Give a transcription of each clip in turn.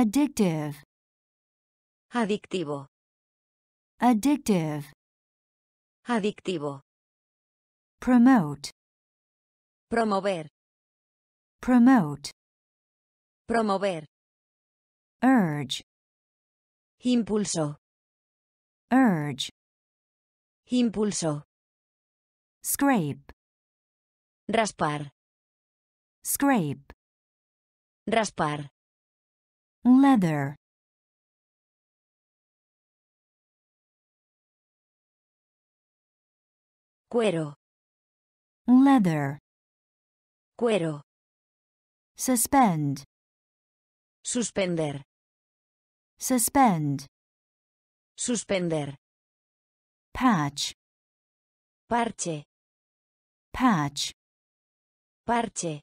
addictive, Adictivo. addictive, Adictivo. promote, Promover. promote, Promover. urge, Impulso. urge, Impulso. scrape, Raspar. scrape, Raspar. Leather, Cuero. leather, Cuero. suspend, Suspender. suspend, Suspender. patch, Parche. patch, Parche.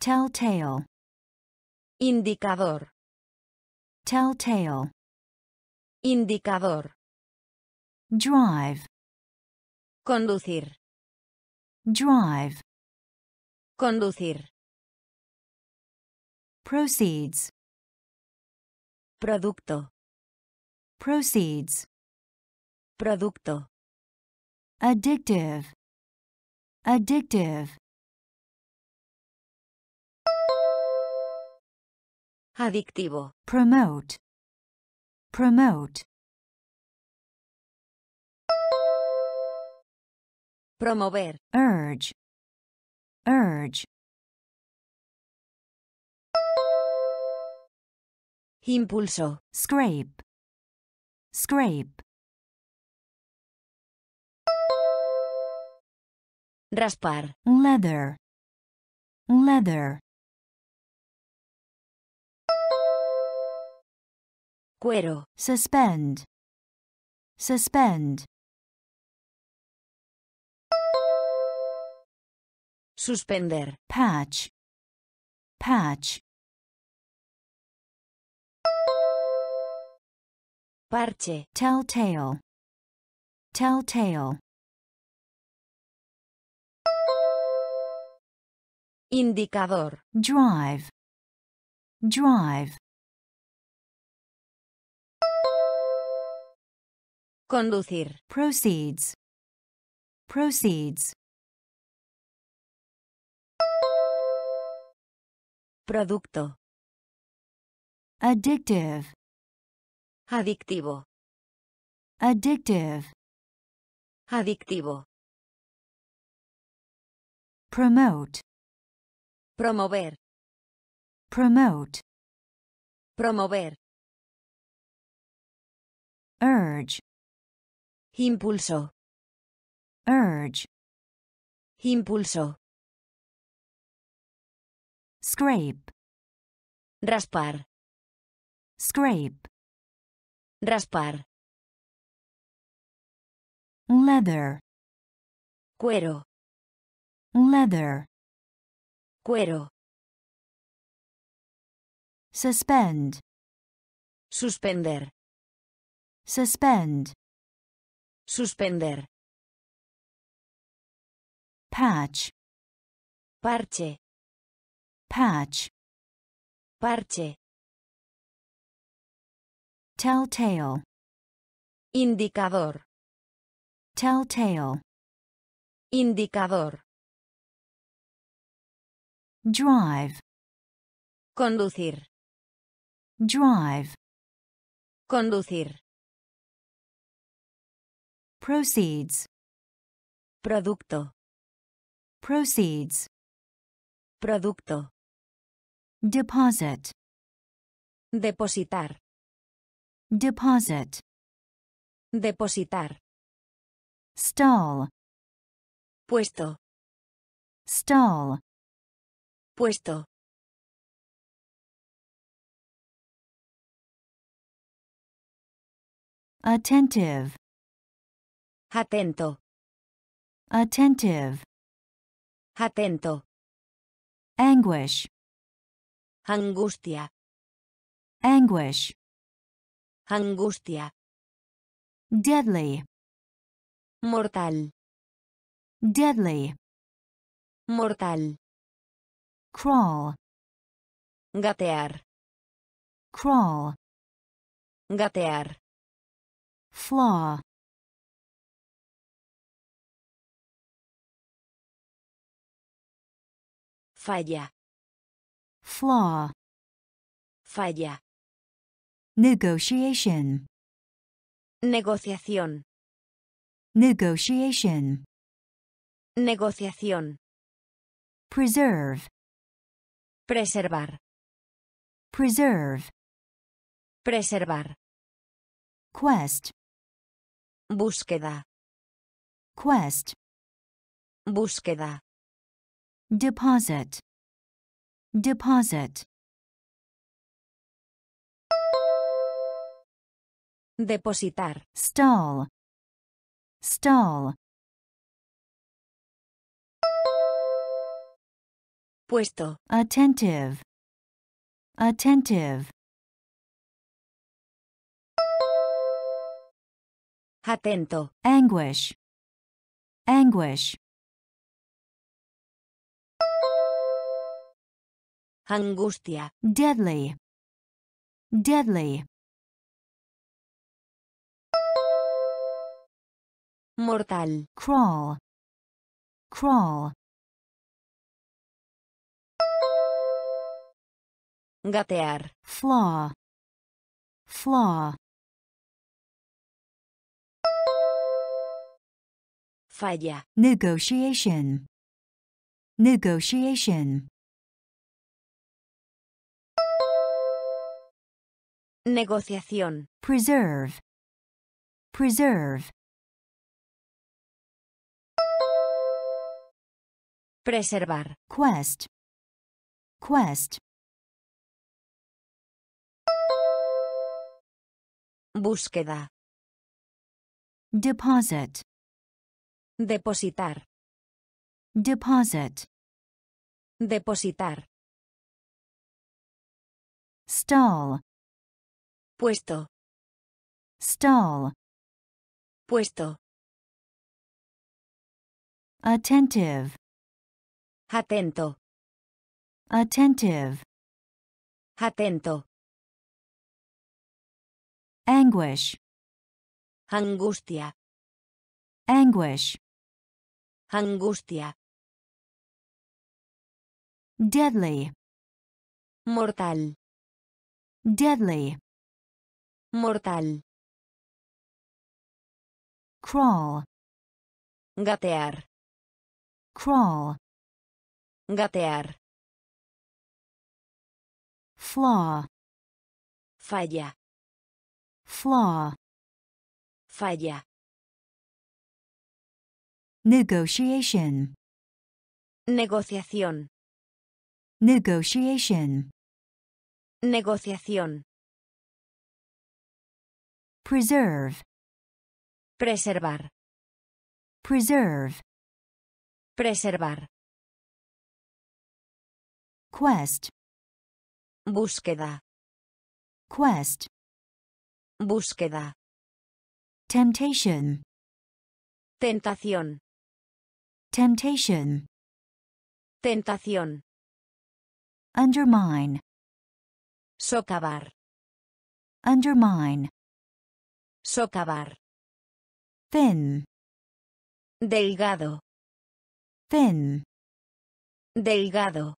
telltale, Indicador. telltale, Indicador. drive, Conducir. drive, Conducir. proceeds, Producto. proceeds, Producto. addictive, addictive, Adictivo. promote, promote, Promover. urge, urge, Impulso. scrape, scrape, Raspar. leather, leather, Cuero. suspend, suspend, Suspender. patch, patch, Parche. telltale, telltale, Indicador. drive, drive, Conducir. proceeds, proceeds, Producto. addictive, Adictivo. addictive, Adictivo. promote, Promover. promote, Promover. urge, Impulso. urge, Impulso. scrape, Raspar. scrape, Raspar. leather, Cuero. leather, Cuero. suspend, Suspender. suspend, Suspender. patch, Parche. patch, Parche. telltale, Indicador. telltale, Indicador. drive, Conducir. drive, Conducir. Proceeds, Producto. proceeds, Producto. deposit, Depositar. deposit, Depositar. stall, Puesto. stall, Puesto. attentive, Atento. attentive, Atento. anguish, Angustia. anguish, Angustia. deadly, Mortal. deadly, Mortal. crawl, Gatear. crawl, Gatear. flaw, Falla. flaw, Falla. negotiation, Negociación. negotiation, Negociación. preserve, Preservar. preserve, Preservar. quest, Búsqueda. quest, Búsqueda. Deposit, deposit, Depositar. stall, stall, Puesto. attentive, attentive, Atento. anguish, anguish, Angustia. deadly, deadly, Mortal. crawl, crawl, Gatear. flaw, flaw, Falla. negotiation, negotiation, Negociación. preserve, preserve, Preservar. quest, quest, Búsqueda. deposit, Depositar. deposit, Depositar. stall, Puesto. stall, Puesto. attentive, Atento. attentive, Atento. anguish, Angustia. anguish, Angustia. deadly, Mortal. deadly, Mortal. crawl, Gatear. crawl, Gatear. flaw, Falla. flaw, Falla. negotiation, Negociación. negotiation, Negociación. Preserve, Preservar. preserve, Preservar. quest, Búsqueda. quest, Búsqueda. temptation, Tentación. temptation, Tentación. undermine, Socavar. undermine, Socavar. thin, Delgado. thin, Delgado.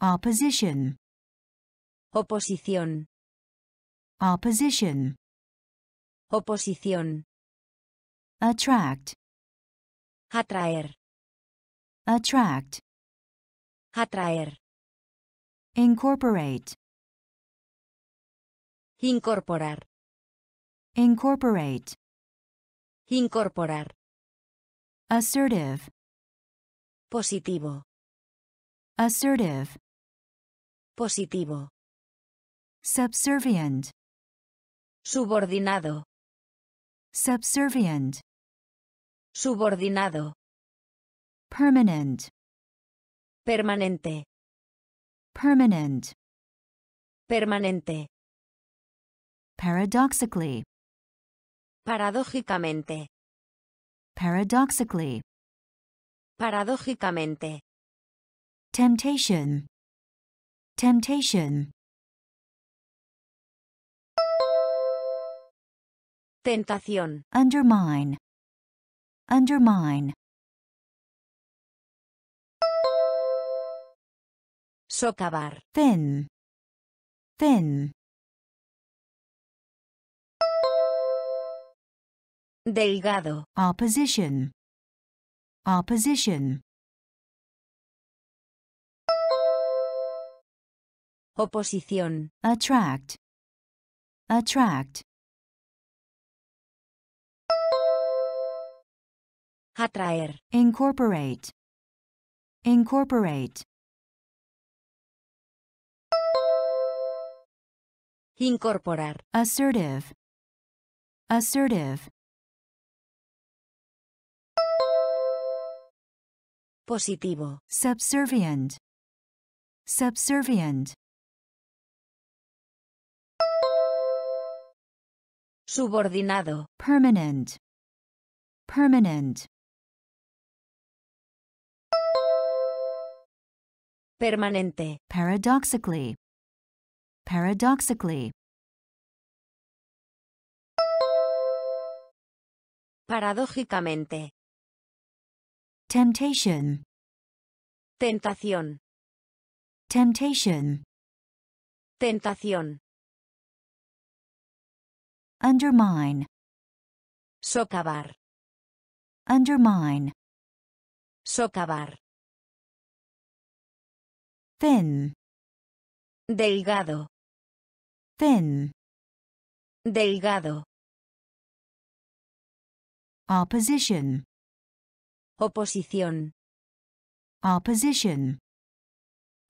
opposition, Oposición. opposition, Oposición. attract, Atraer. attract, Atraer. incorporate, Incorporar. Incorporate, Incorporar. assertive, Positivo. assertive, Positivo. subservient, Subordinado. subservient, Subordinado. permanent, Permanente. permanent, Permanente. paradoxically, Paradójicamente. Paradoxically. Paradójicamente. Temptation. Temptation. Tentación. Undermine. Undermine. Socavar. Thin. Thin. Delgado. opposition, opposition, Oposición. attract, attract, Atraer. incorporate, incorporate, Incorporar. assertive, assertive, Positivo. subservient, subservient, Subordinado. permanent, permanent, Permanente. paradoxically, paradoxically, Paradójicamente. Temptation, Tentación. temptation, Tentación. undermine, Socavar. undermine, Socavar. thin, Delgado. thin, Delgado. opposition, Oposición. opposition,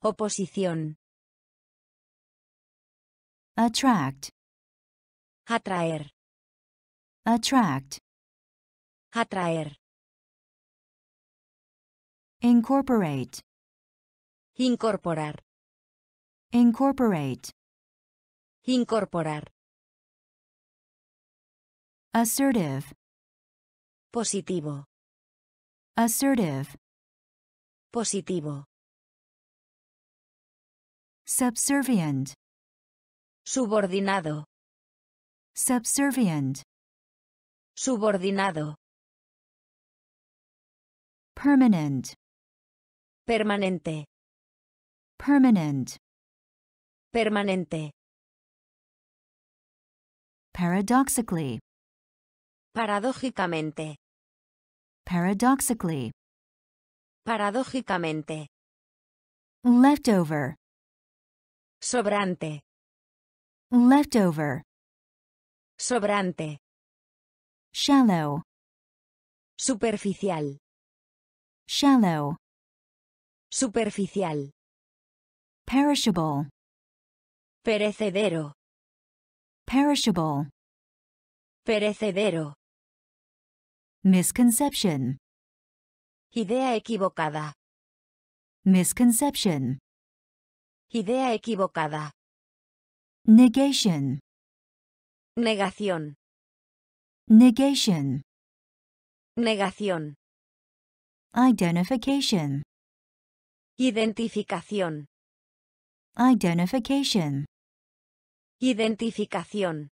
Oposición. attract, Atraer. attract, Atraer. incorporate, Incorporar. incorporate, Incorporar. assertive, Positivo. Assertive, Positivo. subservient, Subordinado. subservient, Subordinado. permanent, Permanente. permanent, Permanente. paradoxically, Paradójicamente. Paradoxically, Paradójicamente. leftover, Sobrante. leftover, Sobrante. shallow, Superficial. shallow, Superficial. perishable, Perecedero. perishable, Perecedero. Misconception, Idea equivocada. misconception, Idea equivocada. negation, Negación. negation, Negación. identification, Identificación. identification, Identificación.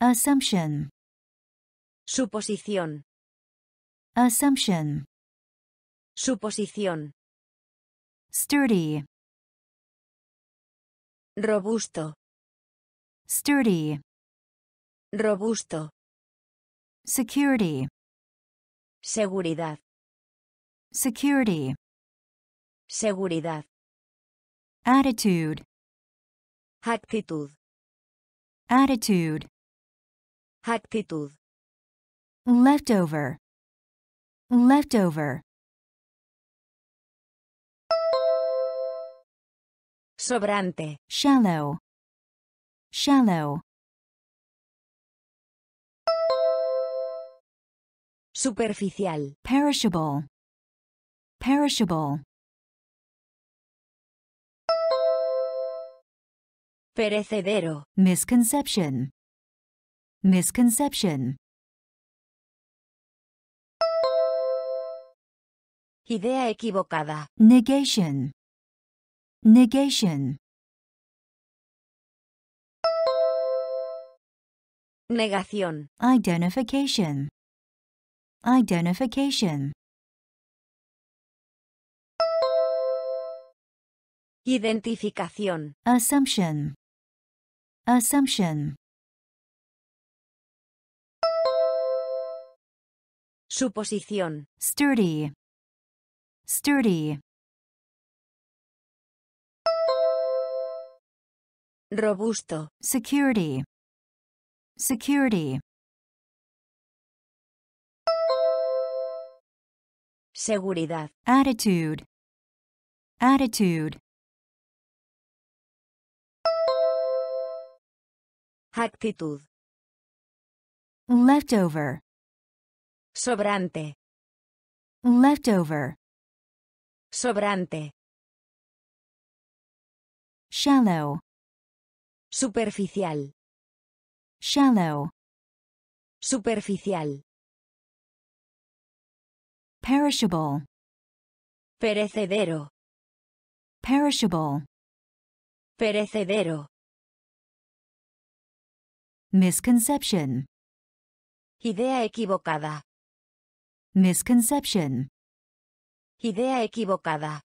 assumption, Suposición. assumption, Suposición. sturdy, Robusto. sturdy, Robusto. security, Seguridad. security, Seguridad. attitude, Actitud. attitude, Actitud. Leftover, leftover, Sobrante. shallow, shallow, Superficial. perishable, perishable, Perecedero. misconception, misconception, Idea equivocada. negation, negation, Negación. Identification. Identification. Identificación. Assumption. Assumption. Suposición. Sturdy. Sturdy. Robusto. Security. Security. Seguridad. Attitude. Attitude. Actitud. Leftover. Sobrante. Leftover. Sobrante. Shallow. Superficial. Shallow. Superficial. Perishable. Perecedero. Perishable. Perecedero. Misconception. Idea equivocada. Misconception. Idea equivocada.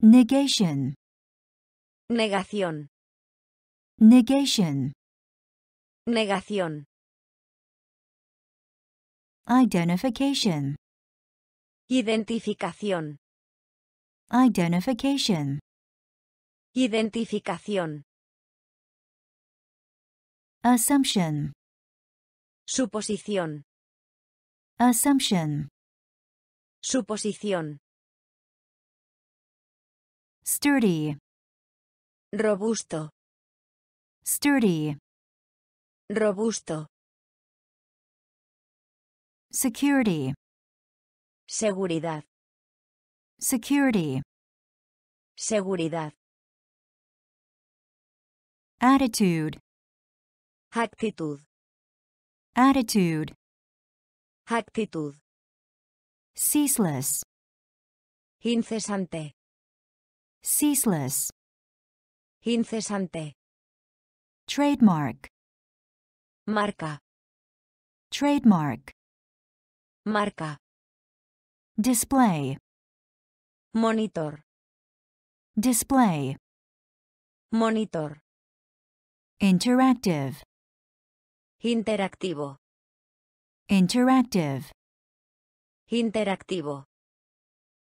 Negation. Negación. Negation. Negación. Identification. Identificación. Identification. Identificación. Assumption. Suposición. Assumption. Suposición. Sturdy. Robusto. Sturdy. Robusto. Security. Seguridad. Security. Seguridad. Attitude. Actitud. Attitude. Actitud. Ceaseless. Incesante. Ceaseless. Incesante. Trademark. Marca. Trademark. Marca. Display. Monitor. Display. Monitor. Interactive. Interactivo. Interactive. Interactivo.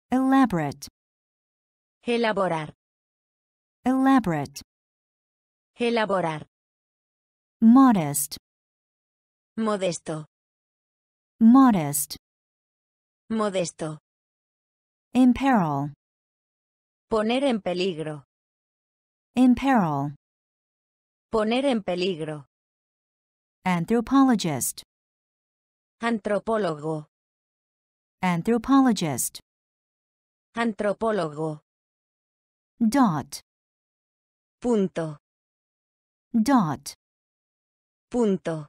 Elaborate. Elaborar. Elaborate. Elaborar. Modest. Modesto. Modest. Modesto. Imperil. Poner en peligro. Imperil. Poner en peligro. Anthropologist. Antropólogo. Anthropologist. Antropólogo. Dot. Punto. Dot. Punto.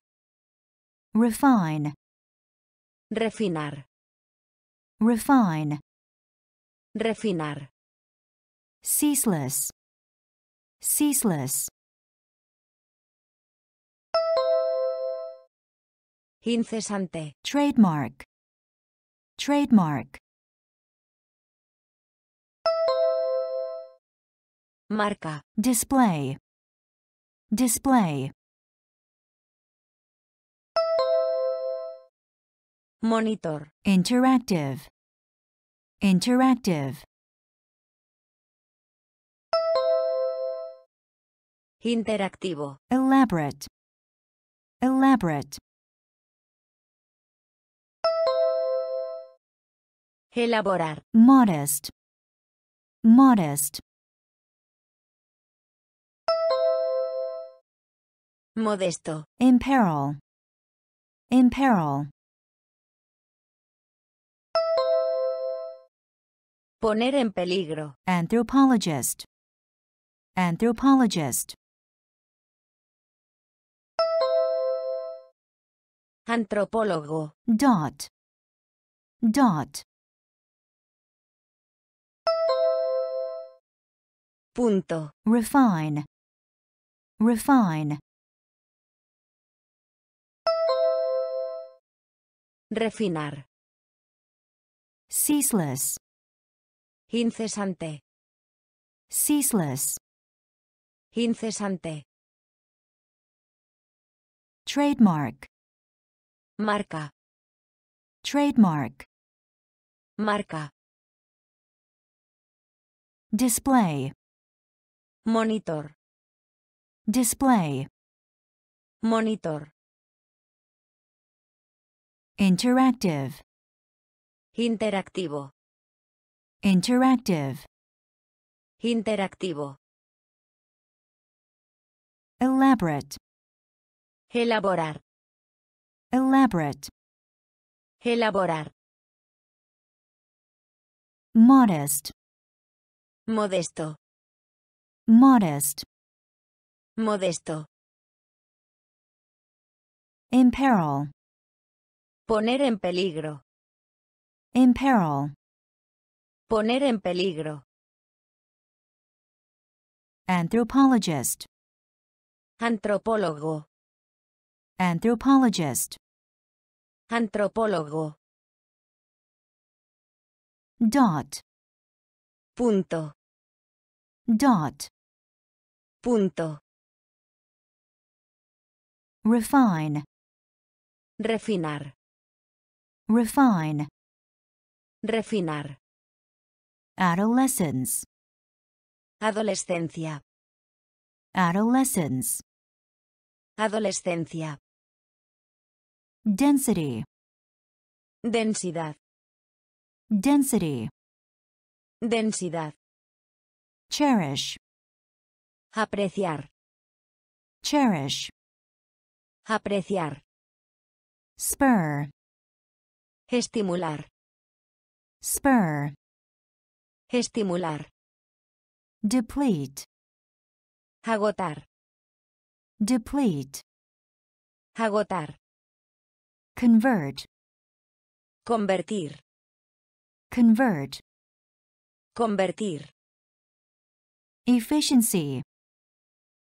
Refine. Refinar. Refine. Refinar. Ceaseless. Ceaseless. Incesante. Trademark. Trademark. Marca. Display. Display. Monitor. Interactive. Interactive. Interactivo. Elaborate. Elaborate. Elaborar. Modest. Modest. Modesto. Imperil. Imperil. Poner en peligro. Anthropologist. Anthropologist. Antropólogo. Dot. Dot. Punto. Refine. Refine. Refinar. Ceaseless. Incesante. Ceaseless. Incesante. Trademark. Marca. Trademark. Marca. Display. Monitor. display, Monitor. interactive, Interactivo. interactive, Interactivo. elaborate, Elaborar. elaborate, Elaborar. modest, Modesto. Modest, Modesto. imperil, Poner en peligro. imperil, Poner en peligro. anthropologist, Antropólogo. anthropologist, Antropólogo. dot, Punto. dot, Punto. refine, Refinar. refine, Refinar. adolescence, Adolescencia. adolescence, Adolescencia. density, Densidad. density, Densidad. cherish, Apreciar. cherish, Apreciar. spur, Estimular. spur, Estimular. deplete, Agotar. deplete, Agotar. convert, Convertir. convert, Convertir. efficiency,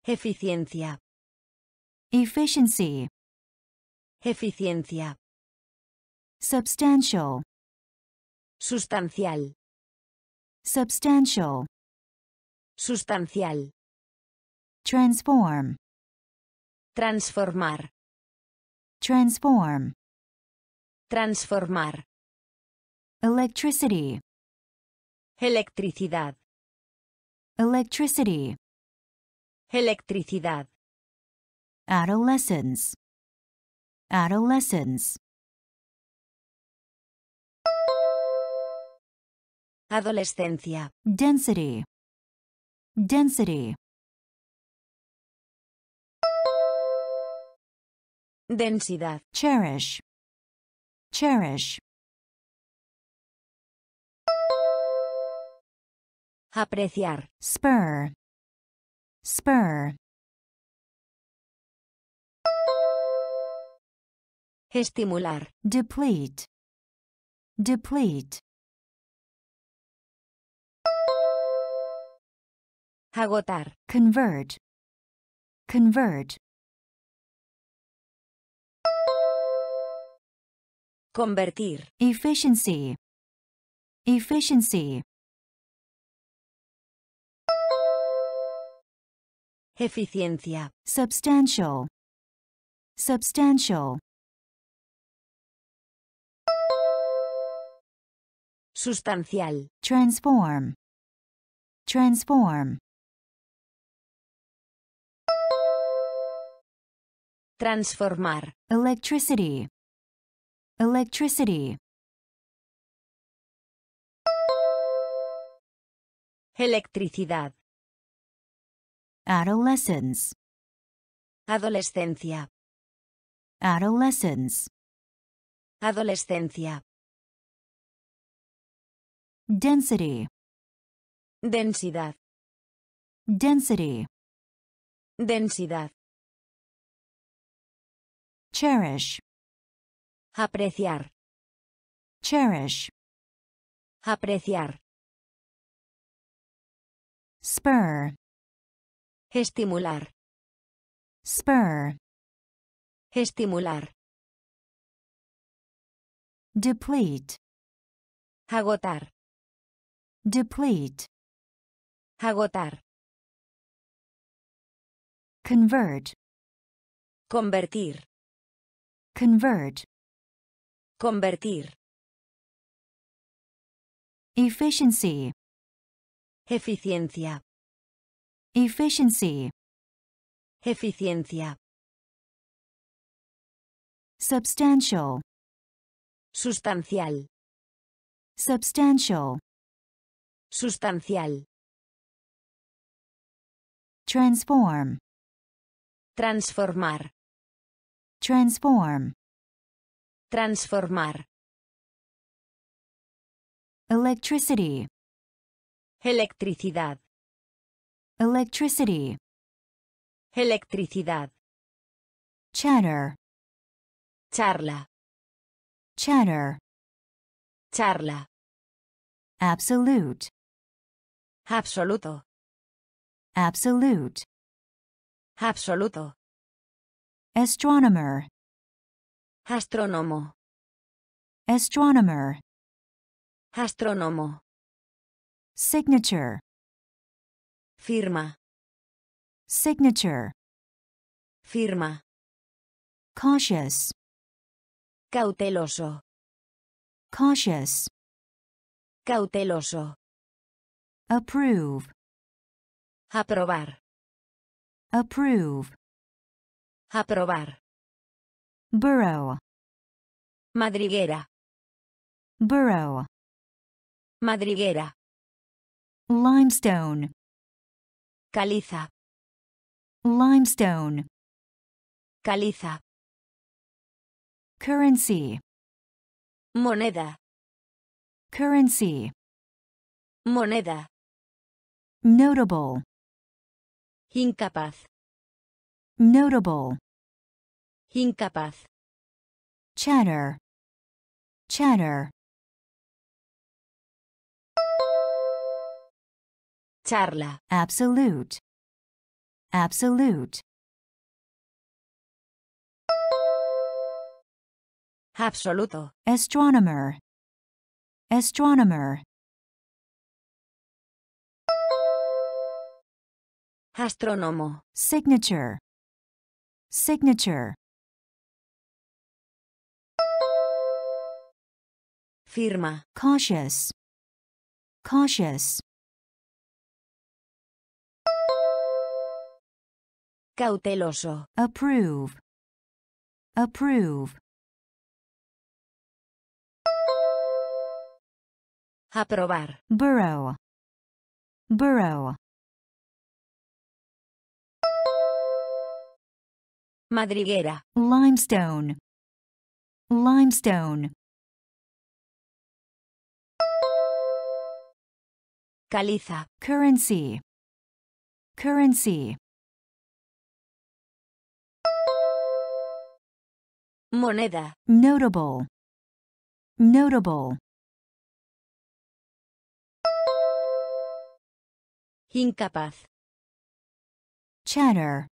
Eficiencia. efficiency, Eficiencia. substantial, Sustancial. substantial, Sustancial. transform, Transformar. transform, Transformar. electricity, Electricidad. electricity, Electricidad. adolescence, adolescence, Adolescencia. density, density, Densidad. cherish, cherish, Apreciar. spur, spur, Estimular. deplete, deplete, Agotar. convert, convert, Convertir. efficiency, efficiency, Eficiencia. substantial, substantial, Sustancial. transform, transform, Transformar. electricity, electricity, Electricidad. Adolescence, Adolescencia. adolescence, Adolescencia. density, Densidad. density, Densidad. cherish, Apreciar. cherish, Apreciar. spur, Estimular. spur, Estimular. deplete, Agotar. deplete, Agotar. convert, Convertir. convert, Convertir. efficiency, Eficiencia. Efficiency, Eficiencia. substantial, Sustancial. substantial, Sustancial. transform, Transformar. transform, Transformar. electricity, Electricidad. Electricity, Electricidad. chatter, Charla. chatter, Charla. absolute, Absoluto. absolute, Absoluto. astronomer, Astrónomo. astronomer, Astrónomo. signature, Firma. signature, Firma. cautious, Cauteloso. cautious, Cauteloso. approve, Aprobar. approve, Aprobar. burrow, Madriguera. burrow, Madriguera. limestone, Caliza. limestone, Caliza. currency, Moneda. currency, Moneda. notable, Incapaz. notable, Incapaz. chatter, chatter, Charla. absolute, absolute, Absoluto. astronomer, astronomer, Astrónomo. signature, signature, Firma. cautious, cautious, Cauteloso. approve, approve, Aprobar. burrow, burrow, Madriguera. limestone, limestone, Caliza. currency, currency, Moneda. notable, notable, Incapaz. chatter,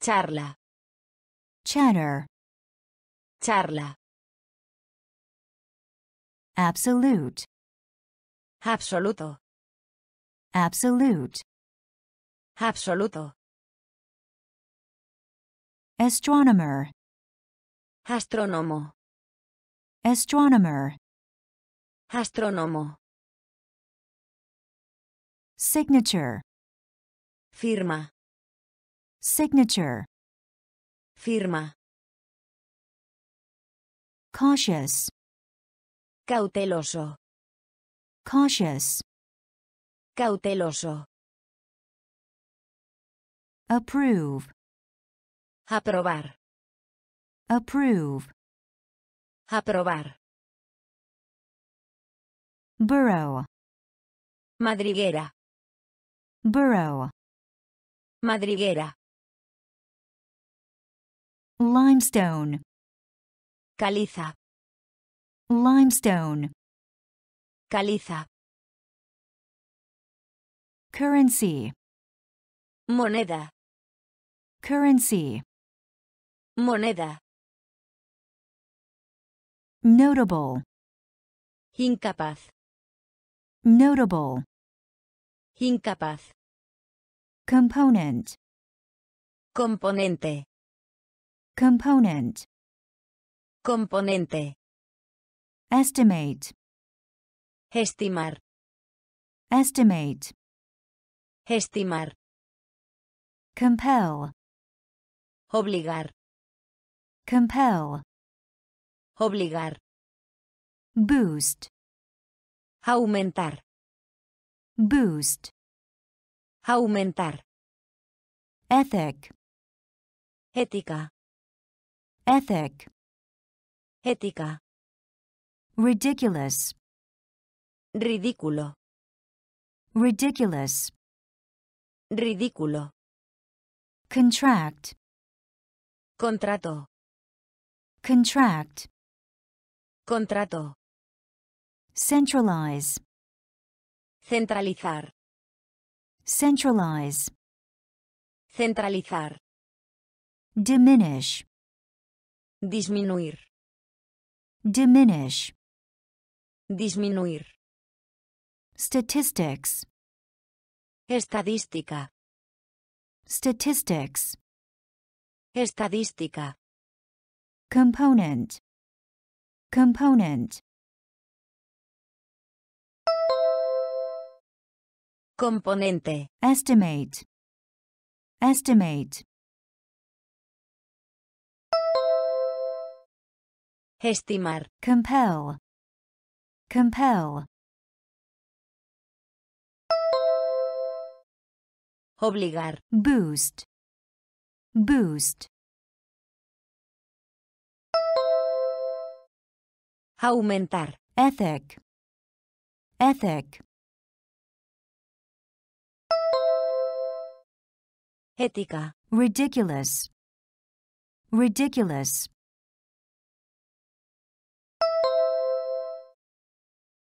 Charla. chatter, Charla. absolute, Absoluto. absolute, Absoluto. astronomer, Astrónomo. astronomer, Astrónomo. signature, Firma. signature, Firma. cautious, Cauteloso. cautious, Cauteloso. approve, Aprobar. Approve, Aprobar. burrow, Madriguera. burrow, Madriguera. limestone, Caliza. limestone, Caliza. currency, Moneda. currency, Moneda. Notable, Incapaz. notable, Incapaz. component, Componente. component, Componente. estimate, Estimar. estimate, Estimar. compel, Obligar. compel, Obligar. boost, Aumentar. boost, Aumentar. ethic, Ética. ethic, Ética. ridiculous, Ridículo. ridiculous, Ridículo. contract, Contrato. contract, Contrato. centralize, Centralizar. centralize, Centralizar. diminish, Disminuir. diminish, Disminuir. statistics, Estadística. statistics, Estadística. component, component, Componente. estimate, estimate, Estimar. compel, compel, Obligar. boost, boost, Aumentar. ethic, ethic, Ética. ridiculous, ridiculous,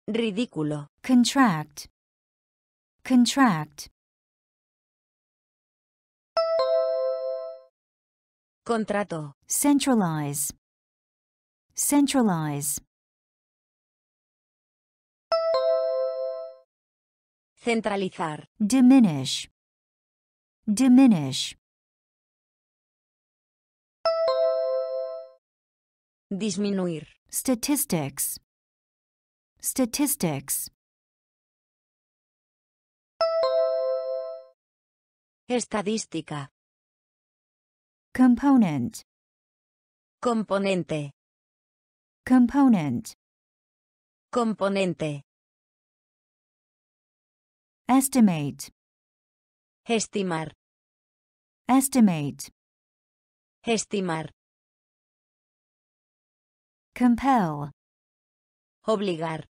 Ridículo. contract, contract, Contrato. centralize, centralize, Centralizar. diminish, diminish, Disminuir. statistics, statistics, Estadística. component, Componente. component, Componente. Estimate, Estimar. estimate, Estimar. compel, Obligar.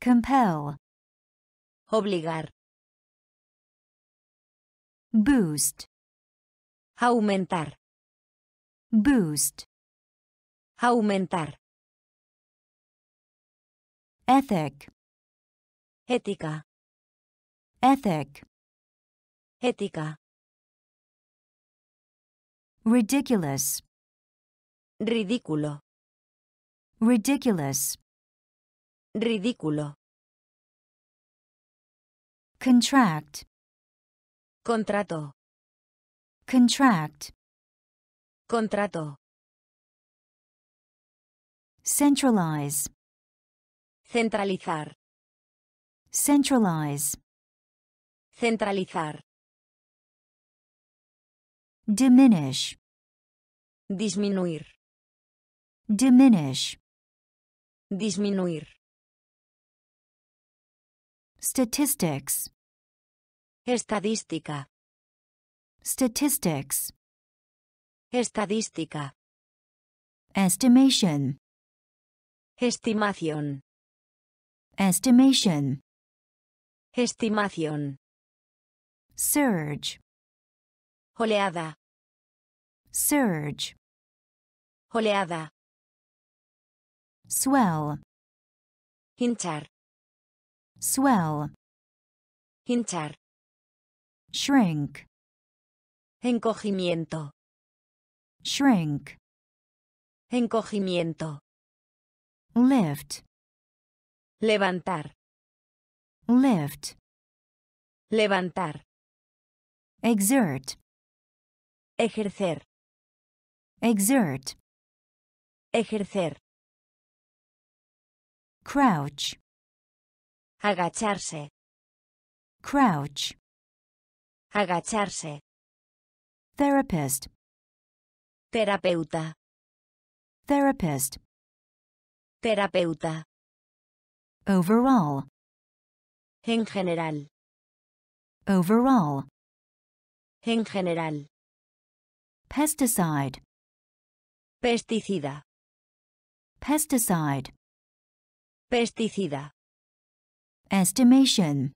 compel, Obligar. boost, Aumentar. boost, Aumentar. ethic, Ética. Ethic, Ética. ridiculous, Ridículo. ridiculous, Ridículo. contract, Contrato. contract, Contrato. centralize, Centralizar. centralize, Centralizar. diminish, Disminuir. diminish, Disminuir. statistics, Estadística. statistics, Estadística. estimation, Estimación. estimation, Estimación. Surge, Oleada. surge, Oleada. swell, Hinchar. swell, Hinchar. shrink, Encogimiento. shrink, Encogimiento. lift, Levantar. lift, Levantar. Exert, Ejercer. exert, Ejercer. crouch, Agacharse. crouch, Agacharse. therapist, Terapeuta. therapist, Terapeuta. overall, En general. overall, En general. pesticide, Pesticida. pesticide, Pesticida. estimation,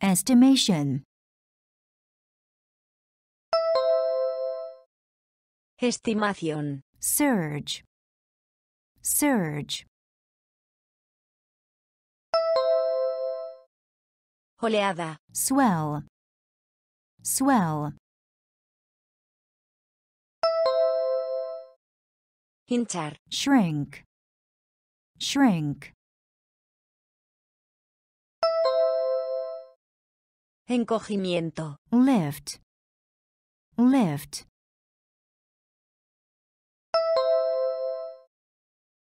estimation, Estimación. surge, surge, Oleada. swell, swell, Hinchar. shrink, shrink, Encogimiento. lift, lift,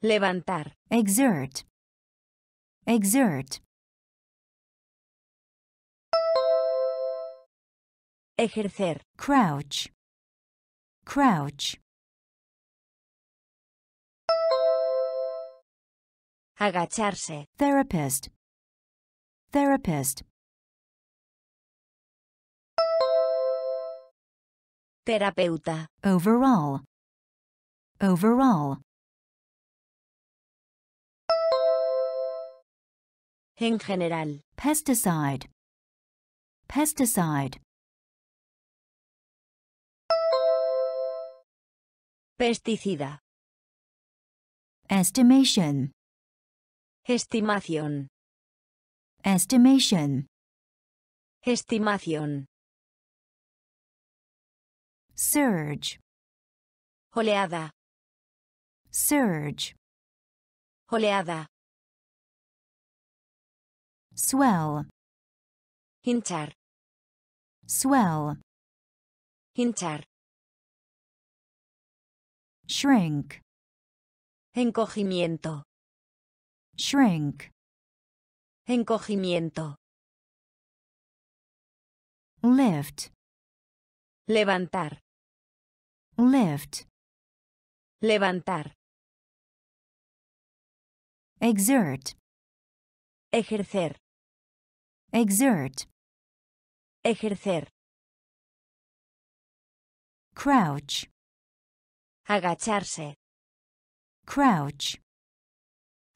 Levantar. exert, exert, Ejercer. crouch, crouch, Agacharse. therapist, therapist, Terapeuta. overall, overall, En general. pesticide, pesticide, Pesticida. estimation, Estimación. estimation, Estimación. surge, Oleada. surge, Oleada. swell, Hinchar. swell, Hinchar. Shrink, Encogimiento. shrink, Encogimiento. lift, Levantar. lift, Levantar. exert, Ejercer. exert, Ejercer. crouch, Agacharse. crouch,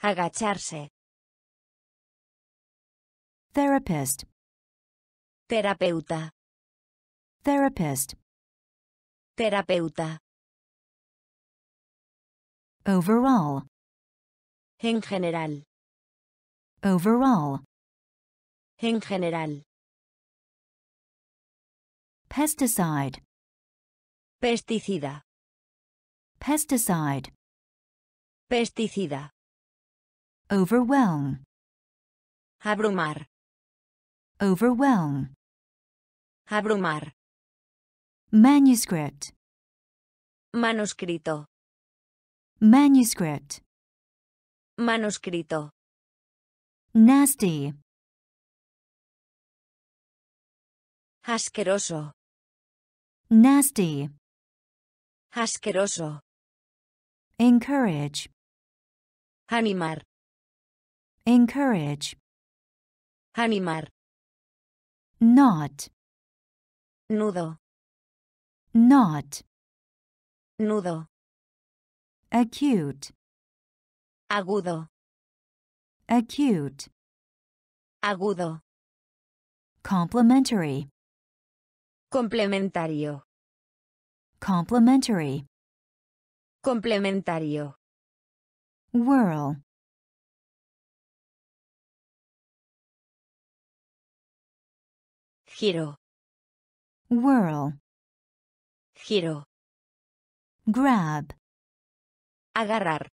Agacharse. therapist, Terapeuta. therapist, Terapeuta. overall, En general. overall, En general. pesticide, Pesticida. Pesticide, Pesticida. overwhelm, Abrumar. overwhelm, Abrumar. manuscript, Manuscrito. manuscript, Manuscrito. nasty, Asqueroso. nasty, Asqueroso. Encourage, Animar. encourage, Animar. knot, Nudo. knot, Nudo. acute, Agudo. acute, Agudo. complementary, Complementario. complementary, Complementario. whirl, Giro. whirl, Giro. grab, Agarrar.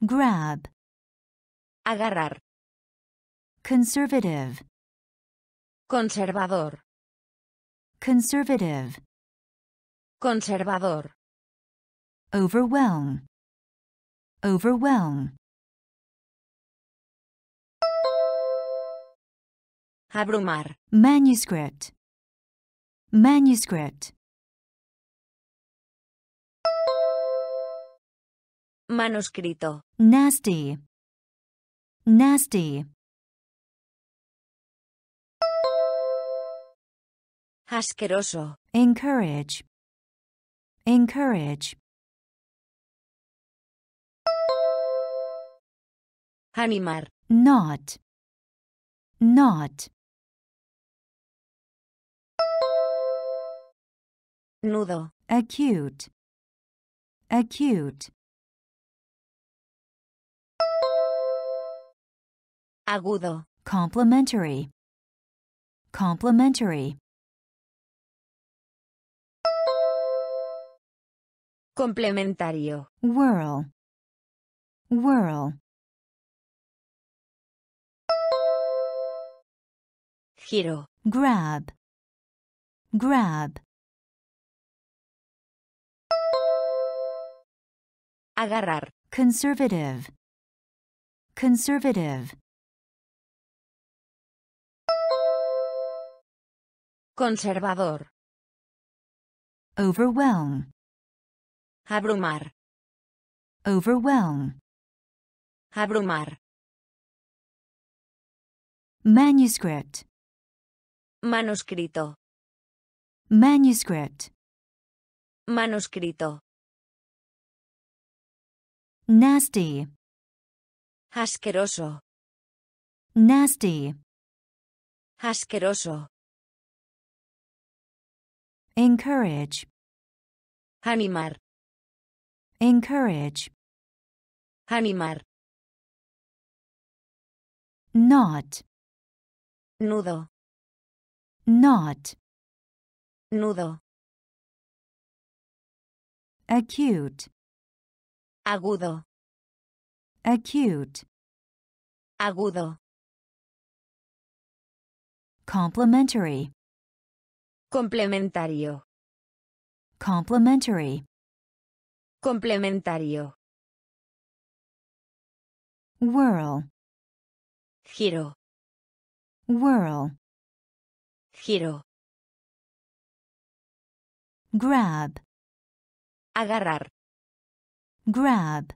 grab, Agarrar. conservative, Conservador. conservative, Conservador. Overwhelm, overwhelm, Abrumar. manuscript, manuscript, Manuscrito. nasty, nasty, Asqueroso. encourage, encourage, Animar. knot, knot, Nudo. acute, acute, Agudo. complementary, complementary, Complementario. whirl, whirl, Giro. grab, grab, Agarrar. conservative, conservative, Conservador. overwhelm, Abrumar. overwhelm, Abrumar. manuscript, Manuscrito. manuscript, Manuscrito. nasty, Asqueroso. nasty, Asqueroso. encourage, Animar. encourage, Animar. knot, Nudo. Not, Nudo. acute, Agudo. acute, Agudo. complementary, Complementario. complementary, Complementario. whirl, Giro. whirl, Giro. grab, Agarrar. grab,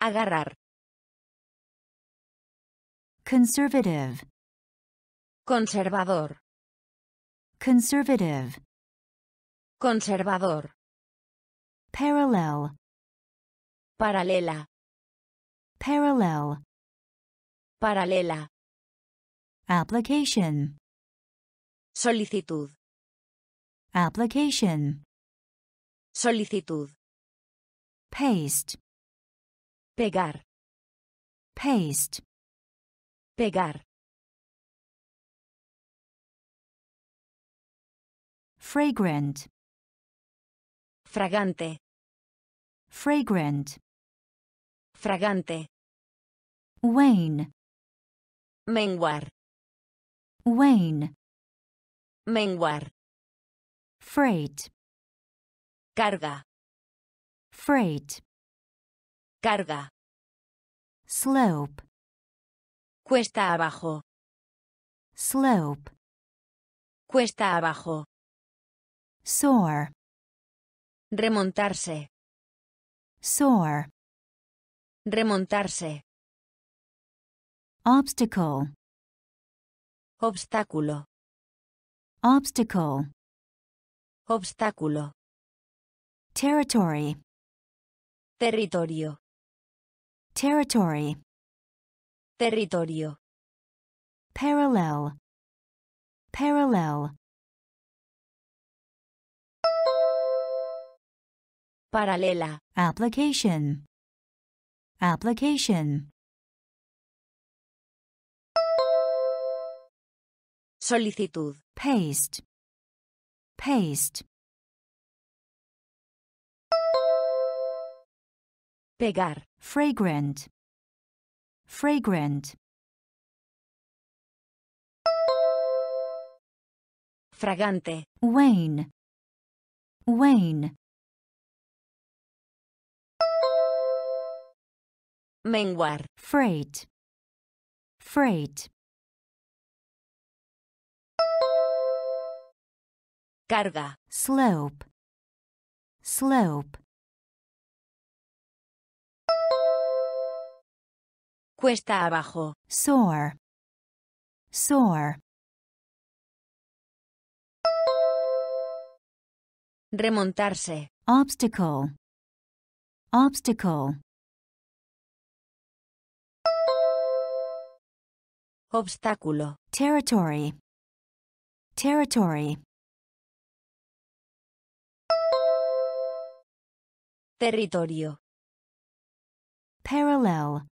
Agarrar. conservative, Conservador. conservative, Conservador. parallel, Paralela. parallel, Paralela. application, Solicitud. application, Solicitud. paste, Pegar. paste, Pegar. fragrant, Fragante. fragrant, Fragante. wane, Menguar. wane, Menguar. freight, Carga. freight, Carga. slope, Cuesta abajo. slope, Cuesta abajo. soar, Remontarse. soar, Remontarse. obstacle, Obstáculo. Obstacle, Obstáculo. territory, Territorio. territory, Territorio. parallel, parallel, Paralela. application, application, Solicitud. paste, paste, Pegar. fragrant, fragrant, Fragante. wane, wane, Menguar. freight, freight, Carga. slope, slope, Cuesta abajo. soar, soar, Remontarse. obstacle, obstacle, Obstáculo. territory, territory, Territorio. parallel,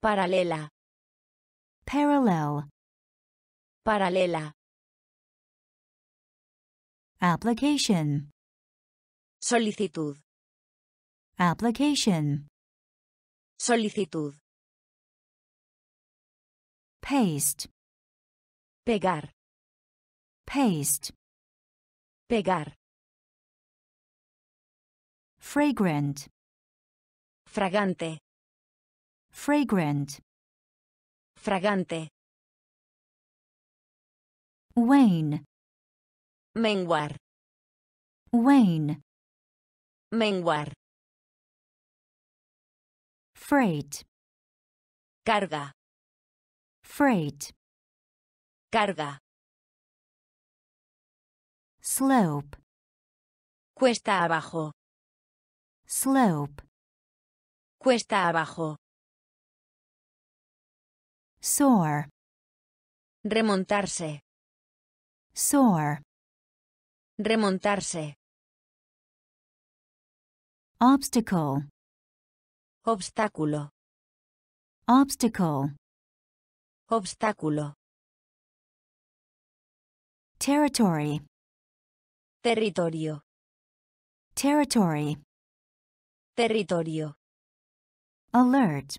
Paralela. parallel, Paralela. application, Solicitud. application, Solicitud. paste, Pegar. paste, Pegar. Fragrant, Fragante. fragrant, Fragante. wane, Menguar. wane, Menguar. freight, Carga. freight, Carga. slope, Cuesta abajo. Slope, Cuesta abajo. soar, Remontarse. soar, Remontarse. obstacle, Obstáculo. obstacle, Obstáculo. territory, Territorio. territory, Territorio. alert,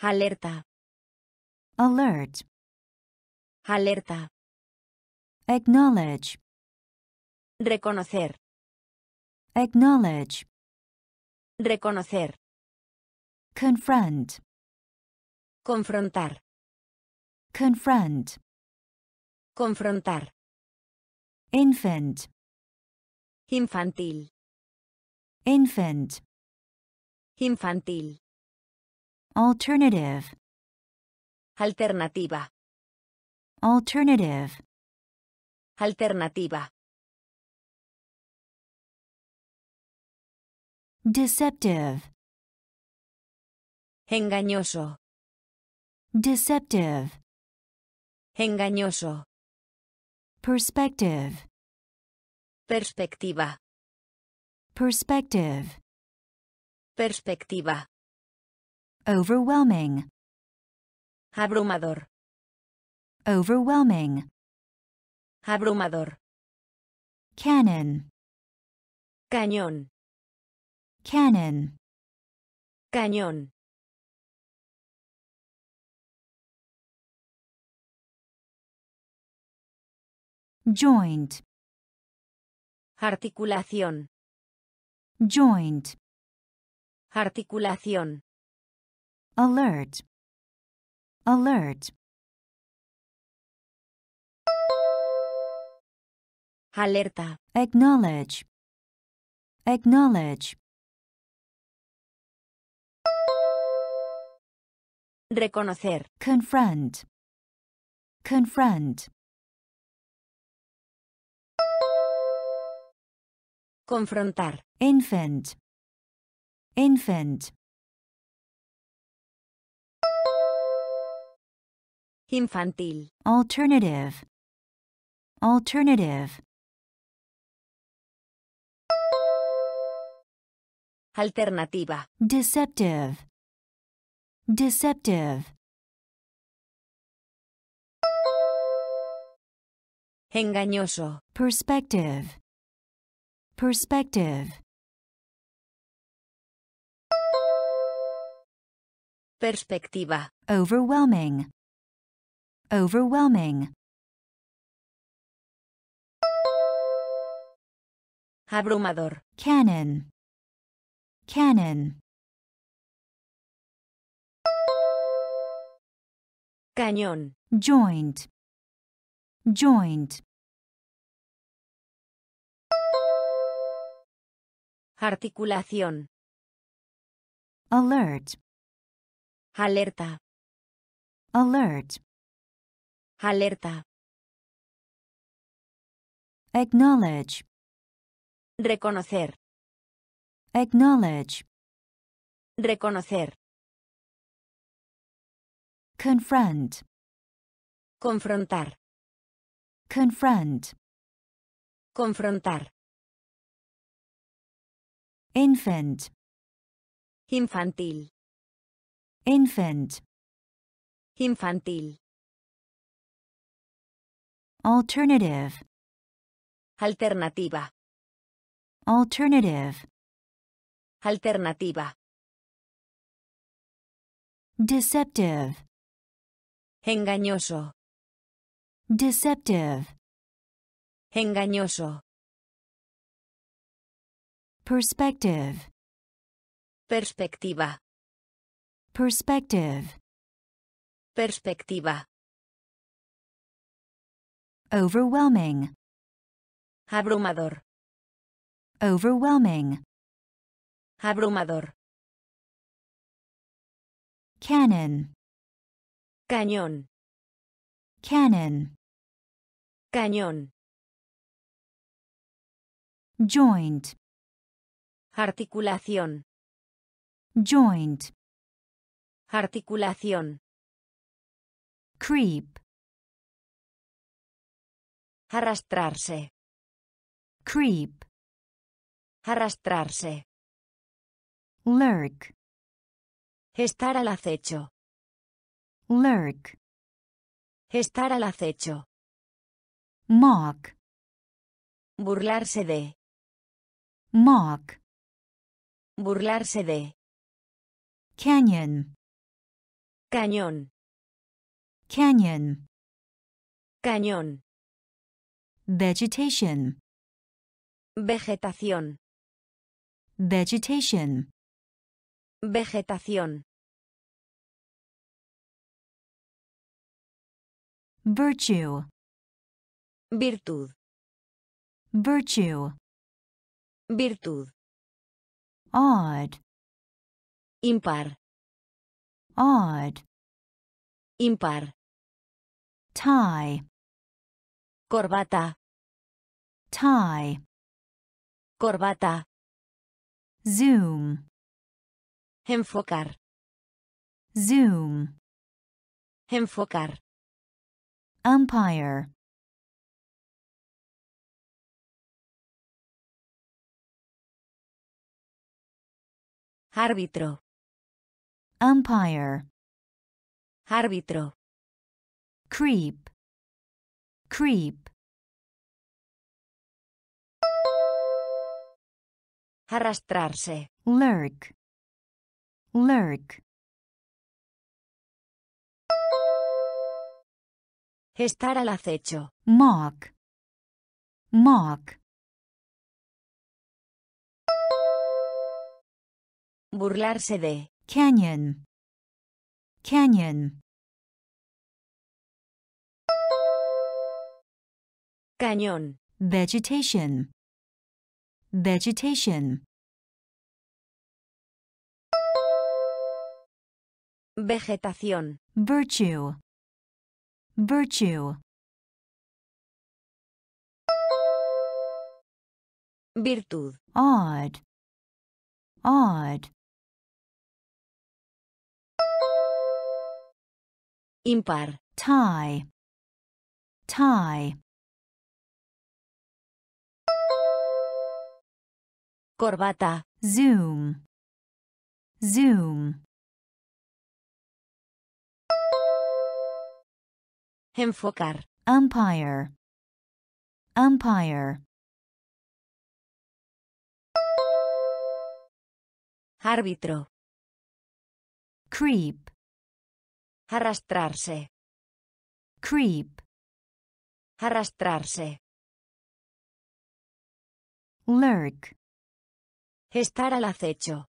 Alerta. alert, Alerta. acknowledge, Reconocer. acknowledge, Reconocer. confront, Confrontar. confront, Confrontar. infant, Infantil. infant, Infantil. alternative, Alternativa. alternative, Alternativa. deceptive, Engañoso. deceptive, Engañoso. Perspective, Perspectiva. perspective, Perspectiva. overwhelming, Abrumador. overwhelming, Abrumador. cannon, Cañón. cannon, Cañón. Joint, Articulación. joint, Articulación. alert, alert, Alerta. acknowledge, acknowledge, Reconocer. confront, confront, Confrontar. infant, infant, Infantil. alternative, alternative, Alternativa. deceptive, deceptive, Engañoso. perspective, perspective, Perspectiva. overwhelming, overwhelming, Abrumador. cannon, cannon, Cañón. joint, joint, Articulación. alert, Alerta. alert, Alerta. acknowledge, Reconocer. acknowledge, Reconocer. confront, Confrontar. confront, Confrontar. Infant, Infantil. infant, Infantil. alternative, Alternativa. alternative, Alternativa. deceptive, Engañoso. deceptive, Engañoso. Perspective, Perspectiva. perspective, Perspectiva. overwhelming, Abrumador. overwhelming, Abrumador. Cannon. Cañón. Cannon. Cañón. joint, Articulación. joint, Articulación. creep, Arrastrarse. creep, Arrastrarse. lurk, Estar al acecho. lurk, Estar al acecho. mock, Burlarse de. mock, Burlarse de. canyon, Cañón. canyon, Cañón. vegetation, Vegetación. vegetation, Vegetación. virtue, Virtud. virtue, Virtud. Odd, Impar. odd, Impar. tie, Corbata. tie, Corbata. zoom, Enfocar. zoom, Enfocar. umpire, Árbitro. umpire, Árbitro. creep, creep, Arrastrarse. lurk, lurk, Estar al acecho. mock, mock, Burlarse de. canyon, canyon, Cañón. vegetation, vegetation, Vegetación. virtue, virtue, Virtud. odd, odd, Impar. tie, tie, Corbata. zoom, zoom, Enfocar. umpire, umpire, Árbitro. creep, Arrastrarse. creep, Arrastrarse. lurk, Estar al acecho.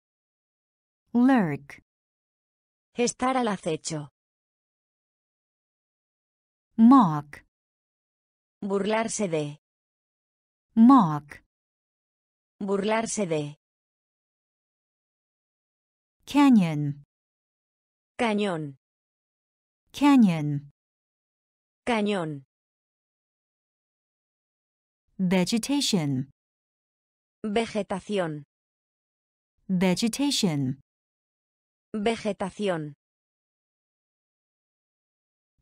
lurk, Estar al acecho. mock, Burlarse de. mock, Burlarse de. canyon, Cañón. Canyon, Cañón. vegetation, Vegetación. vegetation, Vegetación.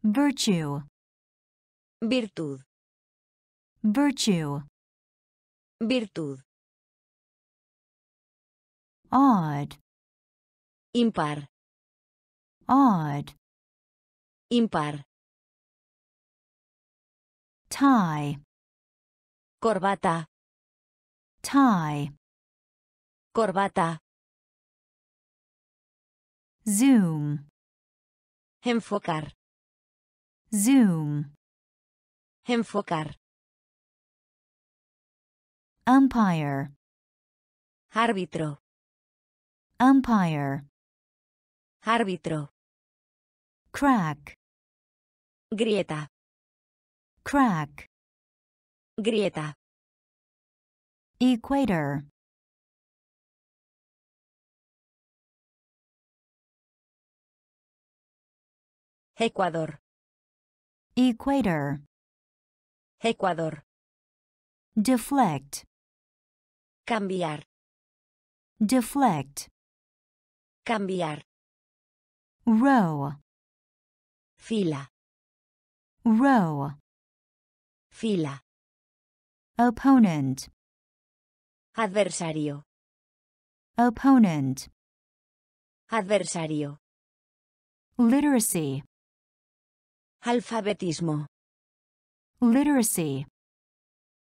virtue, Virtud. virtue, Virtud. odd, Impar. odd, Impar. tie, Corbata. tie, Corbata. zoom, Enfocar. zoom, Enfocar. umpire, Árbitro. umpire, Árbitro. crack, Grieta. crack, Grieta. equator, Ecuador. equator, Ecuador. deflect, Cambiar. deflect, Cambiar. row, Fila. Row, Fila. opponent, Adversario. opponent, Adversario. literacy, Alfabetismo. literacy,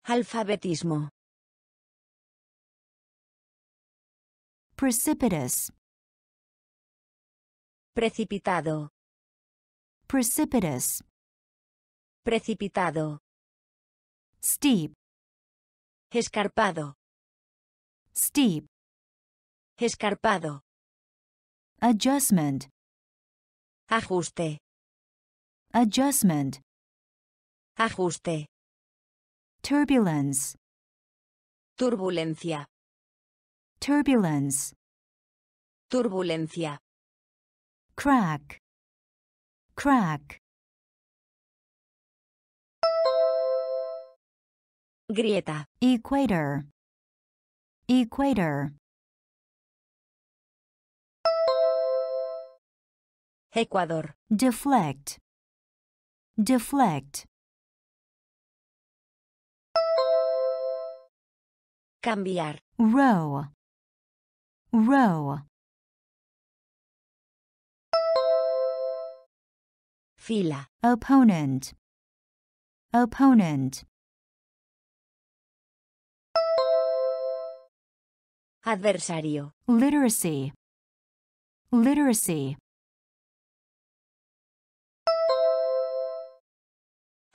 Alfabetismo. precipitous, Precipitado. precipitous, Precipitado. steep, Escarpado. steep, Escarpado. adjustment, Ajuste. adjustment, Ajuste. turbulence, Turbulencia. turbulence, Turbulencia. crack, crack, Grieta. equator, equator, Ecuador. deflect, deflect, Cambiar. row, row, Fila. opponent, opponent, Adversario. literacy, literacy,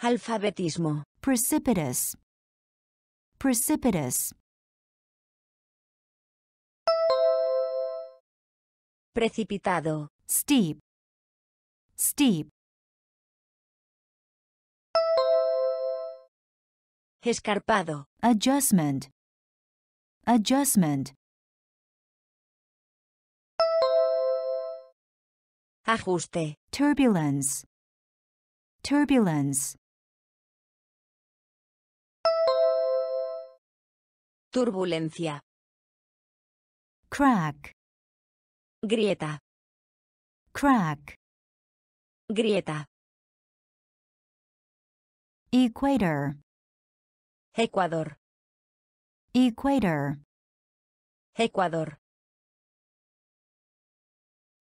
Alfabetismo. precipitous, precipitous, Precipitado. steep, steep, Escarpado. adjustment, adjustment, Ajuste. turbulence, turbulence, Turbulencia. crack, Grieta. crack, Grieta. equator, Ecuador. equator, Ecuador.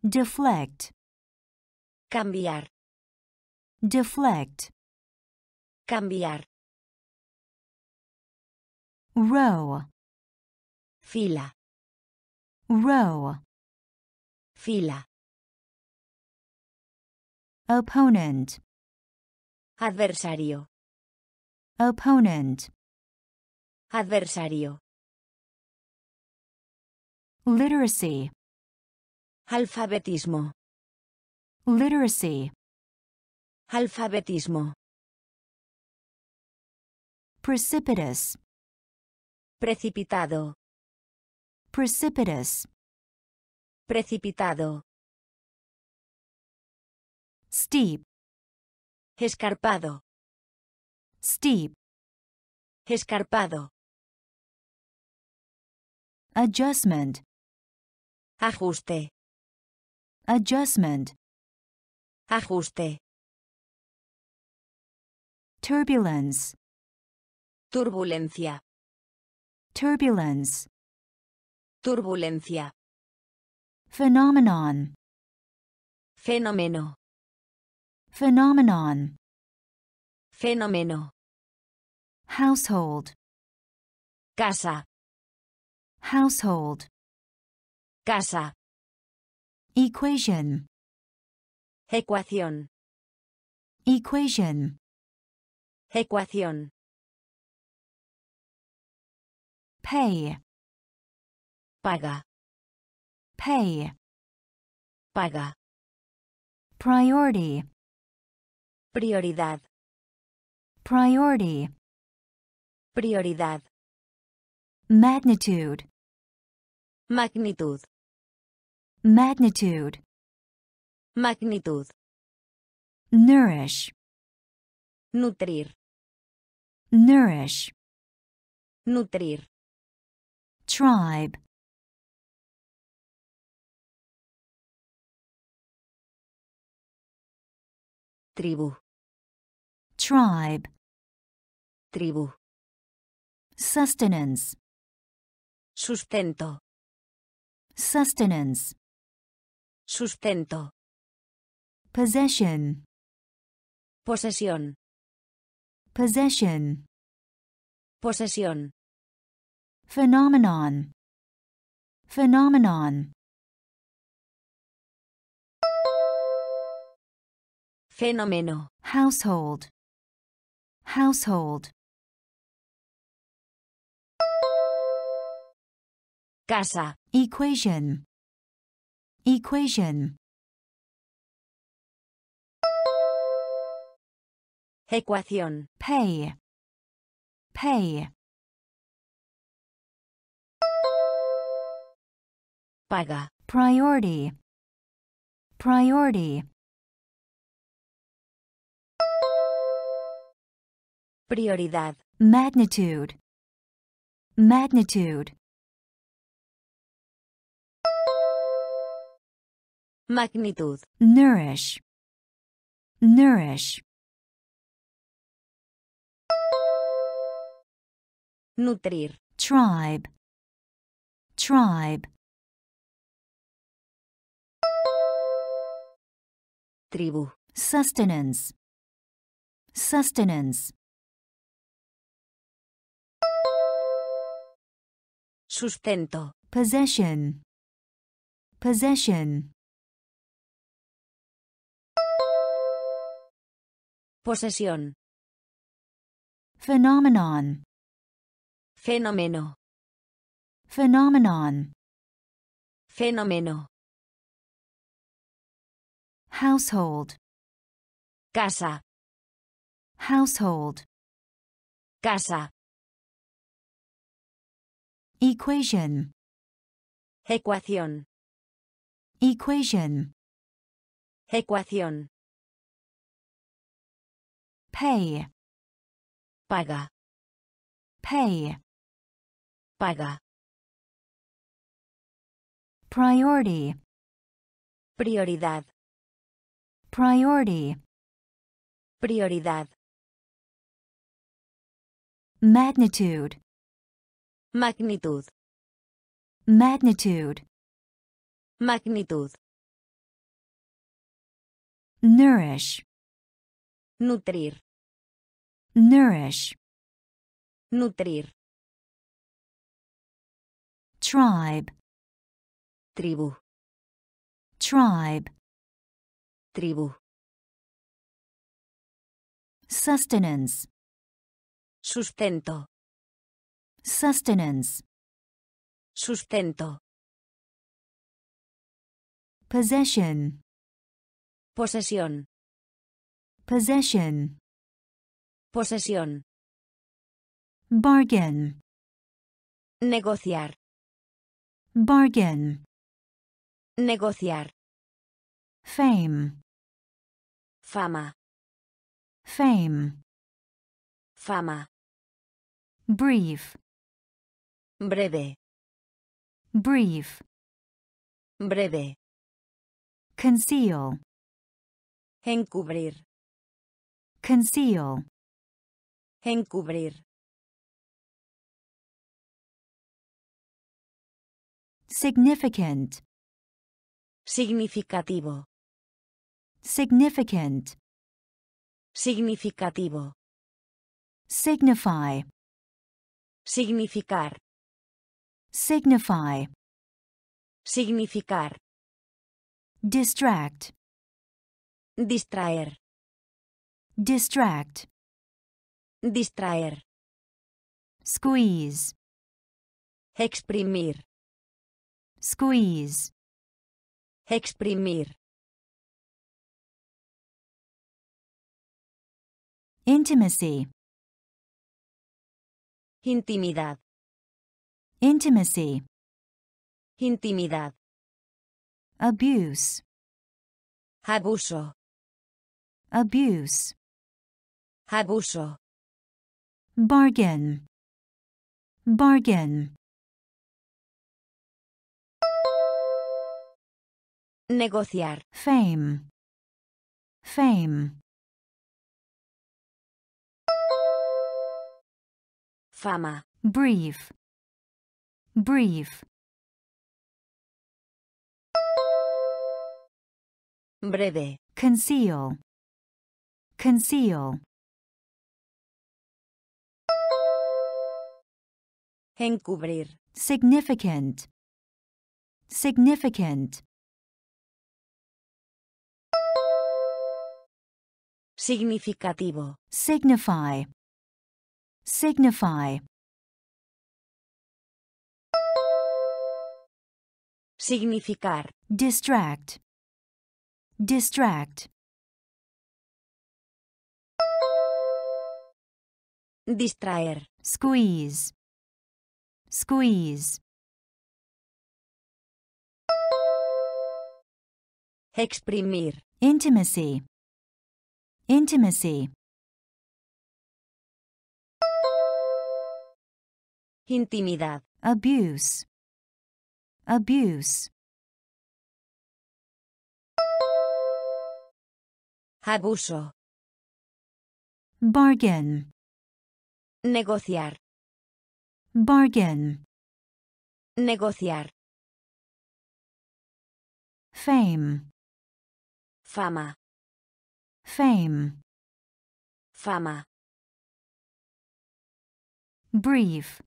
deflect, Cambiar. deflect, Cambiar. row, Fila. row, Fila. opponent, Adversario. opponent, Adversario. literacy, Alfabetismo. Literacy, Alfabetismo. precipitous, Precipitado. precipitous, Precipitado. steep, Escarpado. steep, Escarpado. adjustment, Ajuste. adjustment, Ajuste. turbulence, Turbulencia. turbulence, Turbulencia. phenomenon, Fenómeno. phenomenon, Fenómeno. household, Casa. household, Casa. equation, Ecuación. equation, Ecuación. pay, Paga. pay, Paga. priority, Prioridad. priority, Prioridad. magnitude, Magnitud. magnitude, Magnitud. nourish, Nutrir. nourish, Nutrir. tribe, Tribu. tribe, Tribu. sustenance, Sustento. sustenance, Sustento. Possession, Posesión. possession, Posesión. phenomenon, phenomenon, Fenómeno. household, household, Casa. equation, equation, Ecuación. pay, pay, Paga. priority, priority, Prioridad. magnitude, magnitude, Magnitud. nourish, nourish, Nutrir. tribe, tribe, Tribu. sustenance, sustenance, Sustento. possession, possession, Posesión. phenomenon, Fenómeno. phenomenon, Fenómeno. household, Casa. household, Casa. equation, Ecuación. equation, Ecuación. pay, Paga. pay, Paga. priority, Prioridad. priority, Prioridad. magnitude, Magnitud. magnitude, Magnitud. nourish, Nutrir. nourish, Nutrir. Tribe, tribu, tribe, tribu, sustenance, sustento, sustenance, sustento, possession, posesión, possession, posesión, bargain, negociar, bargain, negociar, fame, fama, fame, fama, brief, breve, brief, breve, conceal, encubrir, conceal, encubrir, significant, significativo, significant, significativo, signify, significar, signify, significar, distract, distraer, distract, distraer, squeeze, exprimir, squeeze, exprimir, intimacy, intimidad, intimacy, intimidad, abuse, abuso, abuse, abuso, bargain, bargain, negociar, fame, fame, fama, brief, brief, breve, conceal, conceal, encubrir, significant, significant, significativo, signify, signify, significar, distract, distract, distraer, squeeze, squeeze, exprimir, intimacy, intimacy, intimidad, abuse, abuse, abuso, bargain, negociar, bargain, negociar, fame, fama, fame, fama, brief,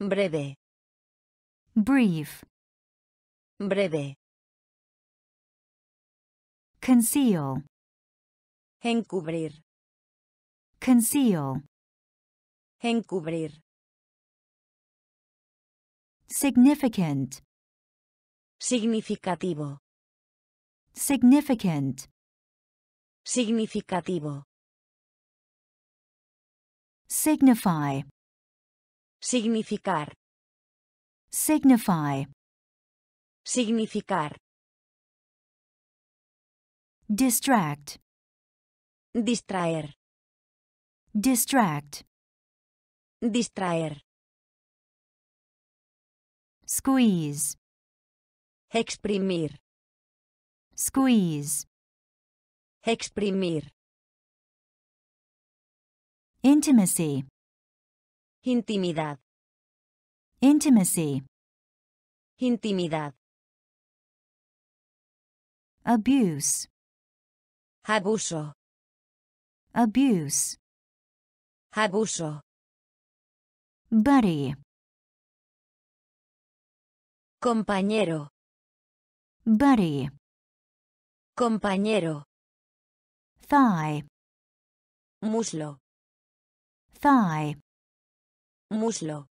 breve, brief, breve, conceal, encubrir, conceal, encubrir, significant, significativo, significant, significativo, signify, significar, signify, significar, distract, distraer, distract, distraer, squeeze, exprimir, squeeze, exprimir, intimacy, intimidad, intimacy, intimidad, abuse, abuso, abuse, abuso, buddy, Compañero. buddy, Compañero. Thigh, Muslo. thigh, Muslo.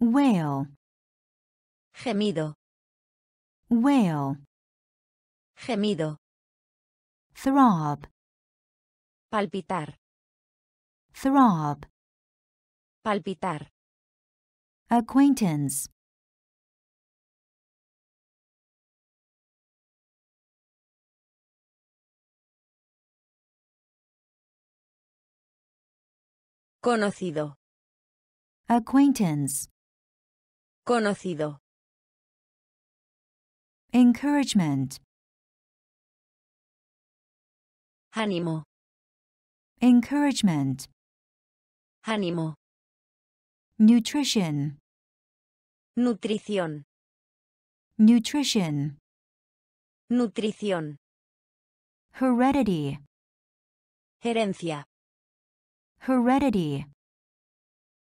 wail, Gemido. wail, Gemido. throb, Palpitar. throb, Palpitar. acquaintance, Conocido. acquaintance, Conocido. encouragement, Ánimo. encouragement, Ánimo. nutrition, Nutrición. nutrition, Nutrición. heredity, Herencia. Heredity,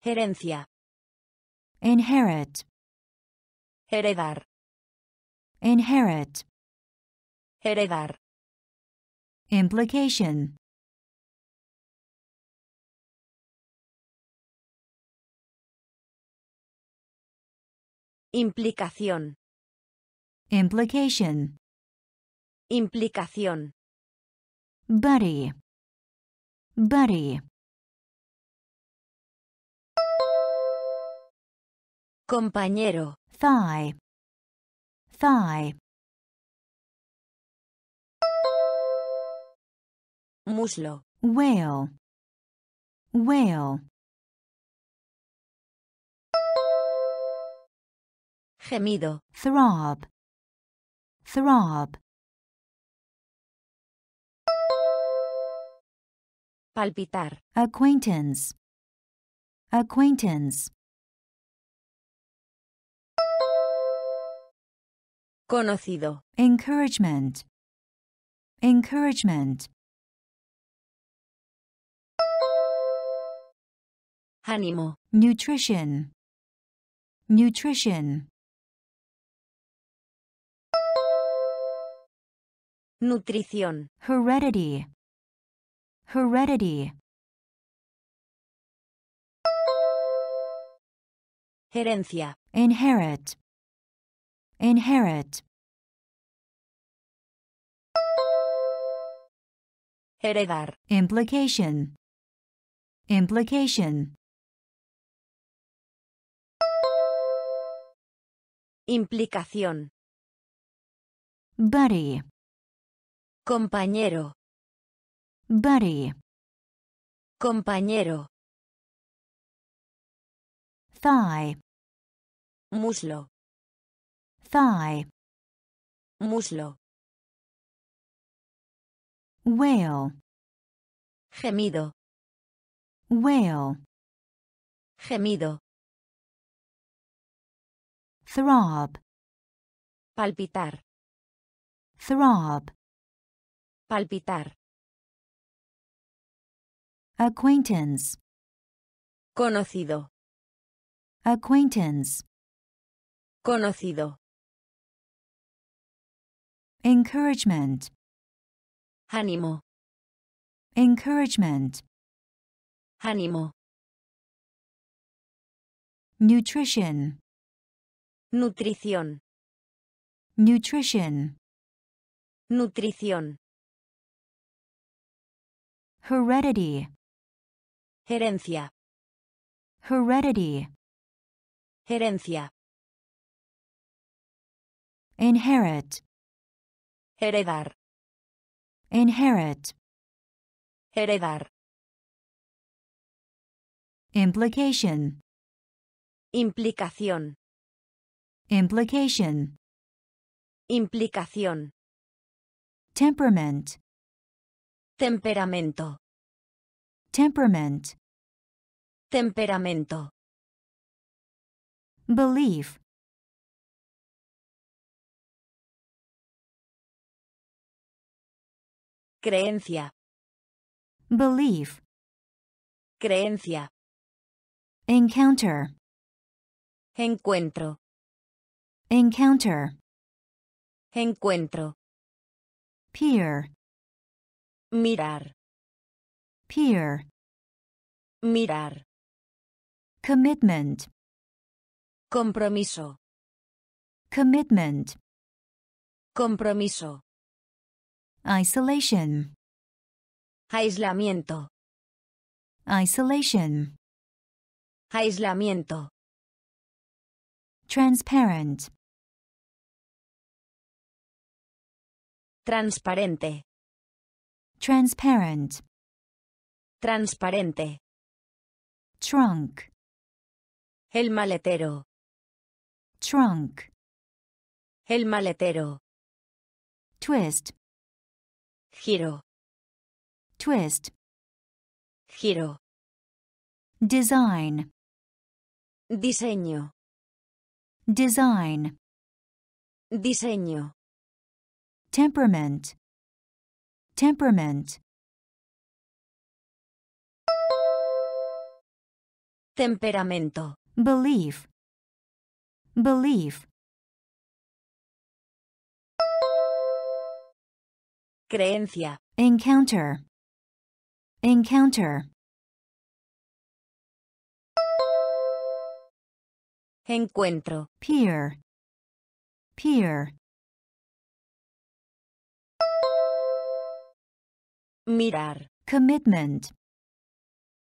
Herencia. inherit, Heredar. inherit, Heredar. implication, Implicación. implication, Implicación. buddy, buddy, Compañero. thigh, thigh, Muslo. whale, whale, Gemido. throb, throb, Palpitar. acquaintance, acquaintance, Conocido. encouragement, encouragement, Ánimo. nutrition, nutrition, Nutrición. heredity, heredity, Herencia. inherit, inherit, Heredar. implication, implication, Implicación. buddy, Compañero. buddy, Compañero. thigh, Muslo. Thigh, Muslo. wail, Gemido. wail, Gemido. throb, Palpitar. throb, Palpitar. acquaintance, Conocido. acquaintance, Conocido. Encouragement, Ánimo. encouragement, Ánimo. nutrition, Nutrición. nutrition, Nutrición. heredity, Herencia. heredity, Herencia. inherit, Heredar. inherit, Heredar. implication, Implicación. implication, Implicación. temperament, Temperamento. temperament, Temperamento. belief, Creencia. belief, Creencia. encounter, Encuentro. encounter, encuentro, peer, mirar, peer, mirar, commitment, compromiso, commitment, compromiso, isolation, aislamiento, isolation, aislamiento, transparent, transparente, transparent, transparente, trunk, el maletero, trunk, el maletero, twist, giro, twist, giro, design, diseño, design, diseño, temperament, temperament, temperamento, belief, belief, creencia, encounter, encounter, encuentro, peer, peer, mirar, commitment,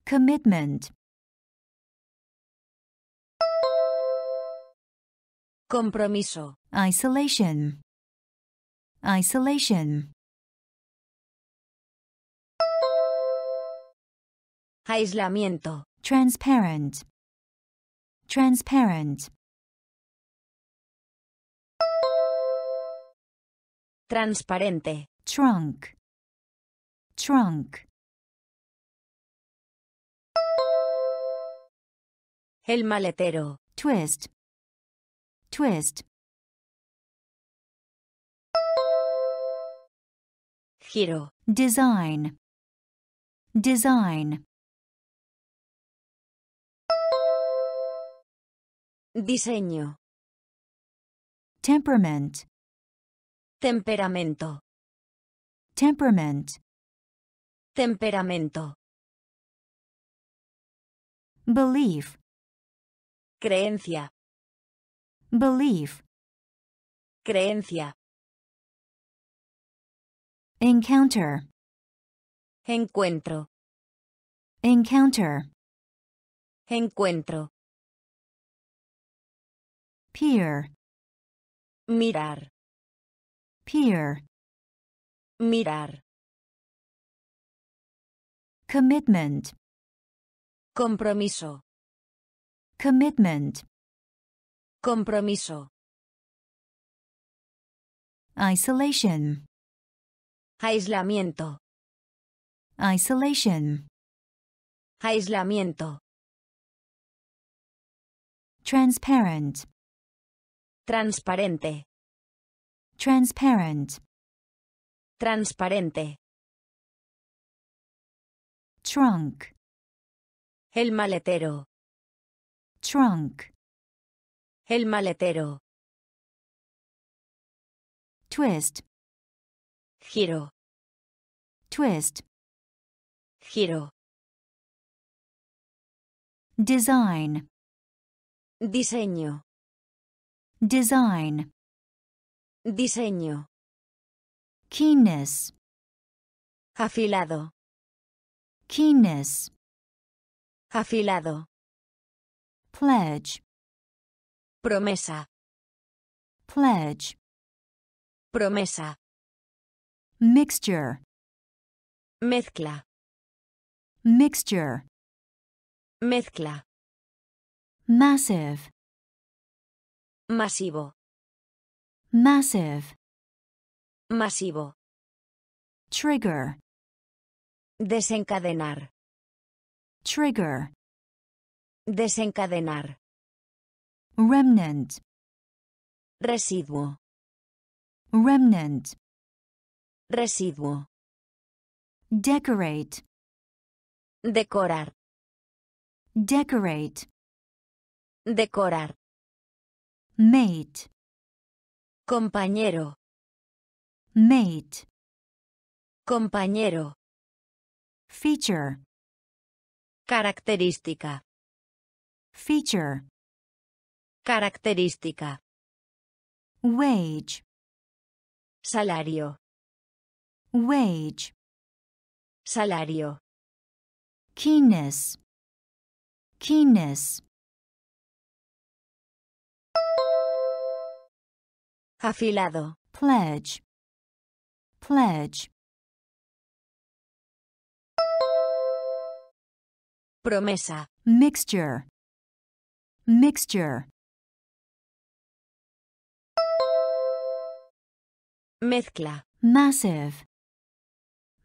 commitment, compromiso, isolation, isolation, aislamiento, transparent, transparent, transparente, trunk, trunk, el maletero, twist, twist, giro, design, design, diseño, temperament, temperamento, temperament, temperamento, belief, creencia, belief, creencia, encounter, encuentro, encounter, encuentro, peer, mirar, peer, mirar, commitment, compromiso, commitment, compromiso, isolation, aislamiento, isolation, aislamiento, transparent, transparente, transparent, transparente, trunk, el maletero, trunk, el maletero, twist, giro, twist, giro, design, diseño, design, diseño, keenness, afilado, keenness, afilado, pledge, promesa, pledge, promesa, mixture, mezcla, mixture, mezcla, massive, masivo, massive, masivo, trigger, desencadenar, trigger, desencadenar, remnant, residuo, remnant, residuo, decorate, decorar, decorate, decorar, mate, Compañero. mate, Compañero. feature, Característica. feature, Característica. wage, Salario. wage, Salario. keenness, keenness, Afilado. pledge, pledge, Promesa. mixture, mixture, Mezcla. massive,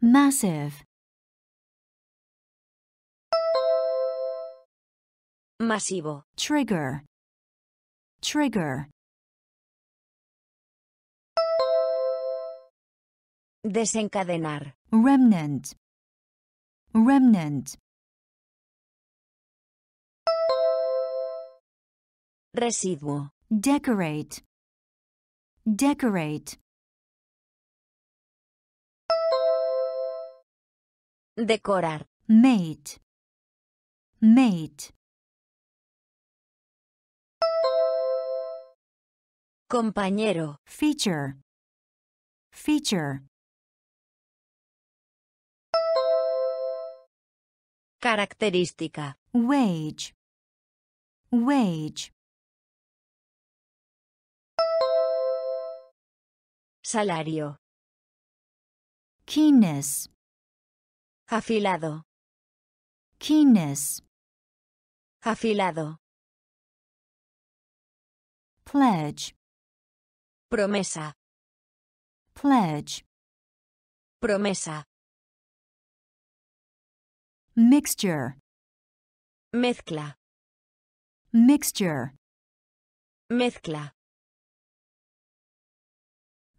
massive, Masivo. trigger, trigger, Desencadenar. remnant, remnant, Residuo. decorate, decorate, Decorar. mate, mate, Compañero. feature, feature, Característica. wage, wage, Salario. keenness, Afilado. keenness, Afilado. pledge, Promesa. pledge, Promesa. Mixture, Mezcla. mixture, Mezcla.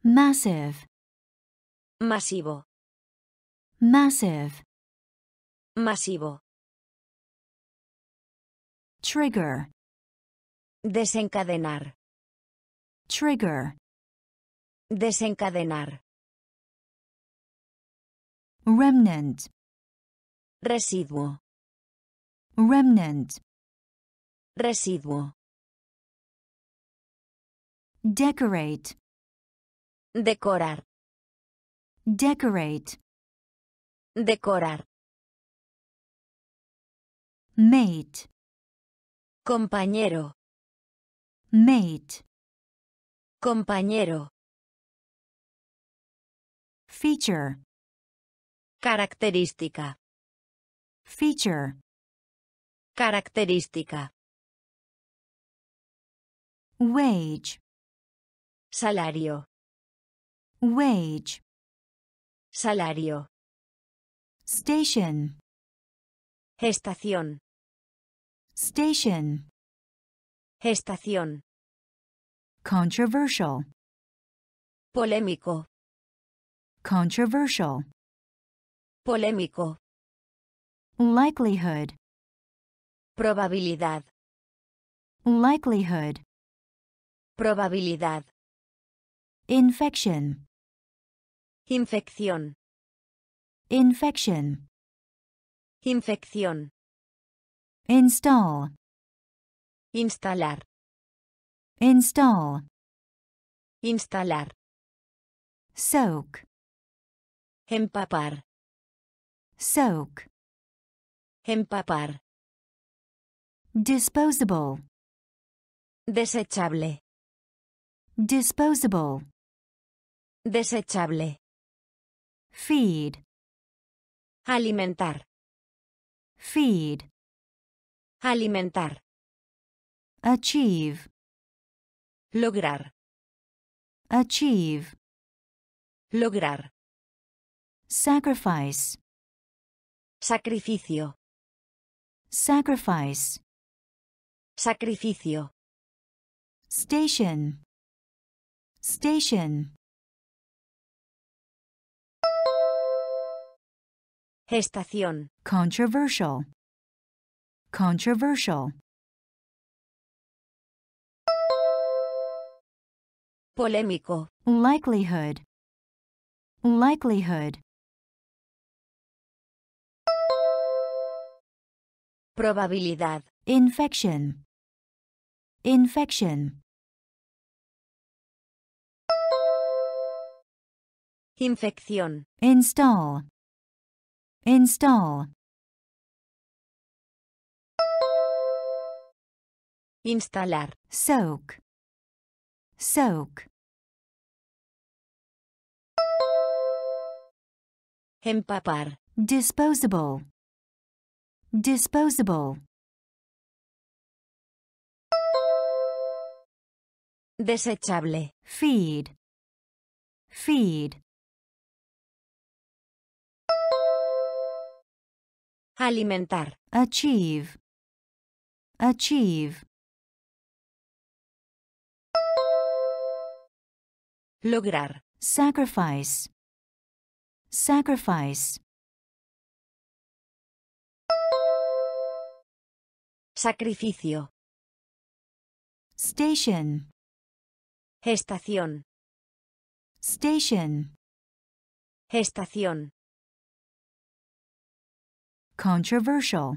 massive, Masivo. massive, Masivo. trigger, Desencadenar. trigger, Desencadenar. remnant, Residuo. remnant, Residuo. decorate, Decorar. decorate, Decorar. mate, Compañero. mate, Compañero. feature, Característica. Feature, Característica. wage, Salario. wage, Salario. station, Estación. station, Estación. controversial, Polémico. controversial, Polémico. Likelihood, Probabilidad. likelihood, Probabilidad. infection, Infección. infection, Infección. install, Instalar. install, Instalar. soak, Empapar. soak, Empapar. disposable, Desechable. disposable, Desechable. feed, Alimentar. feed, Alimentar. achieve, Lograr. achieve, Lograr. sacrifice, Sacrificio. Sacrifice, Sacrificio. station, station, Estación. controversial, controversial, Polémico. likelihood, likelihood, Probabilidad. infection, infection, Infección. install, install, Instalar. soak, soak, Empapar. disposable, disposable, Desechable. feed, feed, Alimentar. achieve, achieve, Lograr. sacrifice, sacrifice, Sacrificio. station, Estación. station, Estación. controversial,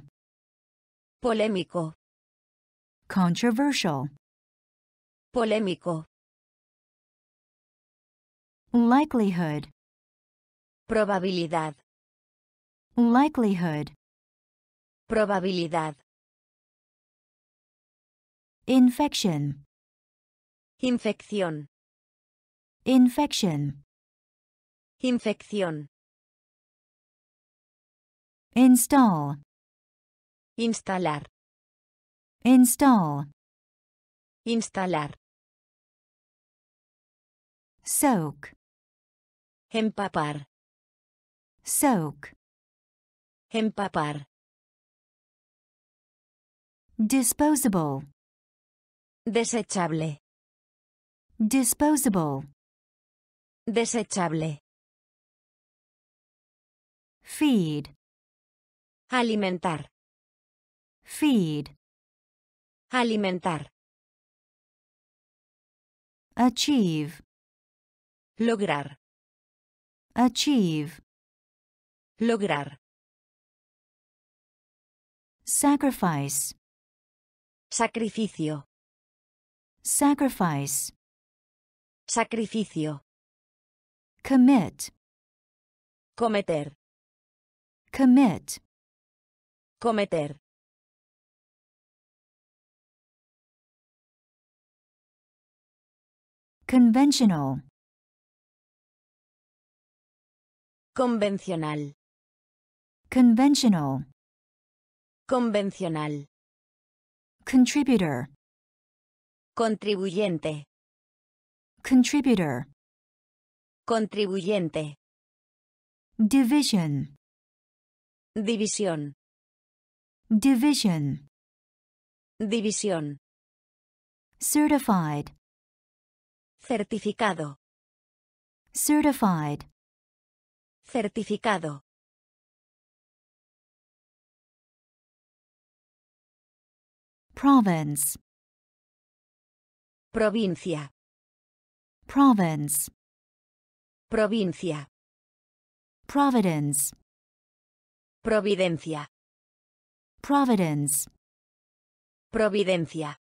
Polémico. controversial, Polémico. likelihood, Probabilidad. likelihood, Probabilidad. Infection, Infección. infection, Infección. install, Instalar. install, Instalar. soak, Empapar. soak, Empapar. disposable, Desechable. disposable, Desechable. feed, Alimentar. feed, Alimentar. achieve, Lograr. achieve, Lograr. sacrifice, Sacrificio. Sacrifice, Sacrificio. commit, Cometer. commit, Cometer. conventional, Convencional. conventional, Convencional. contributor, Contribuyente. contributor, Contribuyente. division, División. division, División. certified, Certificado. certified, Certificado. province, Provincia. province, Provincia. providence, Providencia. providence, Providencia.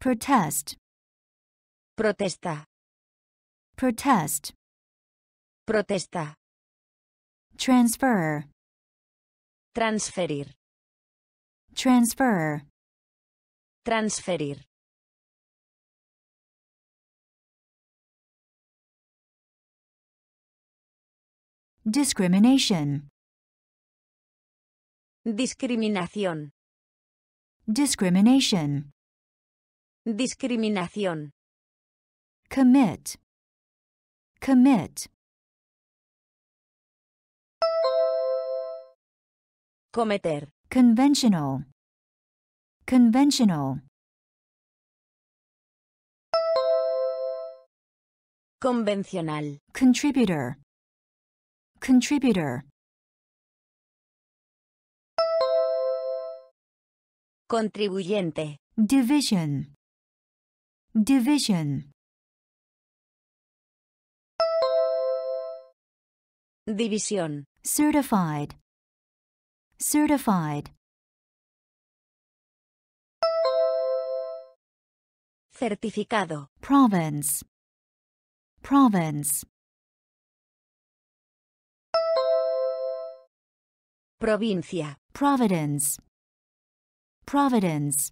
protest, Protesta. protest, Protesta. transfer, Transferir. transfer, Transferir. Discrimination, Discriminación. discrimination, Discriminación. commit, commit, Cometer. conventional, conventional, Convencional. contributor, Contributor. Contribuyente. Division. Division. División. Certified. Certified. Certificado. Province. Province. Provincia. providence, providence,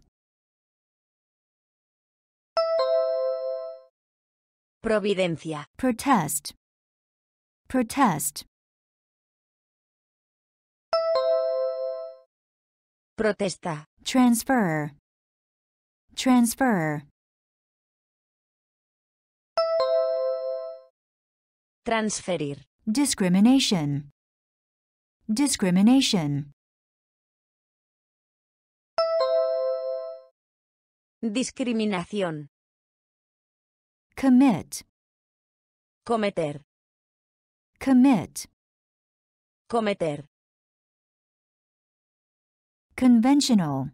Providencia. protest, protest, Protesta. transfer, transfer, Transferir. discrimination, discrimination, Discriminación. commit, Cometer. commit, Cometer. conventional,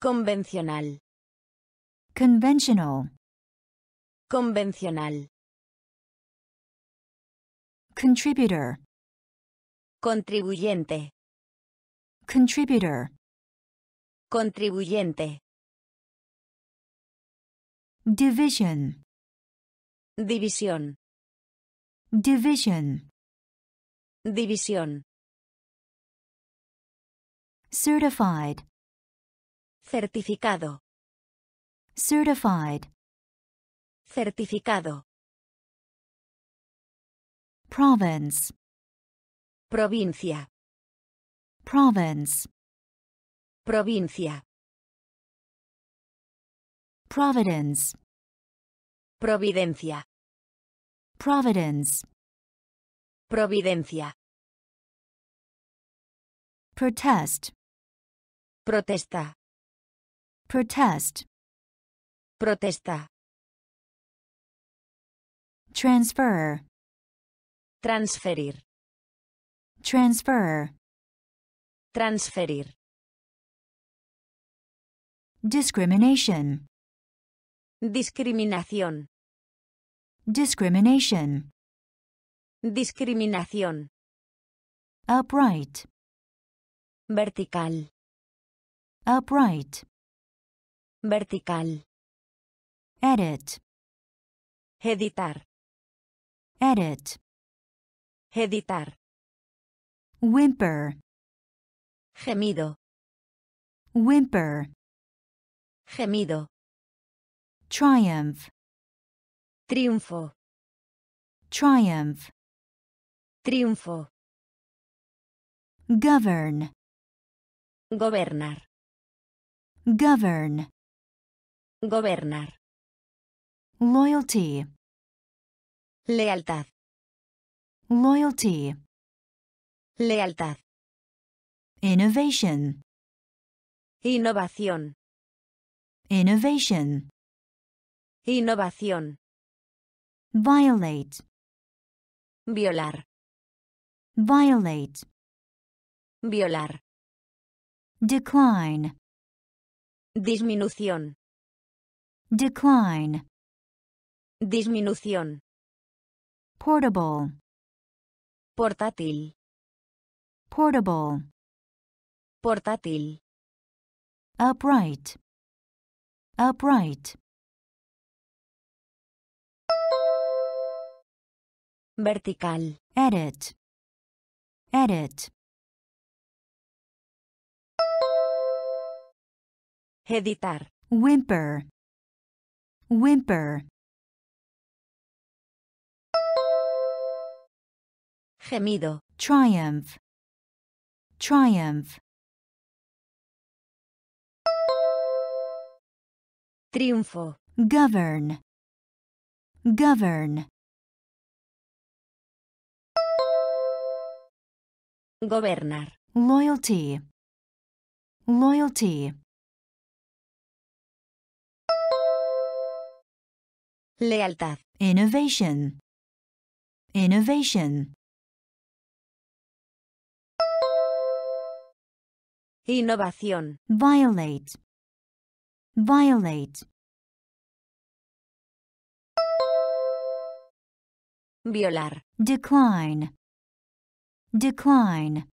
Convencional. conventional, Convencional. contributor, Contribuyente. contributor, Contribuyente. division, División. division, División. certified, Certificado. certified, Certificado. province, Provincia. province, Provincia. providence, Providencia. providence, Providencia. protest, Protesta. protest, Protesta. transfer, Transferir. Transfer, Transferir. discrimination, Discriminación. discrimination, Discriminación. upright, Vertical. upright, Vertical. edit, Editar. edit, Editar. Whimper, Gemido. whimper, Gemido. triumph, Triunfo. triumph, Triunfo. govern, Gobernar. govern, Gobernar. loyalty, Lealtad. loyalty, Lealtad. innovation, Innovación. innovation, Innovación. violate, Violar. violate, Violar. decline, Disminución. decline, Disminución. portable, Portátil. Portable, Portátil. upright, upright, Vertical. edit, edit, Editar. whimper, whimper, Gemido. triumph, triumph, Triunfo. govern, govern, Gobernar. loyalty, loyalty, Lealtad. innovation, innovation, Innovación. violate, violate, Violar. decline, decline,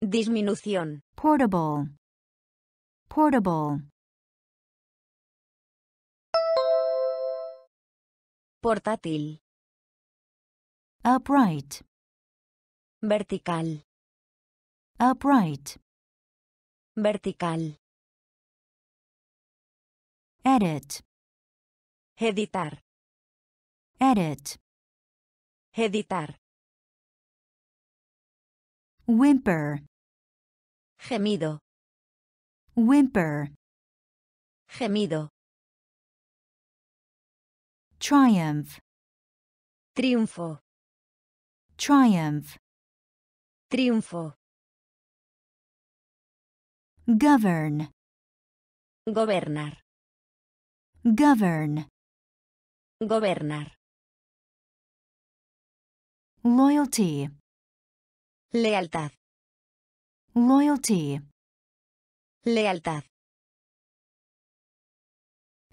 Disminución. portable, portable, Portátil. upright, Vertical. upright, Vertical. edit, Editar. edit, Editar. whimper, Gemido. whimper, Gemido. triumph, Triunfo. triumph, Triunfo. govern, Gobernar. govern, Gobernar. loyalty, Lealtad. loyalty, Lealtad.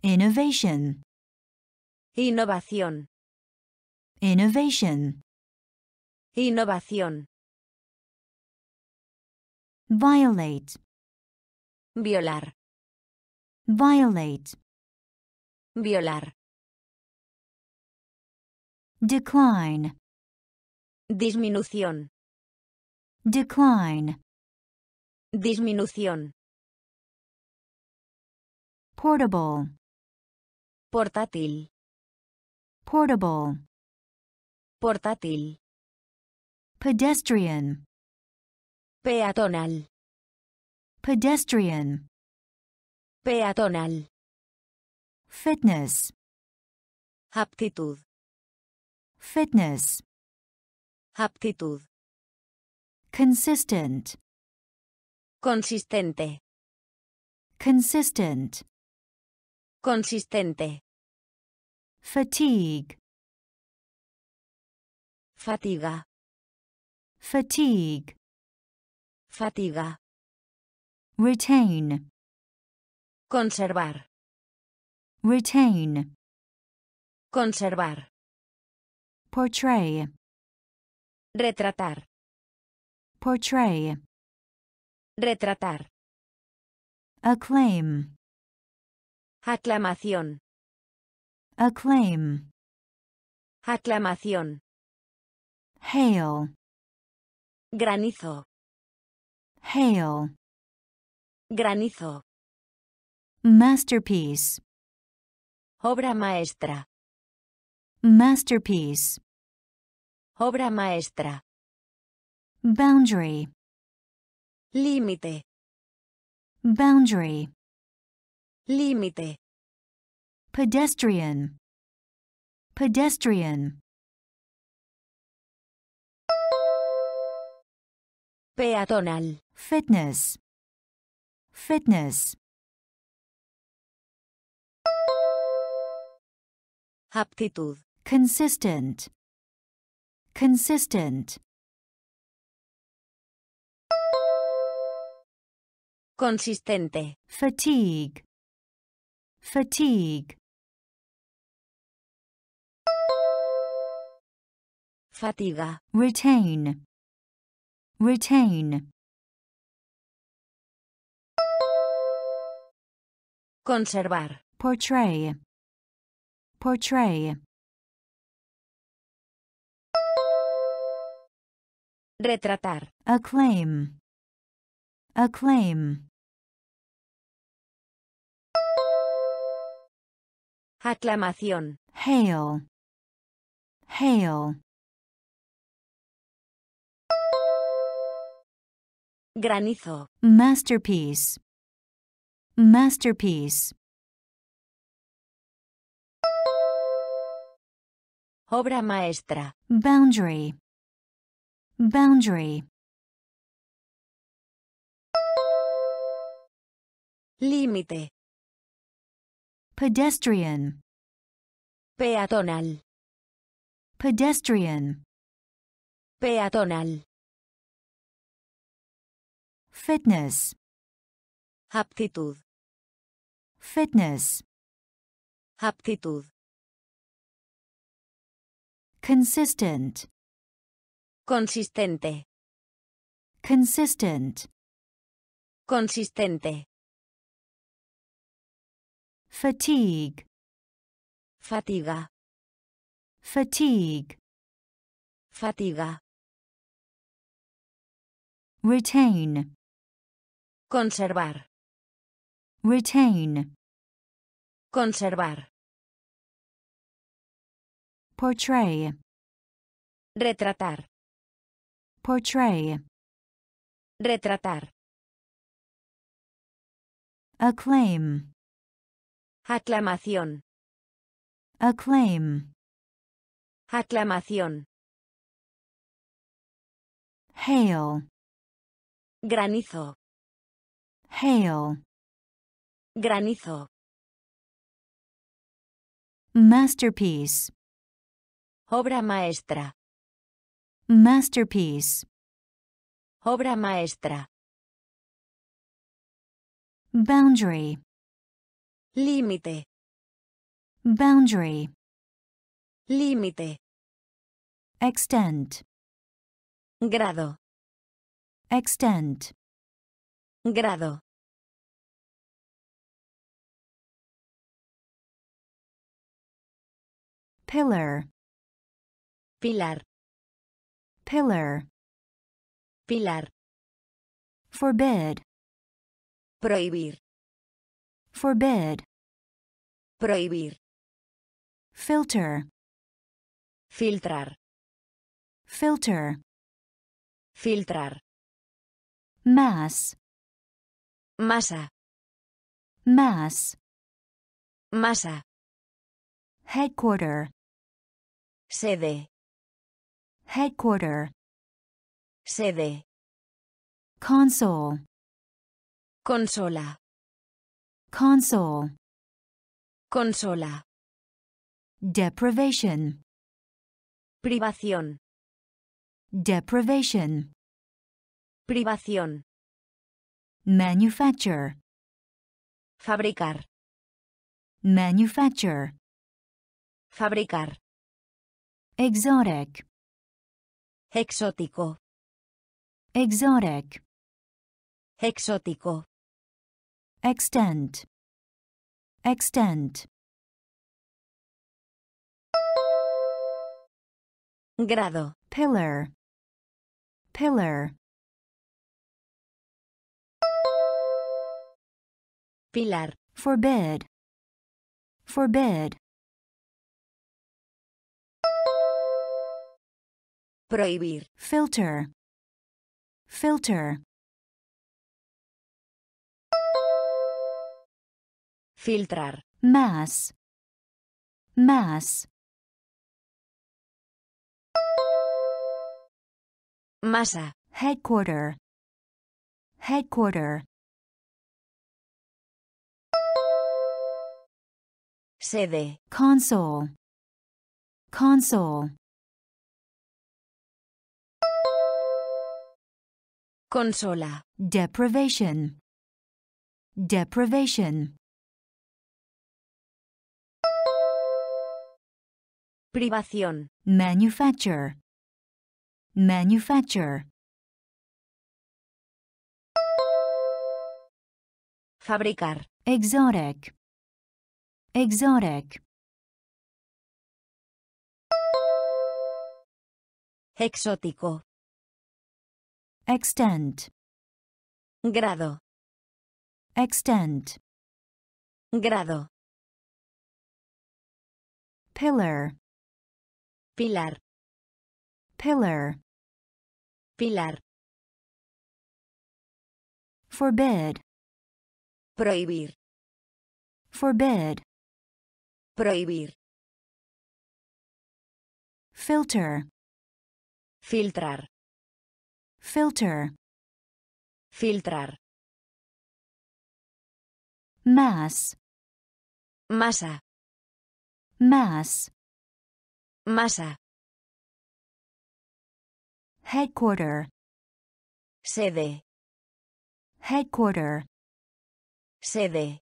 innovation, Innovación. innovation, Innovación. Violate, Violar. violate, Violar. decline, Disminución. decline, Disminución. portable, Portátil. portable, Portátil. pedestrian, Peatonal. pedestrian, Peatonal. fitness, Aptitud. fitness, Aptitud. consistent, Consistente. consistent, Consistente. fatigue, Fatiga. fatigue, Fatiga. retain, Conservar. retain, Conservar. portray, Retratar. portray, Retratar. acclaim, Aclamación. acclaim, Aclamación. hail, Granizo. Hail, Granizo. masterpiece, Obra maestra. masterpiece, Obra maestra. boundary, Límite. boundary, Límite. pedestrian, pedestrian, Peatonal. Fitness, fitness, Aptitud. consistent, consistent, Consistente. fatigue, fatigue, Fatiga. retain, retain, Conservar. portray, portray, Retratar. acclaim, acclaim, Aclamación. hail, hail, Granizo. masterpiece, masterpiece, Obra maestra. boundary, boundary, Límite. pedestrian, Peatonal. pedestrian, Peatonal. fitness, Aptitud. fitness, Aptitud. consistent, Consistente. consistent, Consistente. fatigue, Fatiga. fatigue, Fatiga. retain, Conservar. Retain, Conservar. portray, Retratar. portray, Retratar. acclaim, Aclamación. acclaim, Aclamación. hail, Granizo. hail, Granizo. masterpiece, Obra maestra. masterpiece, Obra maestra. boundary, Límite. boundary, Límite. extent, Grado. extent, Grado. Pillar, Pilar. pillar, Pilar. forbid, Prohibir. forbid, Prohibir. filter, Filtrar. filter, Filtrar. mass, Masa. mass, Masa. headquarter, Sede. headquarter, Sede. console, Consola. console, Consola. deprivation, Privación. deprivation, Privación. manufacture, Fabricar. manufacture, Fabricar. Exotic, Exótico. exotic, Exótico. extent, extent, Grado. pillar, pillar, Pilar. forbid, forbid, Prohibir. filter, filter, Filtrar. mass, mass, Masa. headquarter, headquarter, Sede. console, console, Consola. deprivation, deprivation, Privación. manufacture, manufacture, Fabricar. exotic, exotic, Exótico. Extent, Grado. extent, Grado. pillar, Pilar. pillar, Pilar. forbid, Prohibir. forbid, Prohibir. filter, Filtrar. Filter, Filtrar. mass, Masa. mass, Masa. headquarter, Sede. headquarter, Sede.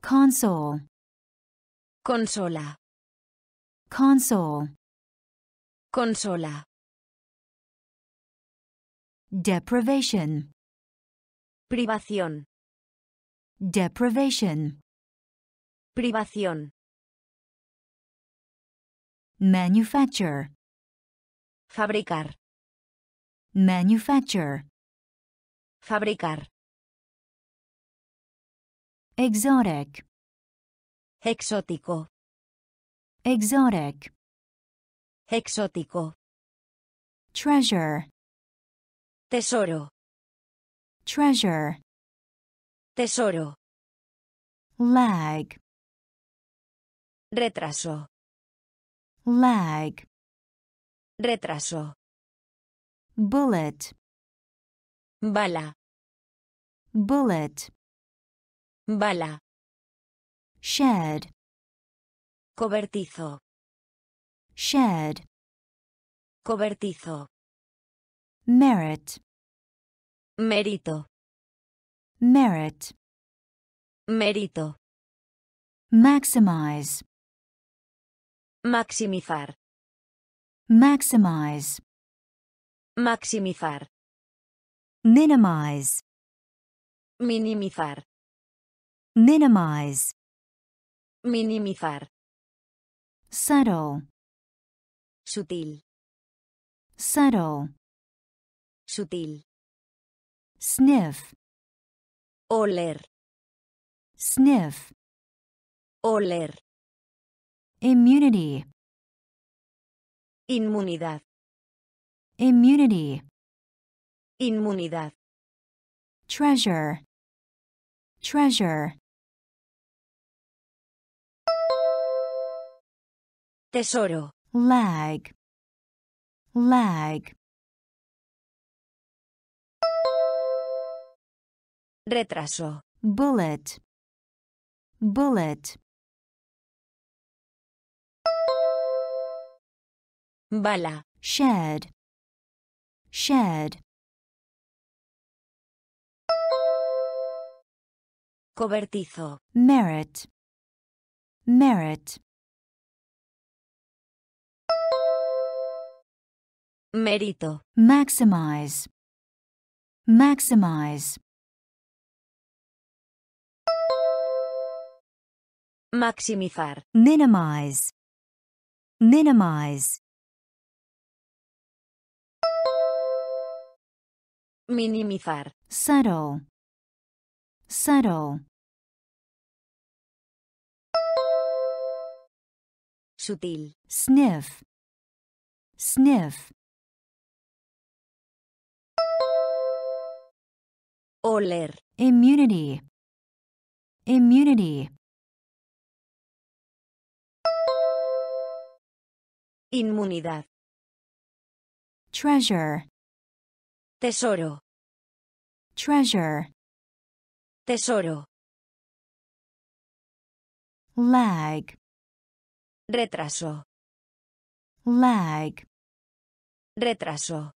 console, Consola. console, Consola. Deprivation, Privación. deprivation, Privación. manufacture, Fabricar. manufacture, Fabricar. exotic, Exótico. exotic, Exótico. treasure, Tesoro. treasure, Tesoro. lag, Retraso. lag, Retraso. bullet, Bala. bullet, Bala. shed, Cobertizo. shed, Cobertizo. Merit, Mérito. merit, Mérito. maximize, Maximizar. maximize, Maximizar. minimize, Minimizar. minimize, Minimizar. subtle, Sutil. subtle, Sutil. sniff, Oler. sniff, Oler. immunity, Inmunidad. immunity, Inmunidad. treasure, treasure, Tesoro. lag, lag, Retraso. bullet, bullet, Bala. shed, shed, Cobertizo. merit, merit, Mérito. maximize, maximize, Maximizar. minimize, minimize, Minimizar. subtle, subtle, Sutil. sniff, sniff, Oler. immunity, immunity, Inmunidad. treasure, Tesoro. treasure, Tesoro. lag, Retraso. lag, Retraso.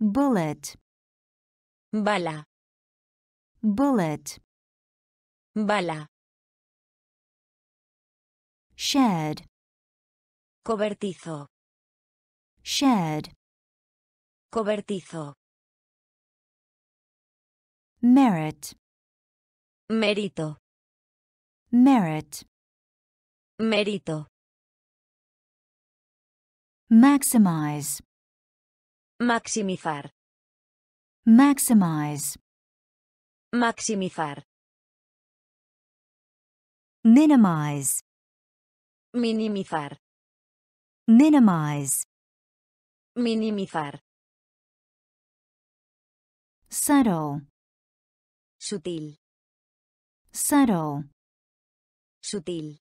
bullet, Bala. bullet, Bala. Shed, Cobertizo. shed, Cobertizo. merit, Mérito. merit, Mérito. maximize, Maximizar. maximize, Maximizar. minimize, Minimizar. minimize, Minimizar. subtle, Sutil. subtle, Sutil.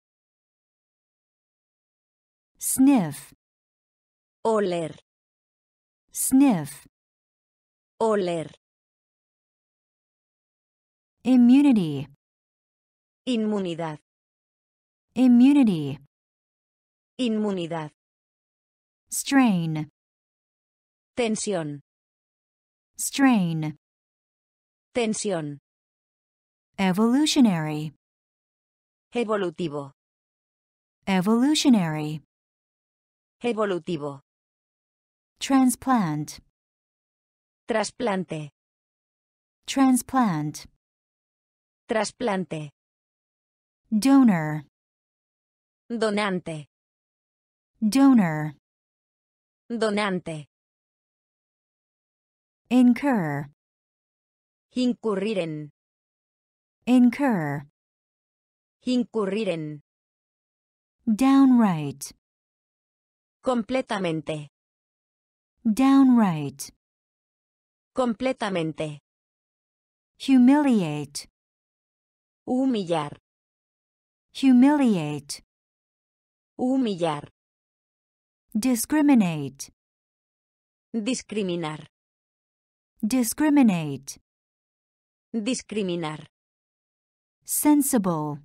sniff, Oler. sniff, Oler. immunity, Inmunidad. immunity, Inmunidad. strain, Tensión. strain, Tensión. evolutionary, Evolutivo. evolutionary, Evolutivo. transplant, Trasplante. transplant, Trasplante. donor, Donante. Donor, Donante. incur, Incurrir en. incur, Incurrir en. downright, Completamente. downright, Completamente. humiliate, Humillar. humiliate, Humillar. Discriminate, Discriminar. discriminate, Discriminar. sensible,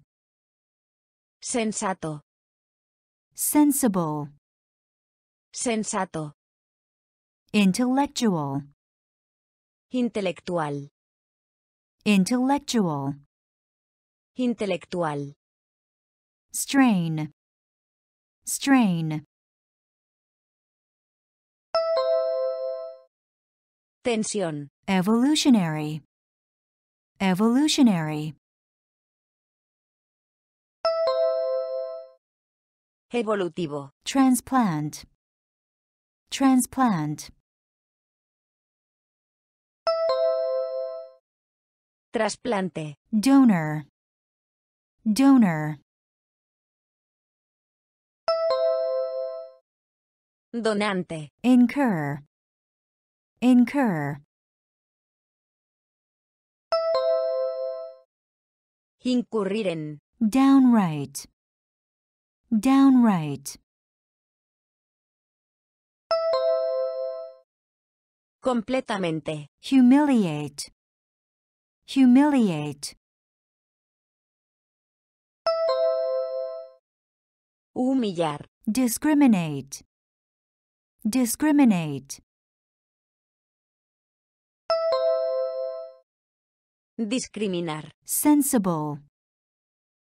Sensato. sensible, Sensato. intellectual, Intelectual. intellectual, Intelectual. strain, strain, Tensión. evolutionary, evolutionary, Evolutivo. transplant, transplant, Trasplante. donor, donor, Donante. incur, incur, Incurrir en. downright, downright, Completamente. humiliate, humiliate, Humillar. discriminate, discriminate, Discriminar. sensible,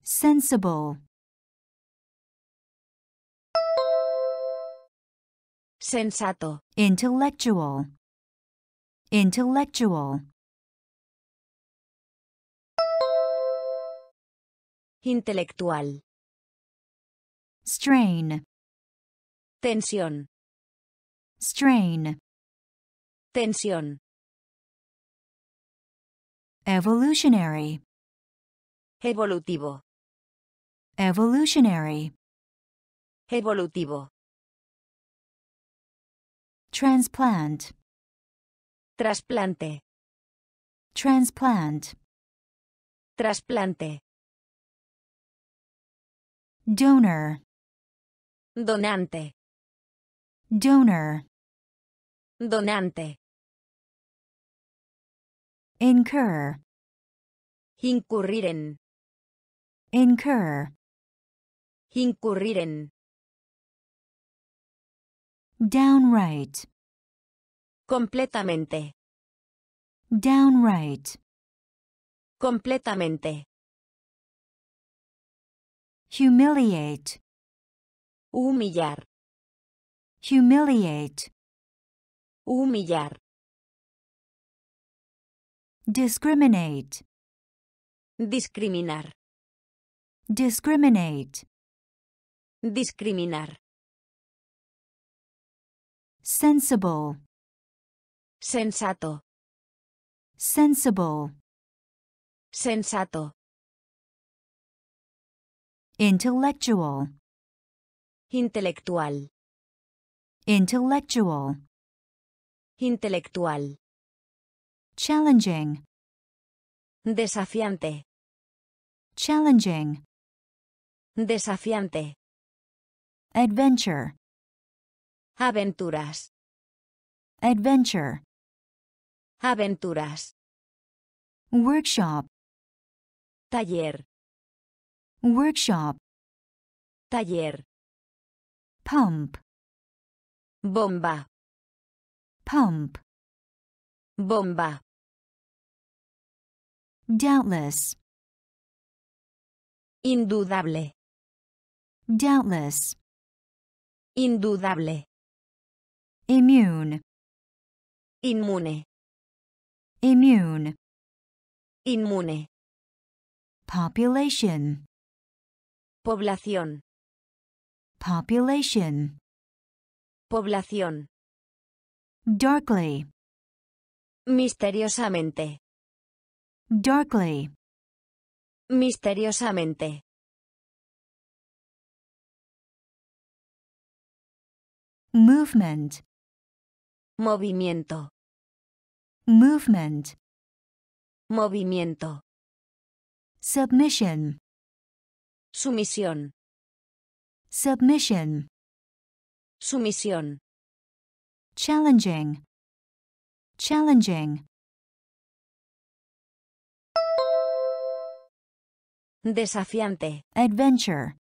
sensible, Sensato. intellectual, intellectual, Intelectual. strain, Tensión. strain, Tensión. Evolutionary, Evolutivo. evolutionary, Evolutivo. transplant, Trasplante. transplant, Trasplante. donor, Donante. donor, Donante. Incur, Incurrir en. incur, Incurrir en. downright, Completamente. downright, Completamente. humiliate, Humillar. humiliate, Humillar. Discriminate, Discriminar. discriminate, Discriminar. sensible, Sensato. sensible, Sensato. intellectual, Intelectual. intellectual, Intelectual. Challenging, Desafiante. challenging, Desafiante. adventure, Aventuras. adventure, Aventuras. workshop, Taller. workshop, Taller. pump, Bomba. pump, Bomba. Doubtless, Indudable. doubtless, Indudable. immune, Inmune. immune, Inmune. population, Población. population, Población. darkly, Misteriosamente. Darkly, Misteriosamente. movement, Movimiento. movement, Movimiento. submission, Sumisión. submission, Sumisión. challenging, challenging, Desafiante. adventure,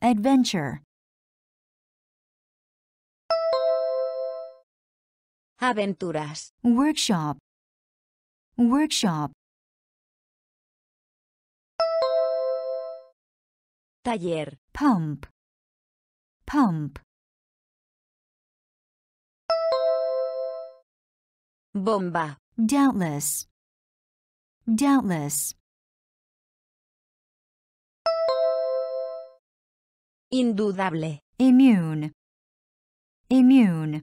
adventure, Aventuras. workshop, workshop, Taller. pump, pump, Bomba. doubtless, doubtless, Indudable. immune, immune,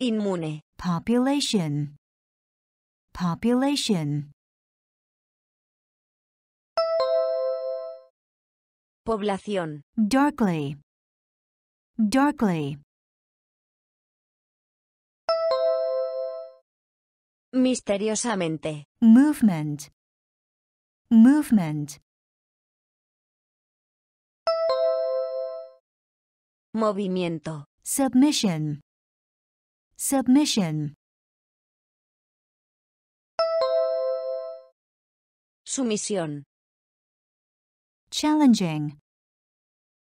Inmune. population, population, Población. darkly, darkly, Misteriosamente. movement, movement, Movimiento. submission, submission, Sumisión. challenging,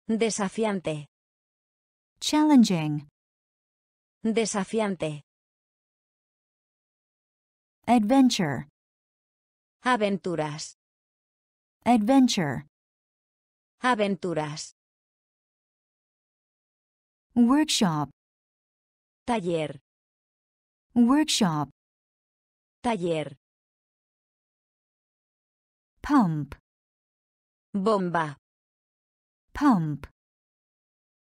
Desafiante. challenging, Desafiante. adventure, Aventuras. Adventure, Aventuras. workshop, Taller. workshop, Taller. pump, Bomba. pump,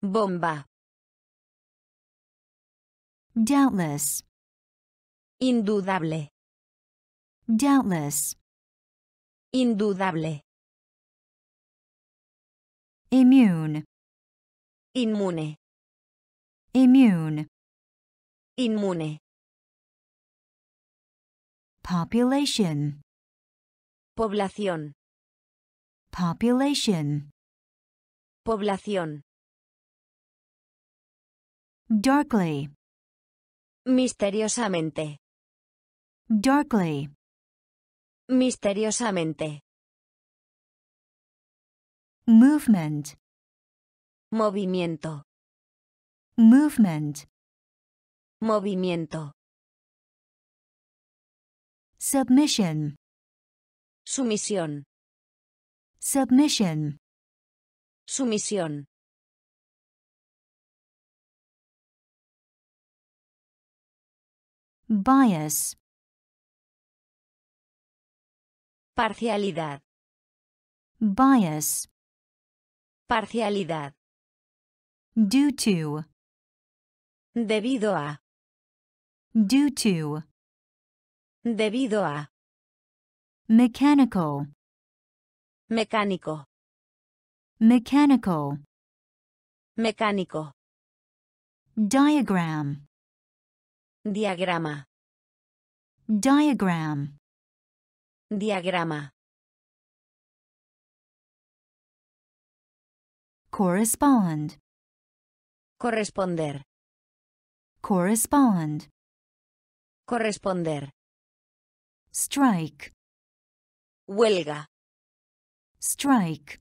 Bomba. doubtless, Indudable. doubtless, Indudable. Immune, Inmune. immune, Inmune. population, Población. population, Población. darkly, Misteriosamente. darkly, Misteriosamente. Movement, Movimiento. movement, Movimiento. submission, Sumisión. submission, Sumisión. bias, Parcialidad. bias, Parcialidad. due to, Debido a. due to, Debido a. mechanical, Mecánico. mechanical, Mecánico. diagram, Diagrama. diagram, Diagrama. Correspond, Corresponder. correspond, Corresponder. strike, Huelga. strike,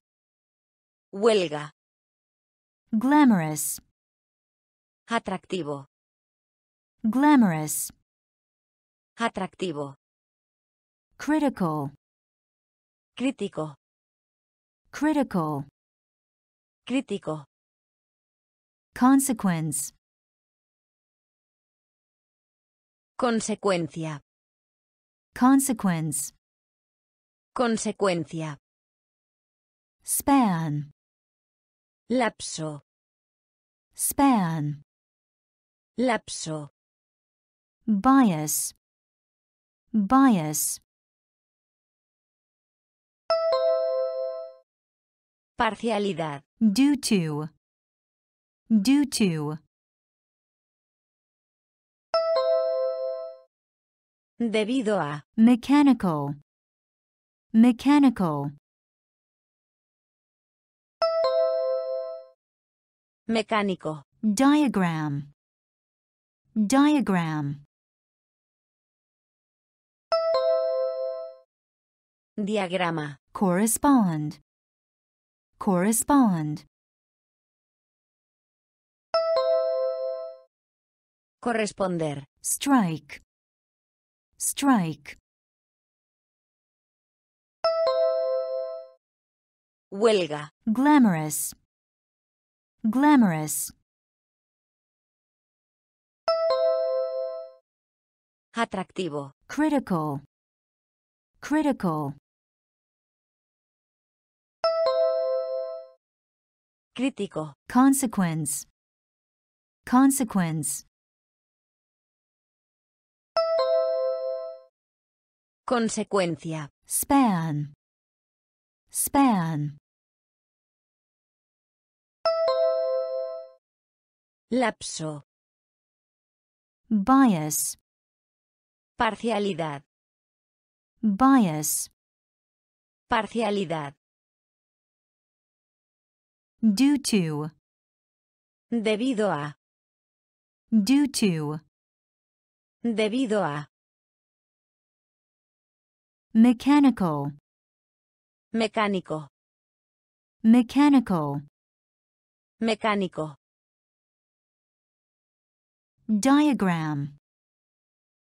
Huelga. glamorous, Atractivo. glamorous, Atractivo. critical, Crítico. critical, Crítico. consequence, Consecuencia. consequence, Consecuencia. span, Lapso. span, Lapso. bias, bias, Parcialidad. due to, due to, Debido a. mechanical, mechanical, Mecánico. diagram, diagram, Diagrama. correspond, correspond, Corresponder. strike, strike, Huelga. glamorous, glamorous, Atractivo. critical, critical, Crítico. consequence, consequence, Consecuencia. span, span, Lapso. bias, Parcialidad. bias, Parcialidad. Due to, Debido a. due to, Debido a. mechanical, Mecánico. mechanical, Mecánico. diagram,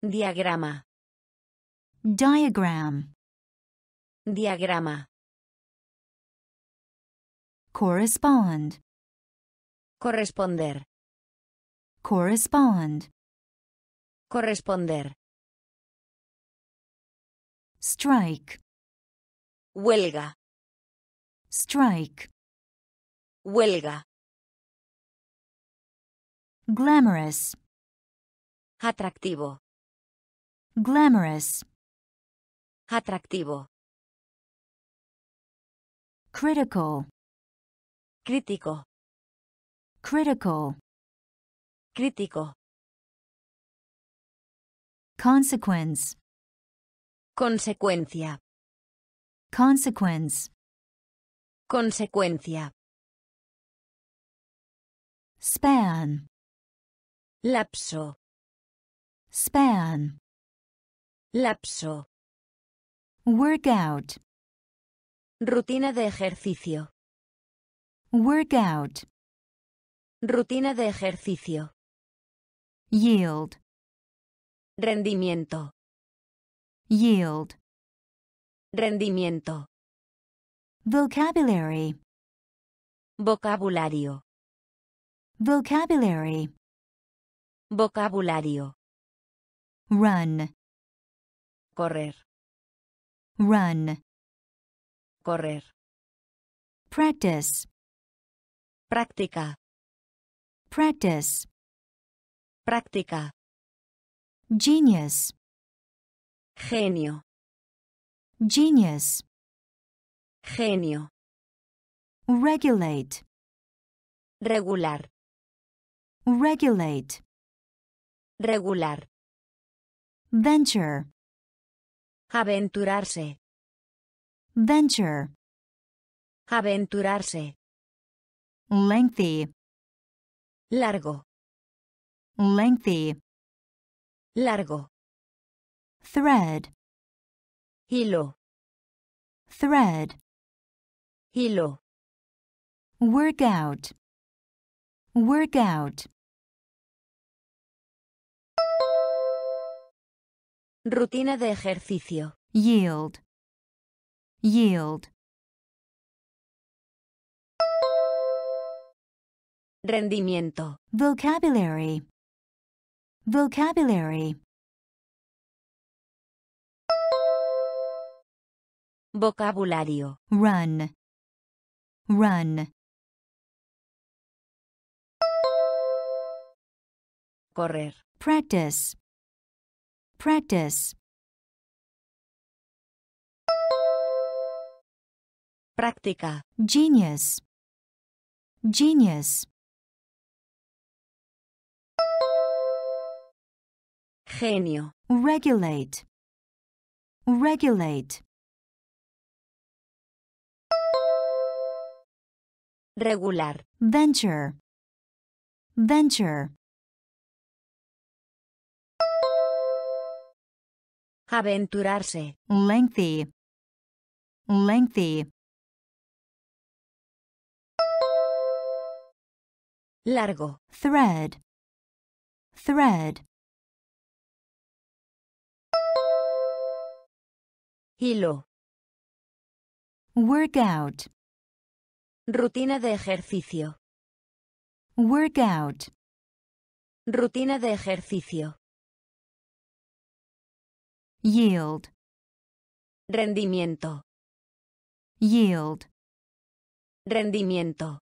Diagrama. diagram, Diagrama. Correspond, Corresponder. correspond, Corresponder. strike, Huelga. strike, Huelga. glamorous, Atractivo. glamorous, Atractivo. critical, Crítico. critical, Crítico. consequence, Consecuencia. consequence, Consecuencia. span, Lapso. span, Lapso. workout, Rutina de ejercicio. Workout, Rutina de ejercicio. yield, Rendimiento. yield, Rendimiento. vocabulary, Vocabulario. vocabulary, Vocabulario. run, Correr. run, Correr. practice, Práctica. practice, Práctica. genius, Genio. genius, Genio. regulate, Regular. regulate, Regular. venture, Aventurarse. venture, Aventurarse. Lengthy, Largo. lengthy, Largo. thread, Hilo. thread, Hilo. workout, workout, Rutina de ejercicio. yield, yield, Rendimiento. vocabulary, vocabulary, Vocabulario. run, run, Correr. practice, practice, Práctica. genius, genius, Genio. regulate, regulate, Regular. venture, venture, Aventurarse. lengthy, lengthy, Largo. thread, thread, Hilo. workout, Rutina de ejercicio. workout, Rutina de ejercicio. yield, Rendimiento. yield, Rendimiento.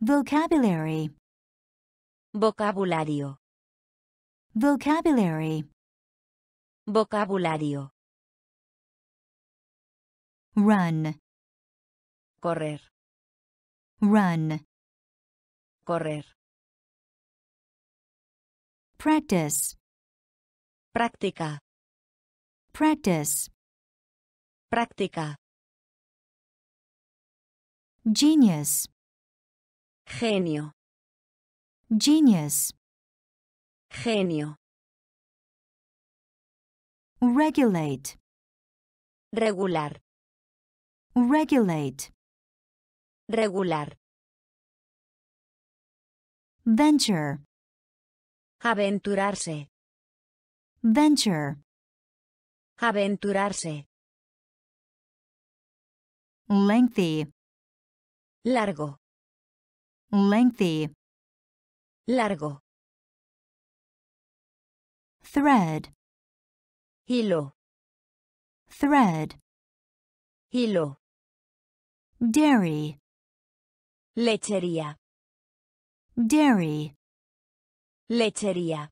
vocabulary, Vocabulario. vocabulary, Vocabulario. run, Correr. run, Correr. practice, Práctica. practice, Práctica. genius, Genio. genius, Genio. Regulate, Regular. regulate, Regular. venture, Aventurarse. venture, Aventurarse. lengthy, Largo. lengthy, Largo. thread, Hilo. thread, Hilo. dairy, Lechería. dairy, Lechería.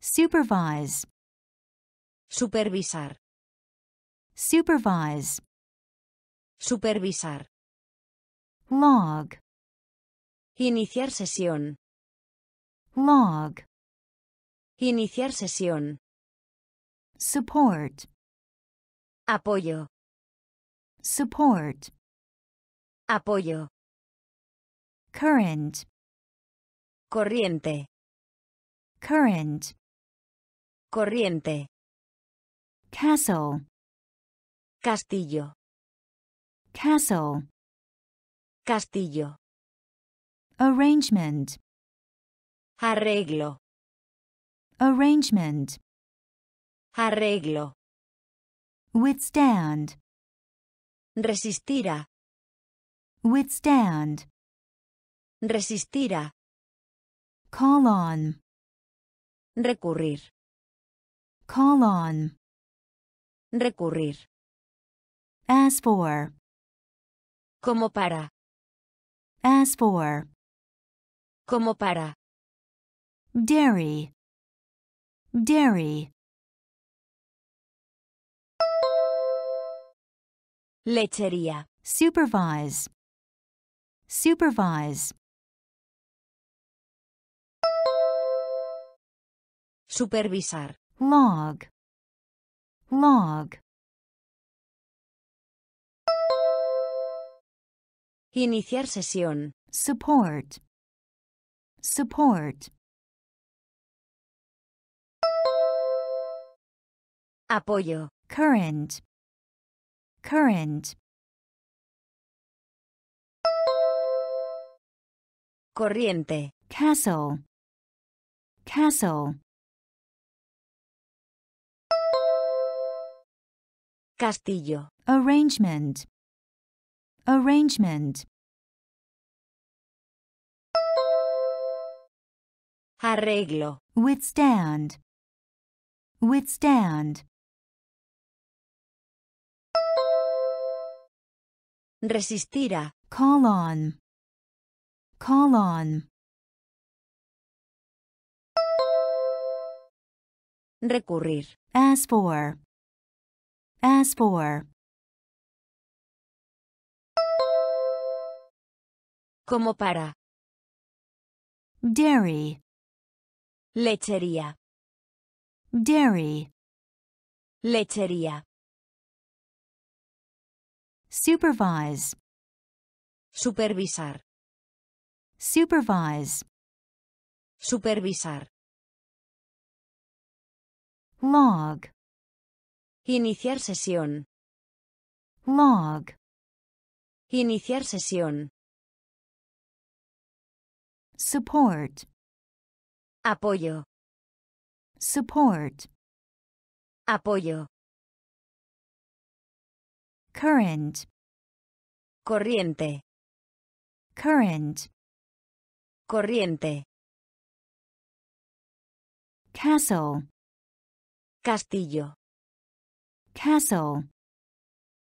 supervise, Supervisar. supervise, Supervisar. log, Iniciar sesión. log, Iniciar sesión. Support, Apoyo. support, Apoyo. current, Corriente. current, Corriente. castle, Castillo. castle, Castillo. arrangement, Arreglo. arrangement, Arreglo. withstand, Resistirá. withstand, Resistirá. call on, Recurrir. call on, Recurrir. as for, Como para. as for, Como para. dairy, dairy, Lechería. supervise, supervise, Supervisar. log, log, Iniciar sesión. support, support, Apoyo. current, current, Corriente. castle, castle, Castillo. arrangement, arrangement, Arreglo. withstand, withstand, Resistir a. call on, call on, Recurrir. ask for, ask for, Como para. dairy, Lechería. dairy, Lechería. Supervise, Supervisar. supervise, Supervisar. log, Iniciar sesión. log, Iniciar sesión. support, Apoyo. support, Apoyo. Current, Corriente. current, Corriente. castle, Castillo. castle,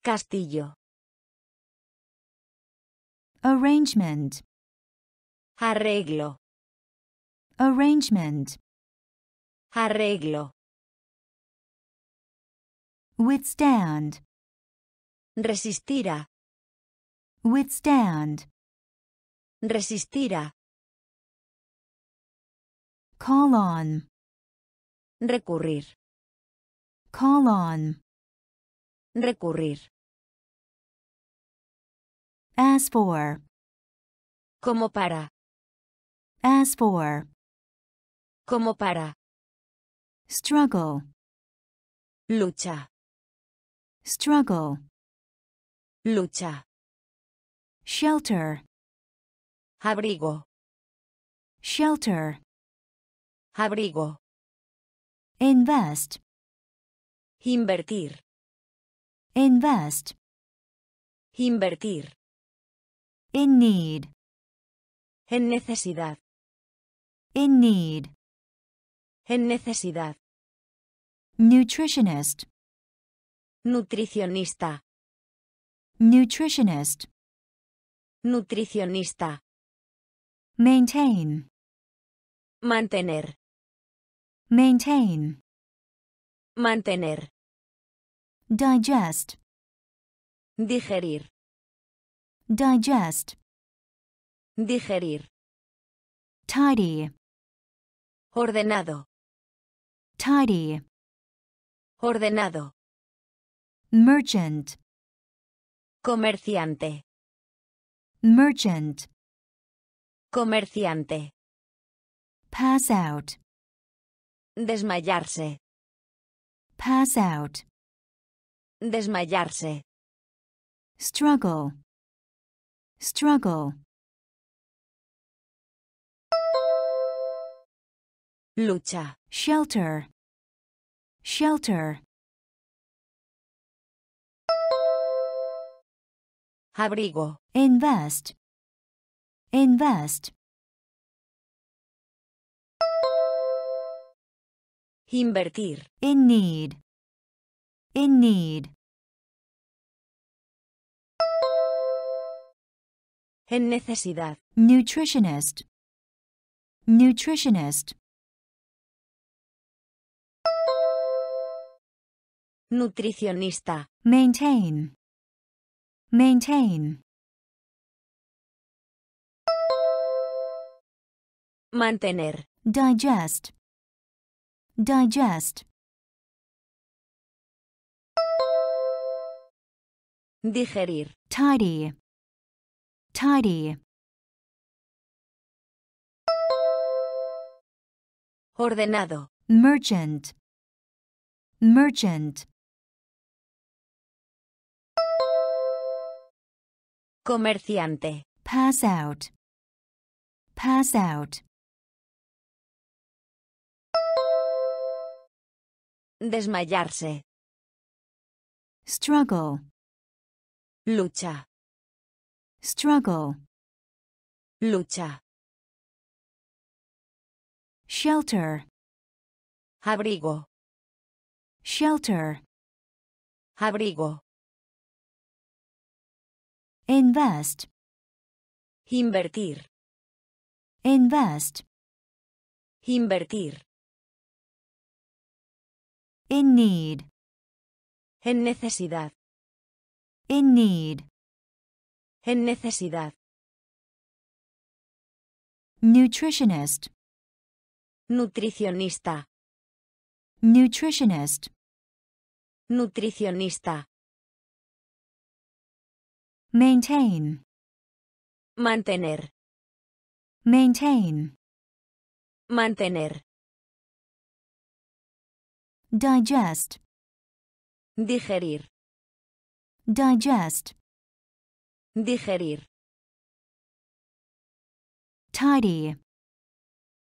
Castillo. arrangement, Arreglo. arrangement, Arreglo. withstand, Resistir a. withstand, Resistir a. call on, Recurrir. call on, Recurrir. ask for, Como para. ask for, Como para. struggle, Lucha. struggle, Lucha. shelter, Abrigo. shelter, Abrigo. invest, Invertir. invest, Invertir. in need, En necesidad. in need, En necesidad. nutritionist, Nutricionista. Nutritionist, Nutricionista. maintain, Mantener. maintain, Mantener. digest, Digerir. digest, Digerir. tidy, Ordenado. tidy, Ordenado. merchant, Comerciante. merchant, Comerciante. pass out, Desmayarse. pass out, Desmayarse. struggle, struggle, Lucha. shelter, shelter, Abrigo. invest, invest, Invertir. in need, in need, En necesidad. nutritionist, nutritionist, Nutricionista. maintain, maintain, Mantener. digest, digest, Digerir. tidy, tidy, Ordenado. merchant, merchant, Comerciante. pass out, pass out, Desmayarse. struggle, lucha, struggle, lucha, shelter, abrigo, shelter, abrigo, invest, invertir, invest, invertir, in need, en necesidad, in need, en necesidad, nutritionist, nutricionista, nutritionist, nutricionista, maintain, mantener, maintain, mantener, digest, digerir, digest, digerir, tidy,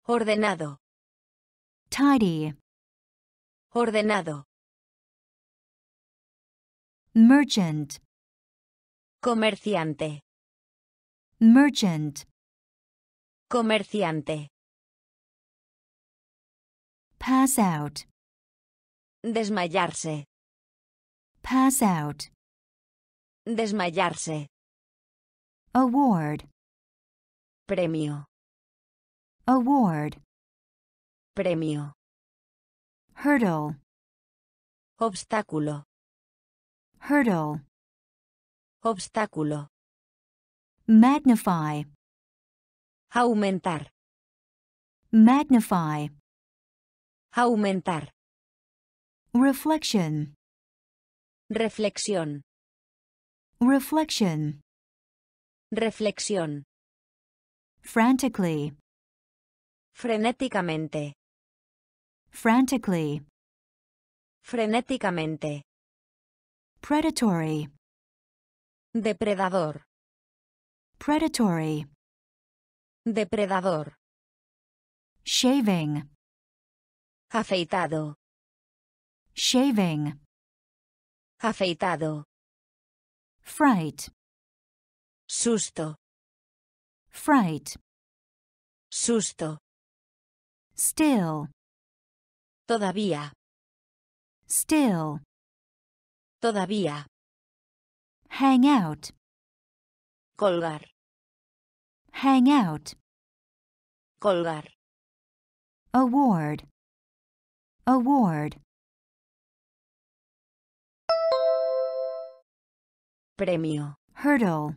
ordenado, tidy, ordenado, merchant, comerciante, merchant, comerciante, pass out, desmayarse, pass out, desmayarse, award, premio, award, premio, hurdle, obstáculo, hurdle, obstáculo, magnify, aumentar, magnify, aumentar, reflection, reflexión, reflection, reflexión, frantically, frenéticamente, frantically, frenéticamente, predatory, depredador, predatory, depredador, shaving, afeitado, shaving, afeitado, fright, susto, fright, susto, still, todavía, still, todavía, hang out, colgar, hang out, colgar, award, award, premio, hurdle,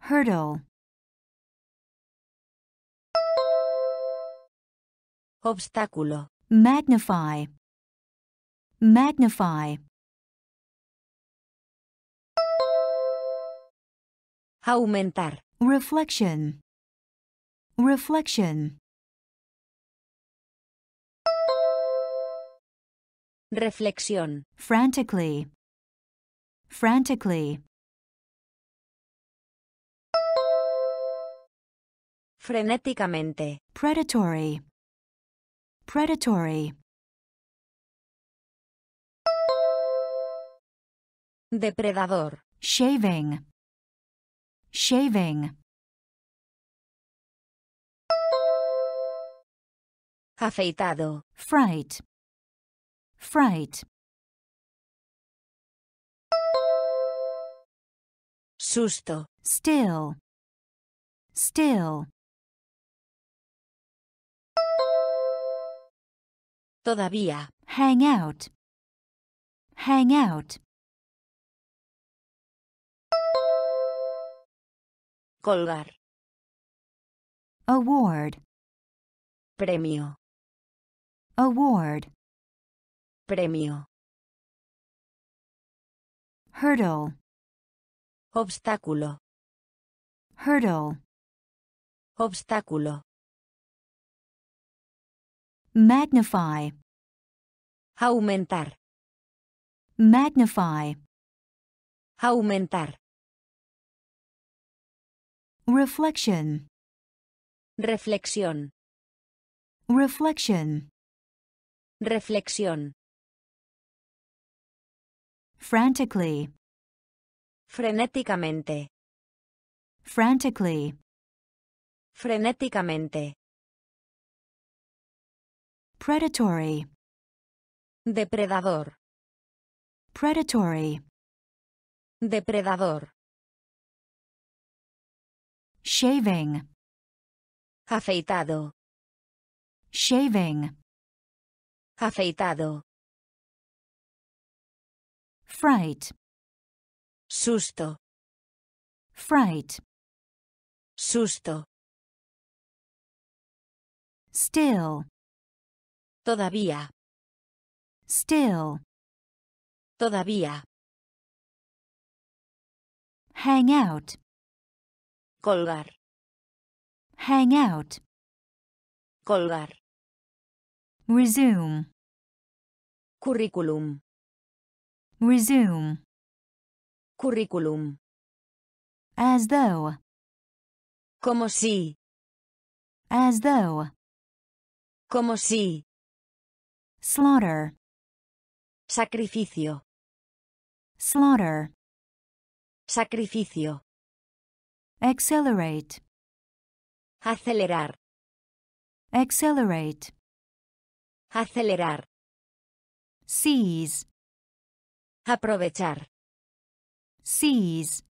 hurdle, obstáculo, magnify, magnify, aumentar, reflection, reflection, reflexión, frantically, frantically, frenéticamente, predatory, predatory, depredador, shaving, shaving, afeitado, fright, fright, susto, still, still, todavía, hang out, hang out, colgar, award, premio, award, premio, hurdle, obstáculo, hurdle, obstáculo, magnify, aumentar, magnify, aumentar, reflection, reflexión, reflection, reflexión, frantically, frenéticamente, frantically, frenéticamente, predatory, depredador, predatory, depredador, shaving, afeitado, shaving, afeitado, fright, susto, fright, susto, still, todavía, still, todavía, hang out, colgar, hang out, colgar, resume, currículum, resume, currículum, as though, como si, as though, como si, slaughter, sacrificio, slaughter, sacrificio, accelerate, acelerar, accelerate, acelerar, seize, aprovechar, seize,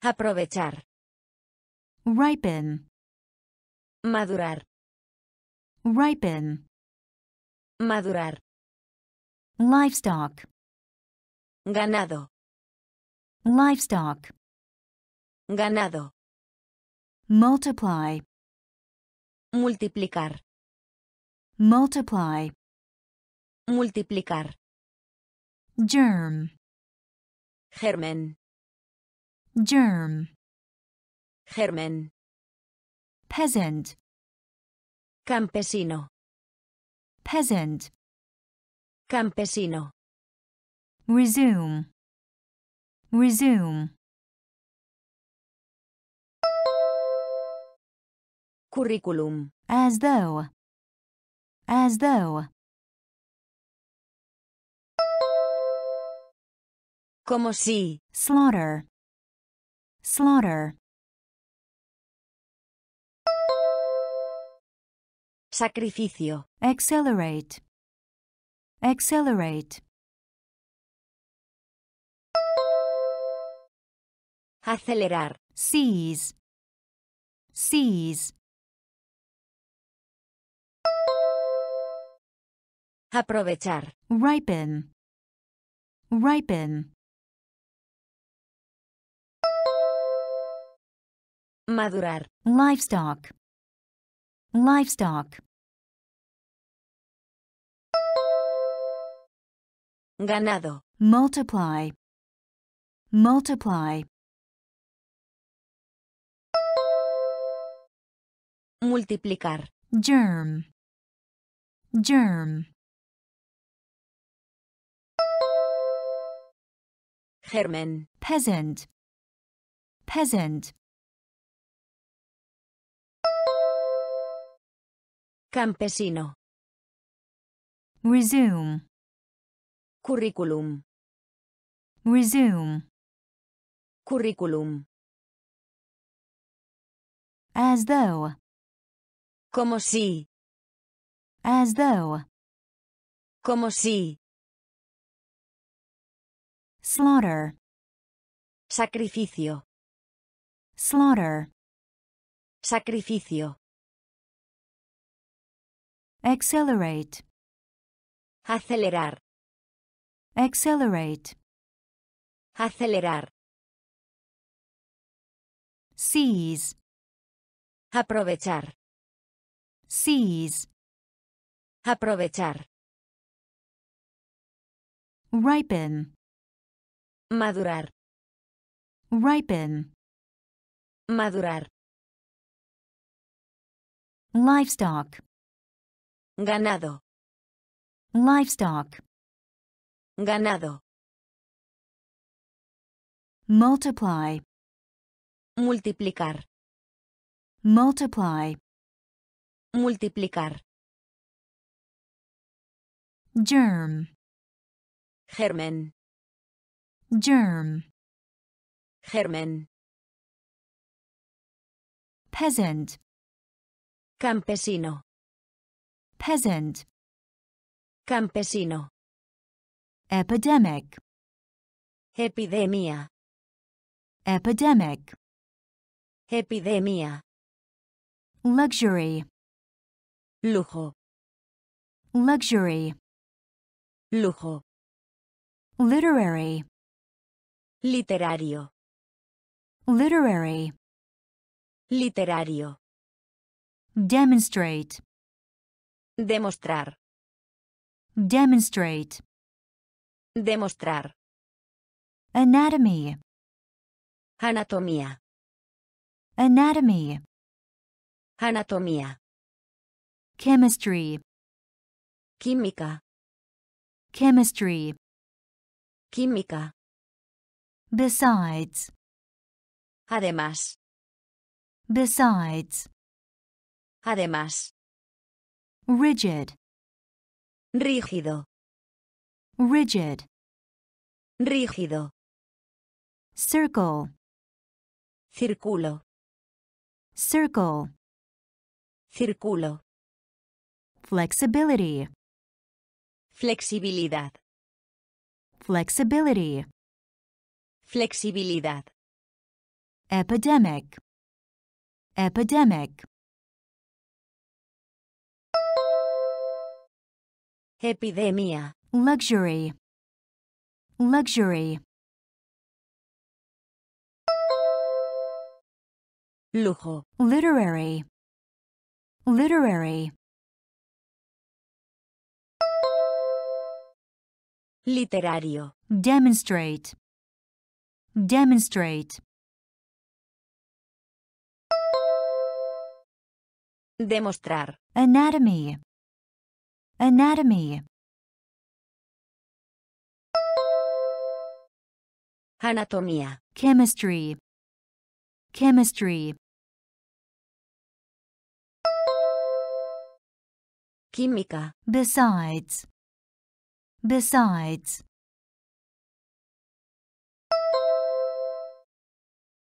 aprovechar, ripen, madurar, ripen, madurar, livestock, ganado, livestock, ganado, multiply, multiplicar, multiply, multiplicar, germ, germen, germ, germen, peasant, campesino, peasant, campesino, resume, resume, currículum, as though, as though, como si, slaughter, slaughter, sacrificio, accelerate, accelerate, acelerar, seize, seize, aprovechar, ripen, ripen, madurar, livestock, livestock, ganado, multiply, multiply, multiplicar, germ, germ, germen, peasant, peasant, campesino, resume, currículum, resume, currículum, as though, como si, as though, como si, slaughter, sacrificio, slaughter, sacrificio, accelerate, acelerar, accelerate, acelerar, seize, aprovechar, seize, aprovechar, ripen, madurar, ripen, madurar, livestock, ganado, livestock, ganado, multiply, multiplicar, multiply, multiplicar, germ, germen, germ, Germen. peasant, Campesino. peasant, Campesino. epidemic, Epidemia. epidemic, Epidemia. luxury, Lujo. luxury, Lujo. literary, Literario. literary, Literario. demonstrate, Demostrar. demonstrate, Demostrar. anatomy, Anatomía. anatomy, Anatomía. chemistry, Química. chemistry, Química. Besides, Además. besides, Además. rigid, Rígido. rigid, Rígido. circle, Círculo. circle, Círculo. flexibility, Flexibilidad. flexibility, Flexibilidad. epidemic, epidemic, Epidemia. luxury, luxury, Lujo. literary, literary, Literario. demonstrate, demonstrate, Demostrar. anatomy, anatomy, Anatomía. chemistry, chemistry, Química. besides, besides,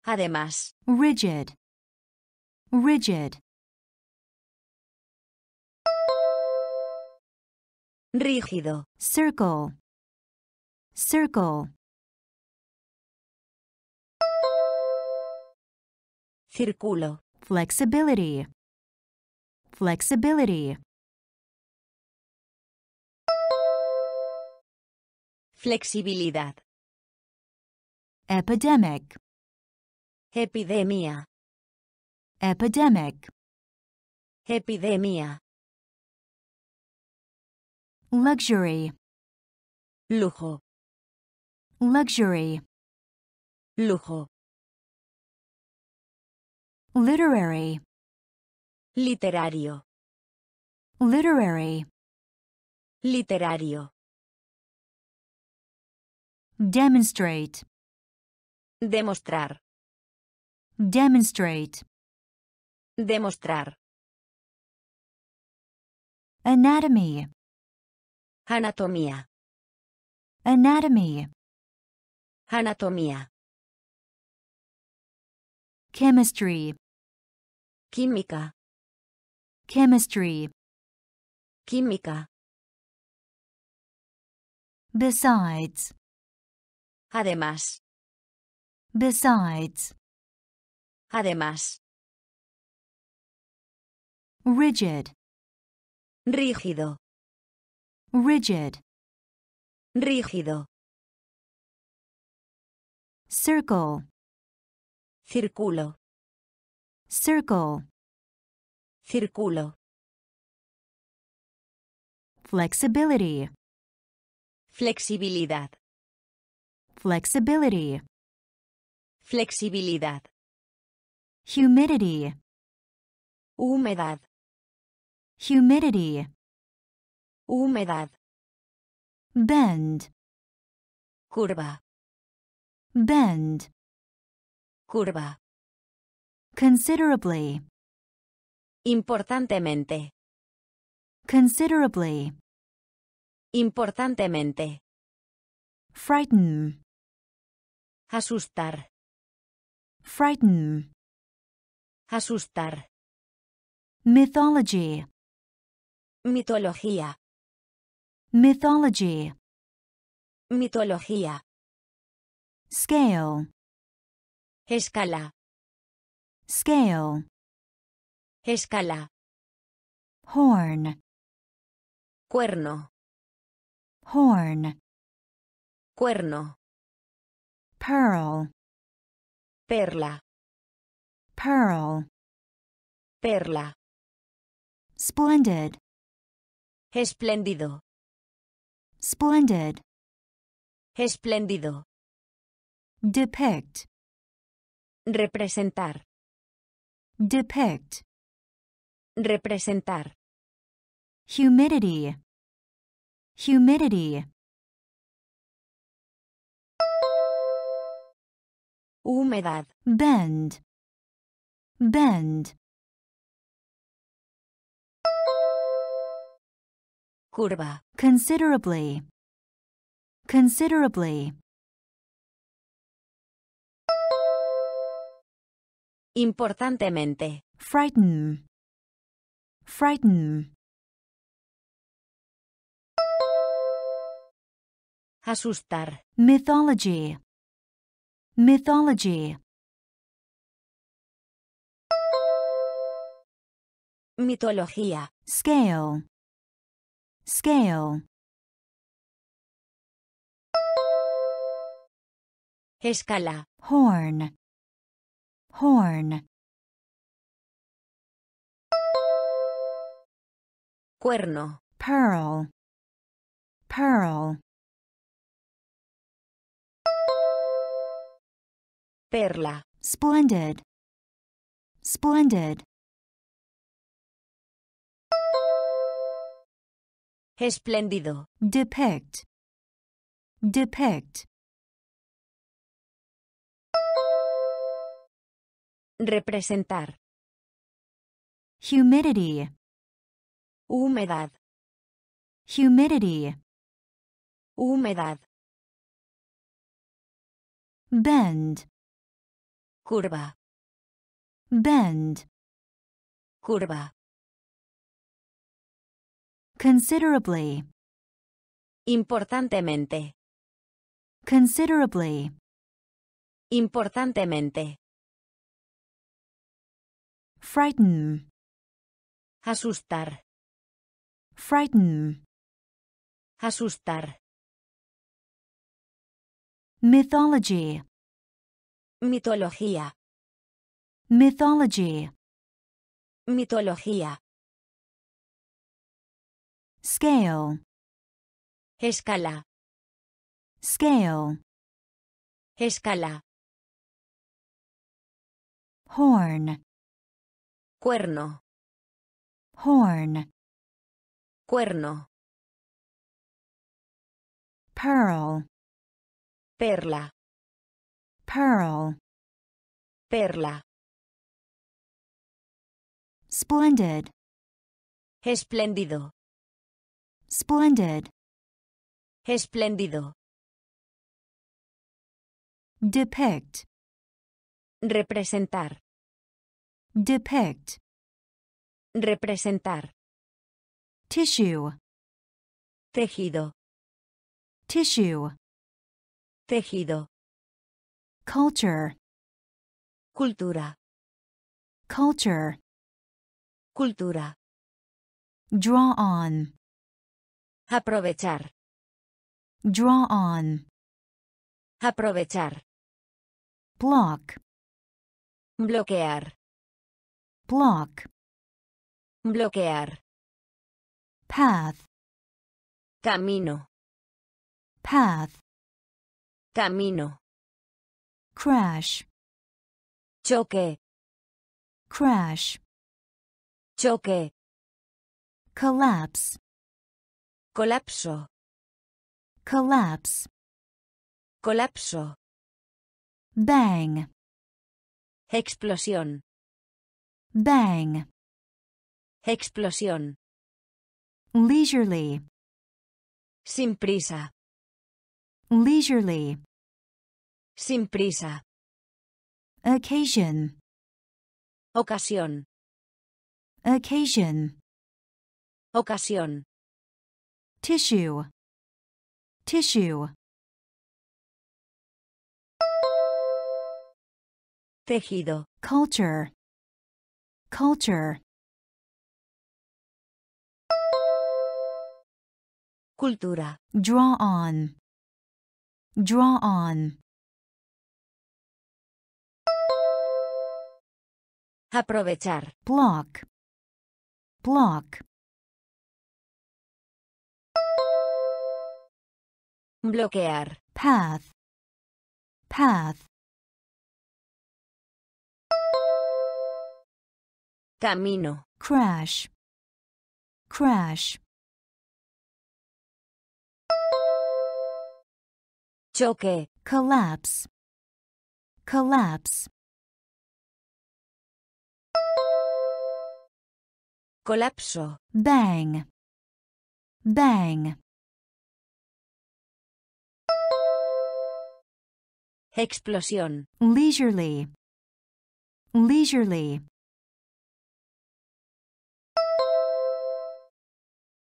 Además. rigid, rigid, Rígido. circle, circle, Círculo. flexibility, flexibility, Flexibilidad. epidemic, Epidemia. epidemic, Epidemia. luxury, Lujo. luxury, Lujo. literary, Literario. literary, Literario. demonstrate, Demostrar. Demonstrate, Demostrar. anatomy, Anatomía. anatomy, Anatomía. chemistry, Química. chemistry, Química. besides, Además. besides, Además. rigid, Rígido. rigid, Rígido. circle, Círculo. circle, Círculo. flexibility, Flexibilidad. flexibility, Flexibilidad. Humidity, Humedad. humidity, Humedad. bend, Curva. bend, Curva. considerably, Importantemente. considerably, Importantemente. frighten, Asustar. frighten, Asustar. mythology, Mitología. mythology, Mitología. scale, Escala. scale, Escala. horn, Cuerno. horn, Cuerno. pearl, Perla. Pearl, Perla. splendid, Espléndido. splendid, Espléndido. depict, Representar. depict, Representar. humidity, humidity, Humedad. bend, bend, Curva. considerably, considerably, Importantemente. frighten, frighten, Asustar. mythology, mythology, Mitología. scale, scale, Escala. horn, horn, Cuerno. pearl, pearl, Perla. splendid, splendid, Espléndido. depict, depict, Representar. humidity, Humedad. humidity, Humedad. bend, Curva. bend, Curva. Considerably, Importantemente. considerably, Importantemente. frighten, Asustar. frighten, Asustar. mythology, Mitología. mythology, Mitología. Scale, Escala. scale, Escala. horn, Cuerno. horn, Cuerno. pearl, Perla. pearl, Perla. splendid, Espléndido. Splendid, Espléndido. depict, Representar. depict, Representar. tissue, Tejido. tissue, Tejido. culture, Cultura. culture, Cultura. draw on, Aprovechar. draw on, Aprovechar. block, Bloquear. block, Bloquear. path, Camino. path, Camino. crash, Choque. crash, Choque. collapse, Colapso. collapse, Colapso. bang, Explosión. bang, Explosión. leisurely, Sin prisa. leisurely, Sin prisa. occasion, Ocasión. occasion, Ocasión. Tissue, tissue, Tejido. culture, culture, Cultura. draw on, draw on, Aprovechar. block, block, Bloquear. path, path, Camino. crash, crash, Choque. collapse, collapse, Colapso. bang, bang, Explosión. leisurely, leisurely,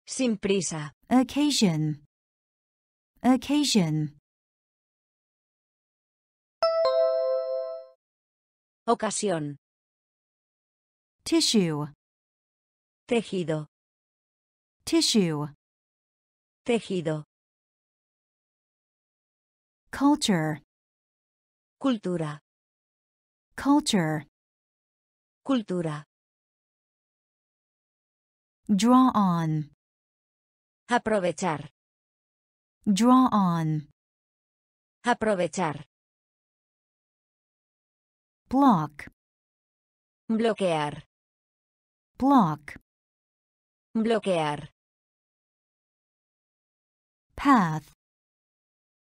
Sin prisa. occasion, occasion, Ocasión. tissue, Tejido. tissue, Tejido. culture, Cultura. culture, Cultura. draw on, Aprovechar. draw on, Aprovechar. block, Bloquear. block, Bloquear. path,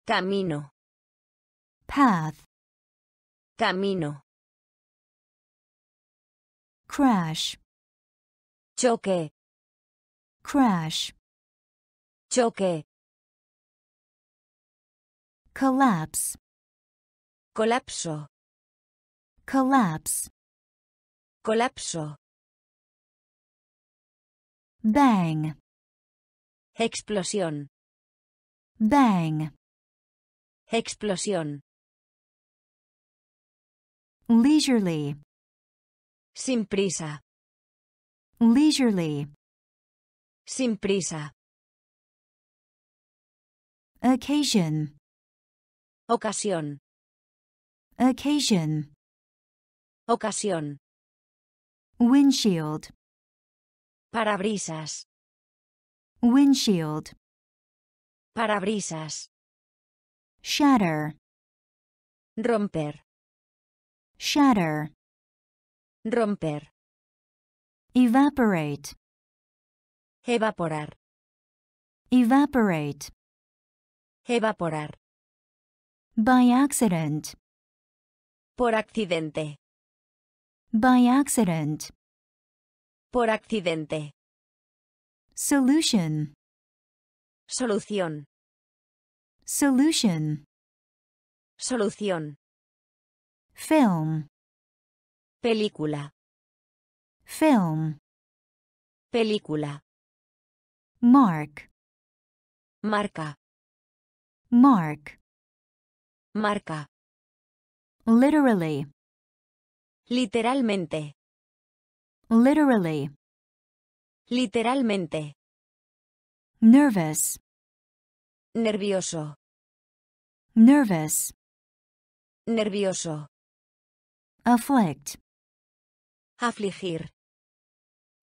Camino. path, Camino. crash, Choque. crash, Choque. collapse, Colapso. collapse, Colapso. bang, Explosión. bang, Explosión. Leisurely, Sin prisa. leisurely, Sin prisa. occasion, Ocasión. occasion, Ocasión. windshield, Parabrisas. windshield, Parabrisas. shatter, Romper. Shatter, Romper. evaporate, Evaporar. evaporate, Evaporar. by accident, Por accidente. by accident, Por accidente. solution, Solución. solution, Solución. Film, Película. film, Película. mark, Marca. mark, Marca. literally, Literalmente. literally, Literalmente. nervous, Nervioso. nervous, Nervioso. Afflict, Afligir.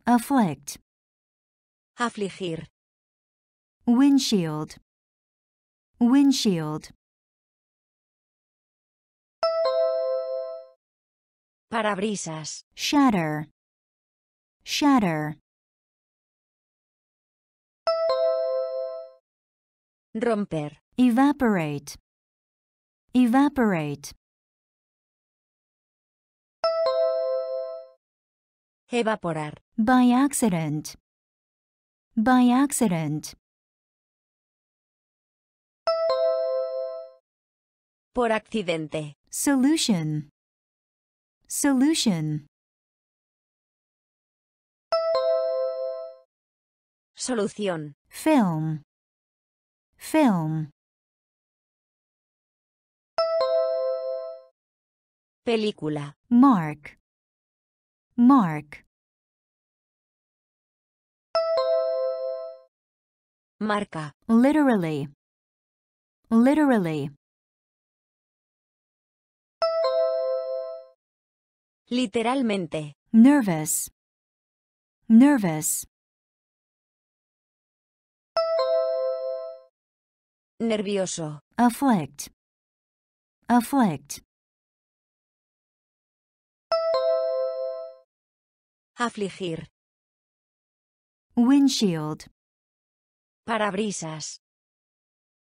afflict, Afligir. windshield, windshield, Parabrisas. shatter, shatter, Romper. evaporate, evaporate, Evaporar. by accident, by accident, Por accidente. Solution. Solution. Solución. Film. Film. Película. Mark. Mark. Marca. Literally. Literally. Literalmente. Nervous. Nervous. Nervioso. Afflict. Afflict. Afligir. Windshield. Parabrisas.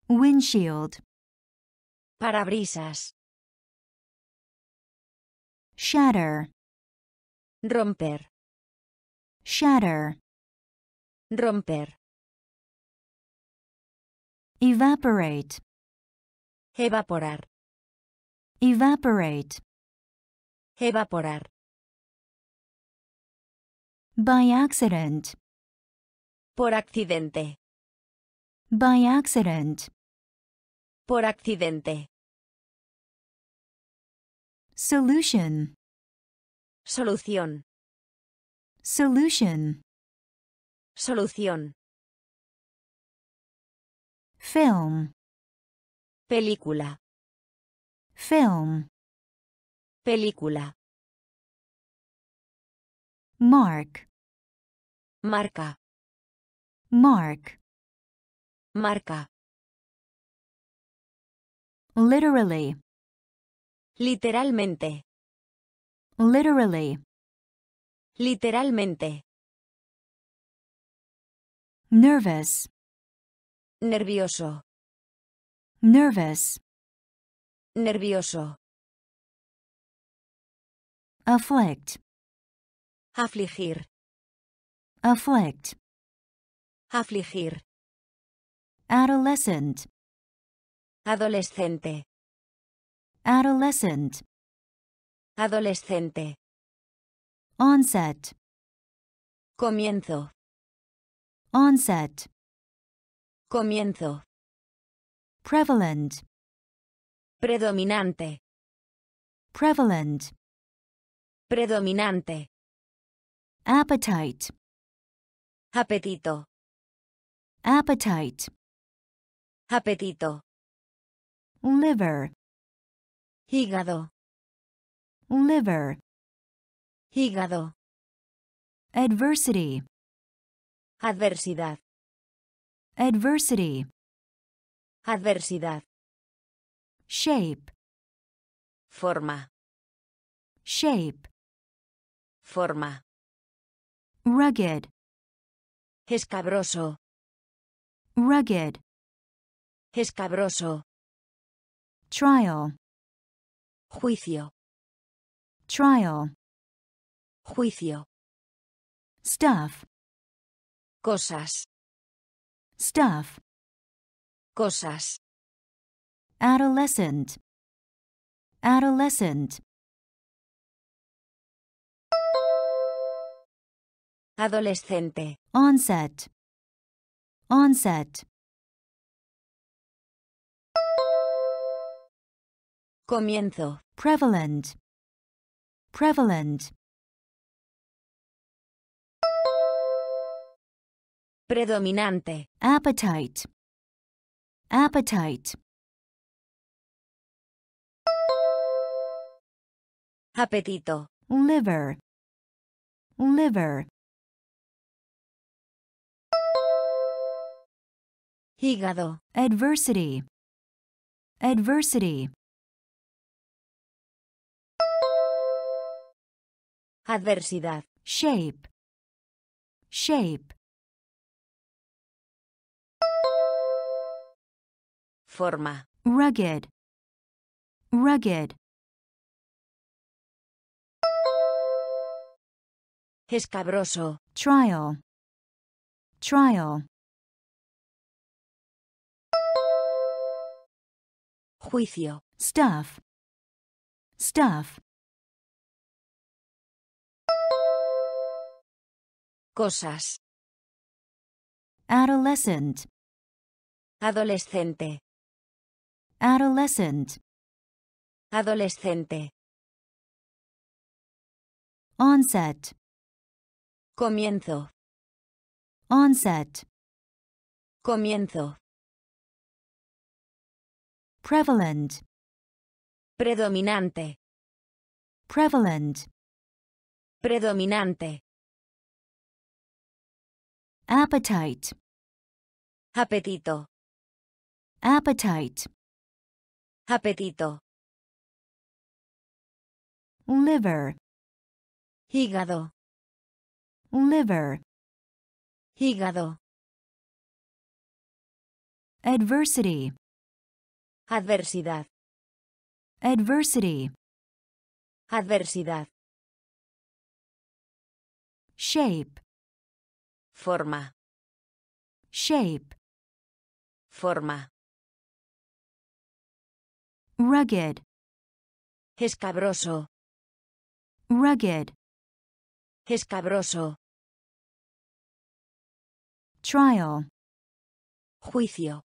Windshield. Parabrisas. Shatter. Romper. Shatter. Romper. Evaporate. Evaporar. Evaporate. Evaporar. By accident. Por accidente. By accident. Por accidente. Solution. Solución. Solution. Solución. Film. Película. Film. Película. Mark. Marca. Mark. Marca. Literally. Literalmente. Literally. Literalmente. Nervous. Nervioso. Nervous. Nervioso. Afflict. Afligir. Afflict. Afligir. Adolescent. Adolescente. Adolescent. Adolescente. Onset. Comienzo. Onset. Comienzo. Prevalent. Predominante. Prevalent. Predominante. Appetite. Apetito. Appetite. Apetito. Liver. Hígado. Liver. Hígado. Adversity. Adversidad. Adversity. Adversidad. Shape. Forma. Shape. Forma. Rugged. Escabroso. Rugged. Escabroso. Trial. Juicio. Trial. Juicio. Stuff. Cosas. Stuff. Cosas. Adolescent. Adolescent. Adolescente. Onset. Onset. Comienzo. Prevalent. Prevalent. Predominante. Appetite. Appetite. Apetito. Liver. Liver. Hígado. Adversity. Adversity. Adversidad. Shape. Shape. Forma. Rugged. Rugged. Escabroso. Trial. Trial. Juicio. stuff, stuff, Cosas. adolescent, Adolescente. adolescent, Adolescente. onset, Comienzo. onset, Comienzo. Prevalent, Predominante. prevalent, Predominante. appetite, Apetito. appetite, Apetito. liver, Hígado. liver, Hígado. adversity, Adversidad. adversity, Adversidad. shape, Forma. shape, Forma. rugged, Escabroso. rugged, Escabroso. trial, Juicio.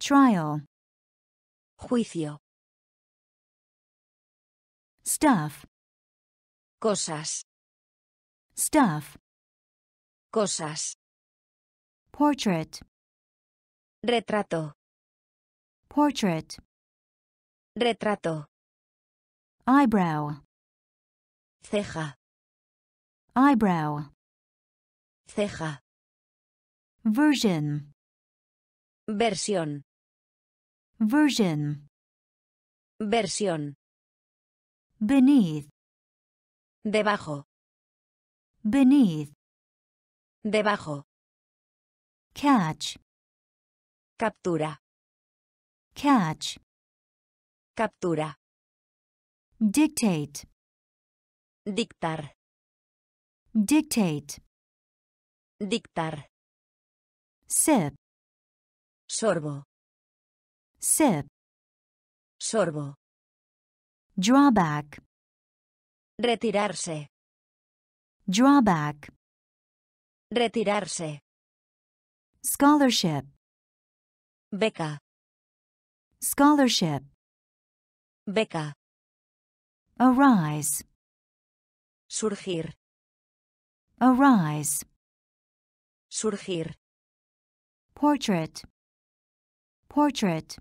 trial, Juicio. stuff, Cosas. stuff, Cosas. portrait, Retrato. portrait, Retrato. eyebrow, Ceja. eyebrow, Ceja. version, Versión. Version, Versión. beneath, Debajo. beneath, Debajo. catch, Captura. catch, Captura. dictate, Dictar. dictate, Dictar. sip, Sorbo. Sip, Sorbo. drawback, Retirarse. drawback, Retirarse. scholarship, Beca. scholarship, Beca. arise, Surgir. arise, Surgir. portrait, portrait,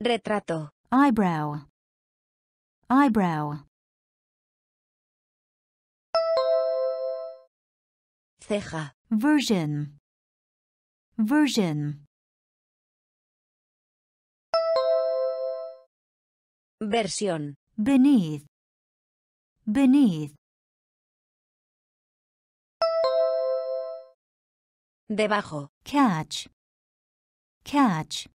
Retrato. eyebrow, eyebrow, Ceja. version, version, Versión. beneath, beneath, Debajo. catch, catch,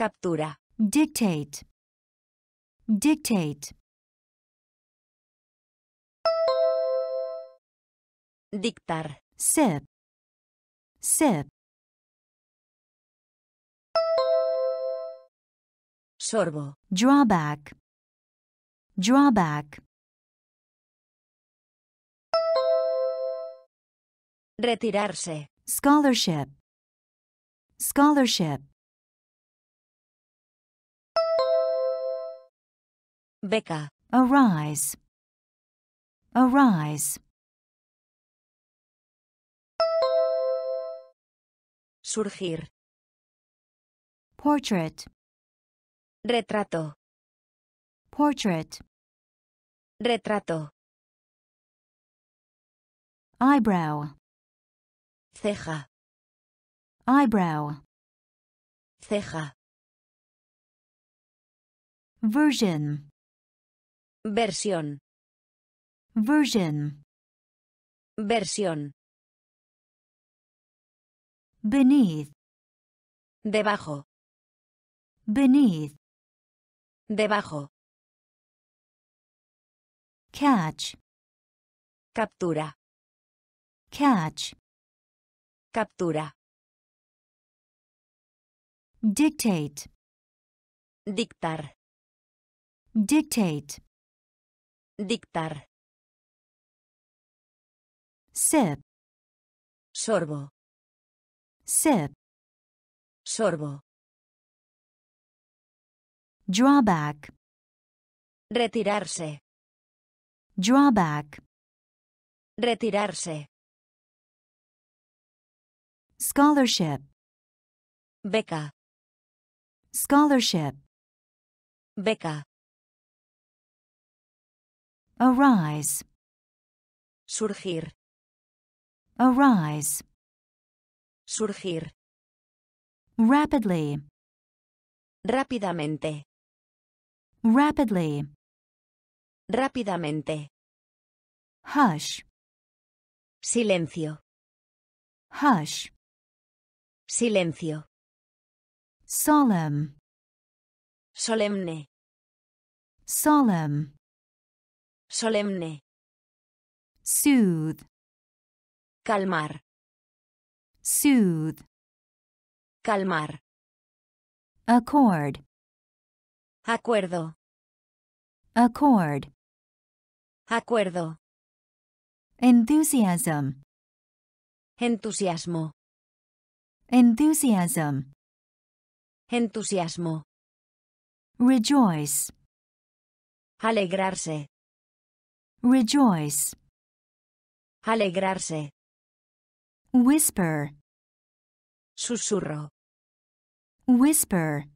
Captura. dictate, dictate, Dictar. sip, sip, Sorbo. drawback, drawback, Retirarse. scholarship, scholarship, Beca. arise, arise, Surgir. portrait, Retrato. portrait, Retrato. eyebrow, Ceja. eyebrow, Ceja. version, Versión. version, Versión. beneath, Debajo. beneath, Debajo. catch, Captura. catch, Captura. dictate, Dictar. dictate, Dictar. sip, Sorbo. sip, Sorbo. drawback, Retirarse. drawback, Retirarse. scholarship, Beca. scholarship, Beca. Arise, Surgir. arise, Surgir. rapidly, Rápidamente. rapidly, Rápidamente. hush, Silencio. hush, Silencio. solemn, Solemne. solemn, Solemne. soothe, Calmar. soothe, Calmar. accord, Acuerdo. accord, Acuerdo. enthusiasm, Entusiasmo. enthusiasm, Entusiasmo. rejoice, Alegrarse. Rejoice, Alegrarse. whisper, Susurro. whisper,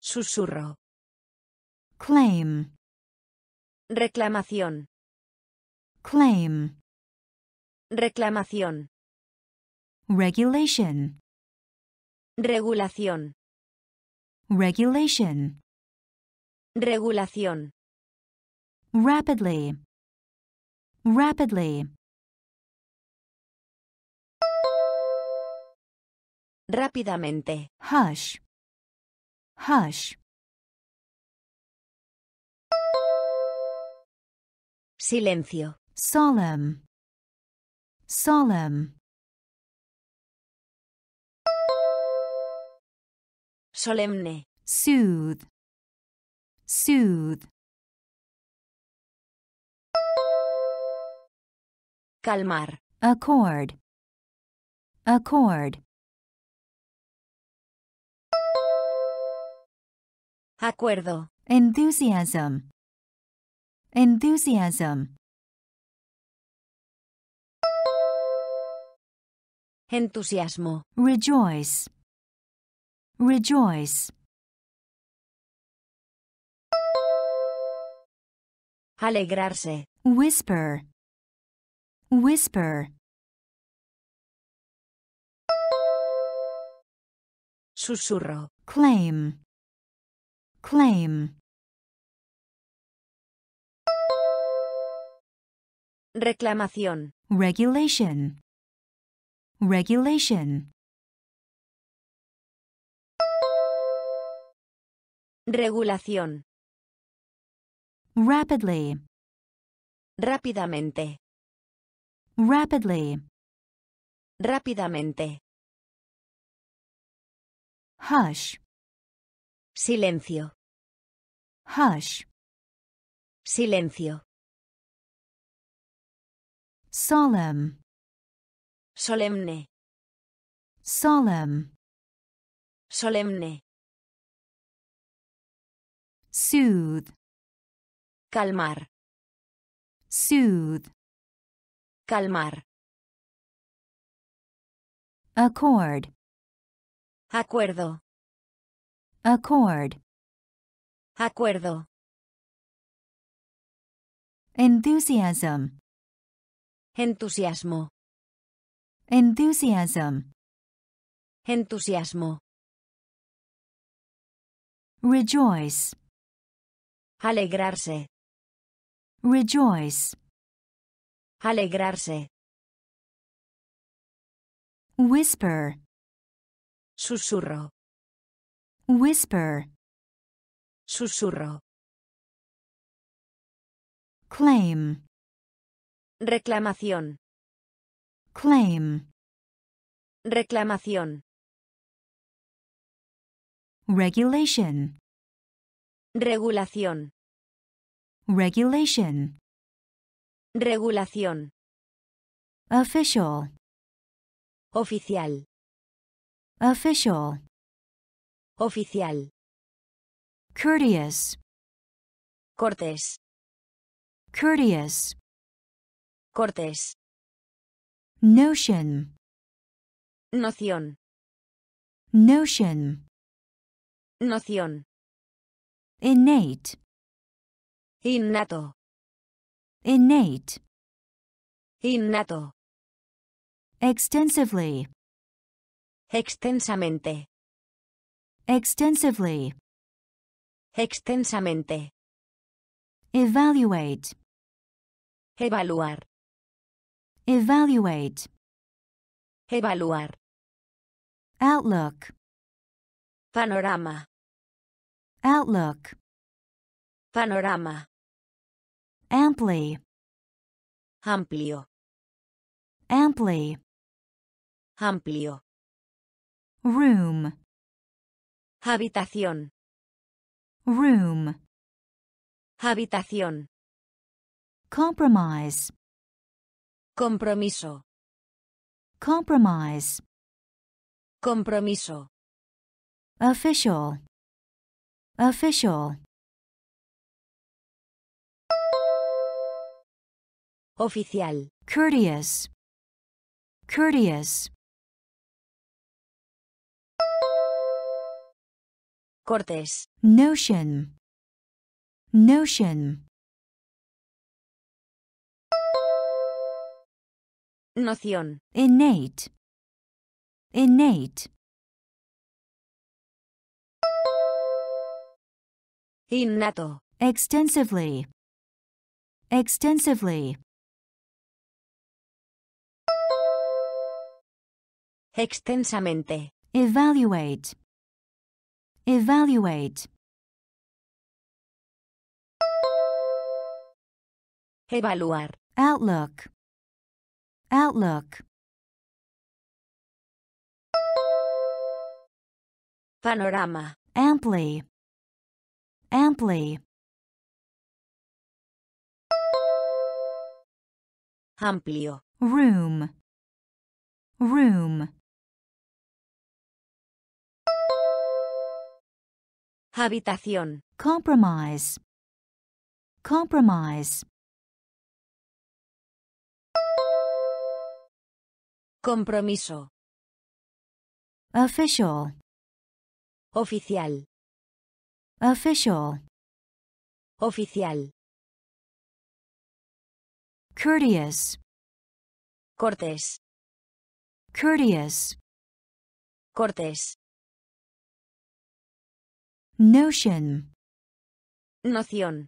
Susurro. claim, Reclamación. claim, Reclamación. regulation, Regulación. regulation, Regulación. Rapidly, rapidly, Rápidamente. hush, hush, Silencio. solemn, solemn, Solemne. soothe, soothe, Calmar. accord, accord, Acuerdo. enthusiasm, enthusiasm, Entusiasmo. rejoice, rejoice, Alegrarse. whisper, whisper, Susurro. claim, claim, Reclamación. regulation, regulation, Regulación. rapidly, Rápidamente. Rapidly, Rápidamente. hush, Silencio. hush, Silencio. solemn, Solemne. solemn, Solemne. soothe, Calmar. soothe, Calmar. accord, Acuerdo. accord, Acuerdo. enthusiasm, Entusiasmo. enthusiasm, Entusiasmo. rejoice, Alegrarse. rejoice, Alegrarse. whisper, Susurro. whisper, Susurro. claim, Reclamación. claim, Reclamación. regulation, Regulación. regulation, Regulación. official, Oficial. official, Oficial. courteous, Cortés. courteous, Cortés. notion, Noción. notion, Noción. innate, Innato. Innate, Innato. extensively, Extensamente. extensively, Extensamente. evaluate, Evaluar. evaluate, Evaluar. outlook, Panorama. outlook, Panorama. Amply, Amplio. amply, Amplio. room, Habitación. room, Habitación. compromise, Compromiso. compromise, Compromiso. official, official, Oficial. courteous, courteous, Cortés. notion, notion, Noción. innate, innate, Innato. extensively, extensively, Extensamente. evaluate, evaluate, Evaluar. outlook, outlook, Panorama. amply, amply, Amplio. room, room, Habitación. compromise, compromise, Compromiso. official, Oficial. official, Oficial. courteous, Cortés. courteous, Cortés. Notion, Noción.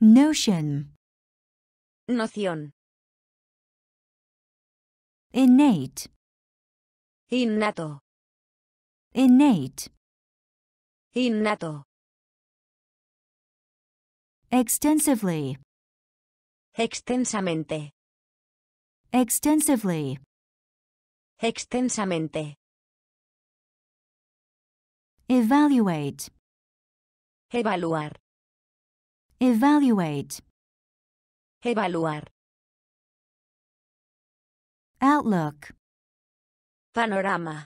notion, Noción. innate, Innato. innate, Innato. extensively, Extensamente. extensively, Extensamente. Evaluate, Evaluar. evaluate, Evaluar. outlook, Panorama.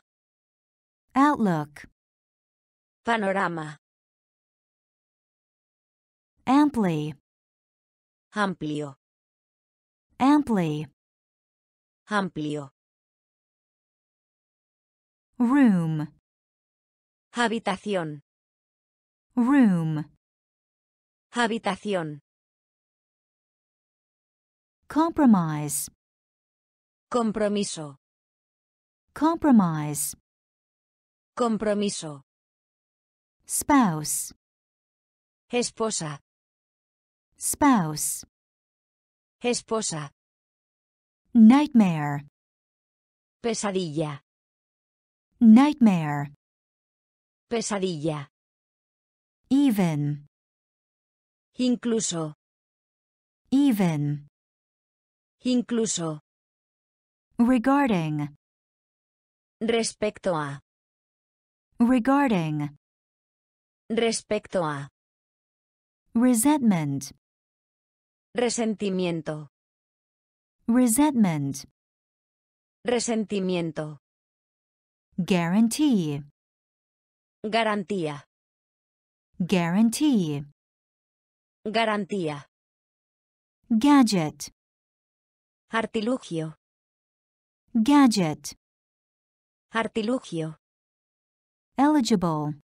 outlook, Panorama. amply, Amplio. amply, Amplio. room, Habitación. room, Habitación. compromise, Compromiso. compromise, Compromiso. spouse, Esposa. spouse, Esposa. nightmare, Pesadilla. nightmare, Pesadilla. even, Incluso. even, Incluso. regarding, Respecto a. regarding, Respecto a. resentment, Resentimiento. resentment, Resentimiento. guarantee, Garantía. guarantee, Garantía. gadget, Artilugio. gadget, Artilugio. eligible,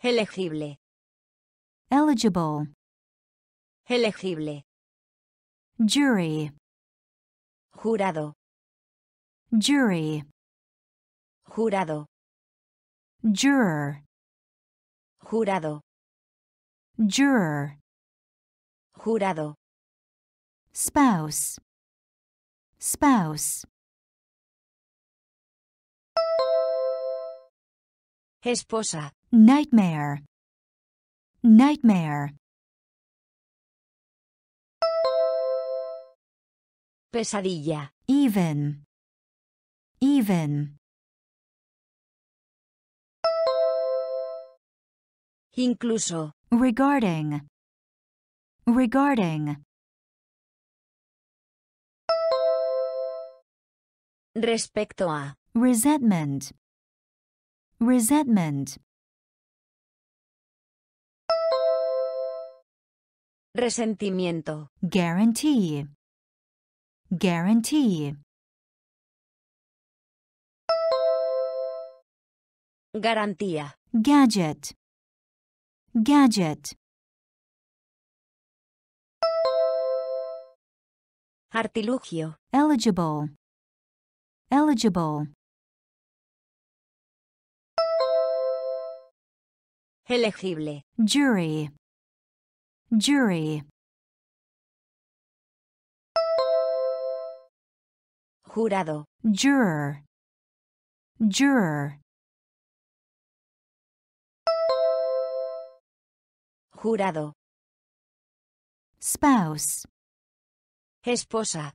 Elegible. eligible, Elegible. jury, Jurado. jury, Jurado. Juror, Jurado. juror, Jurado. spouse, spouse, Esposa. nightmare, nightmare, Pesadilla. even, even, Incluso. regarding, regarding, Respecto a. resentment, resentment, Resentimiento. guarantee, guarantee, Garantía. gadget, gadget, Artilugio. eligible, eligible, Elegible. jury, jury, Jurado. juror, juror, Jurado. spouse, Esposa.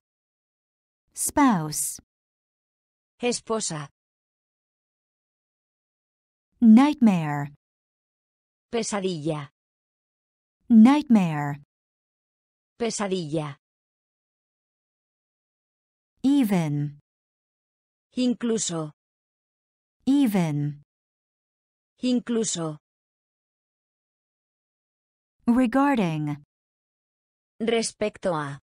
spouse, Esposa. nightmare, Pesadilla. nightmare, Pesadilla. even, Incluso. even, Incluso. Regarding, Respecto a.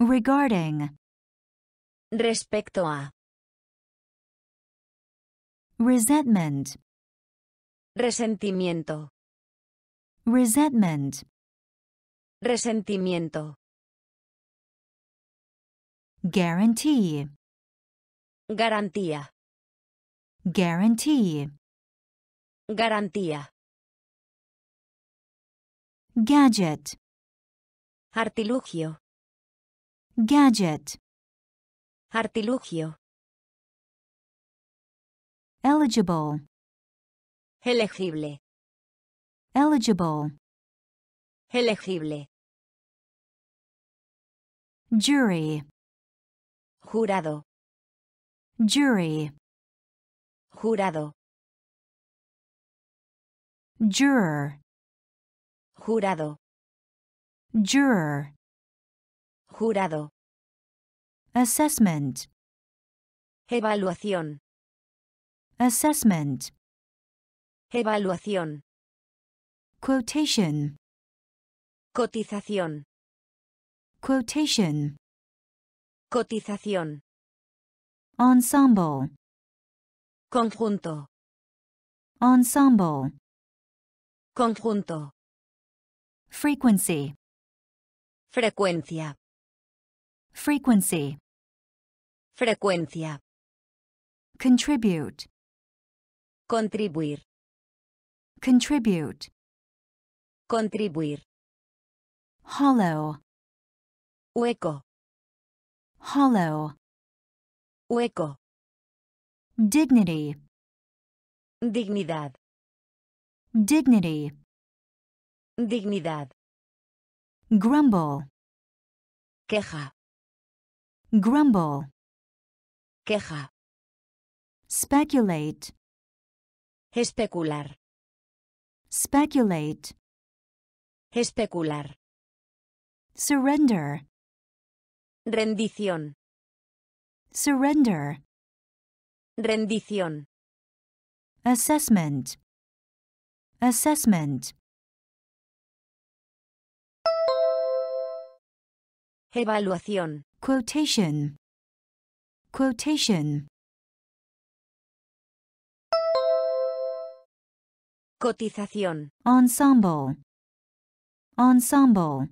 regarding, Respecto a. resentment, Resentimiento. resentment, Resentimiento. guarantee, Garantía. guarantee, Garantía. Gadget, Artilugio. gadget, Artilugio. eligible, Elegible. eligible, Elegible. jury, Jurado. jury, Jurado. juror, Jurado. juror, Jurado. assessment, Evaluación. assessment, Evaluación. quotation, Cotización. quotation, Cotización. ensemble, Conjunto. ensemble, Conjunto. Frequency, Frecuencia. frequency, Frecuencia. contribute, Contribuir. contribute, Contribuir. hollow, Hueco. hollow, Hueco. dignity, Dignidad. dignity, Dignidad. grumble, Queja. grumble, Queja. speculate, Especular. speculate, Especular. surrender, Rendición. surrender, Rendición. assessment, assessment, Evaluación. quotation, quotation, Cotización. ensemble, ensemble,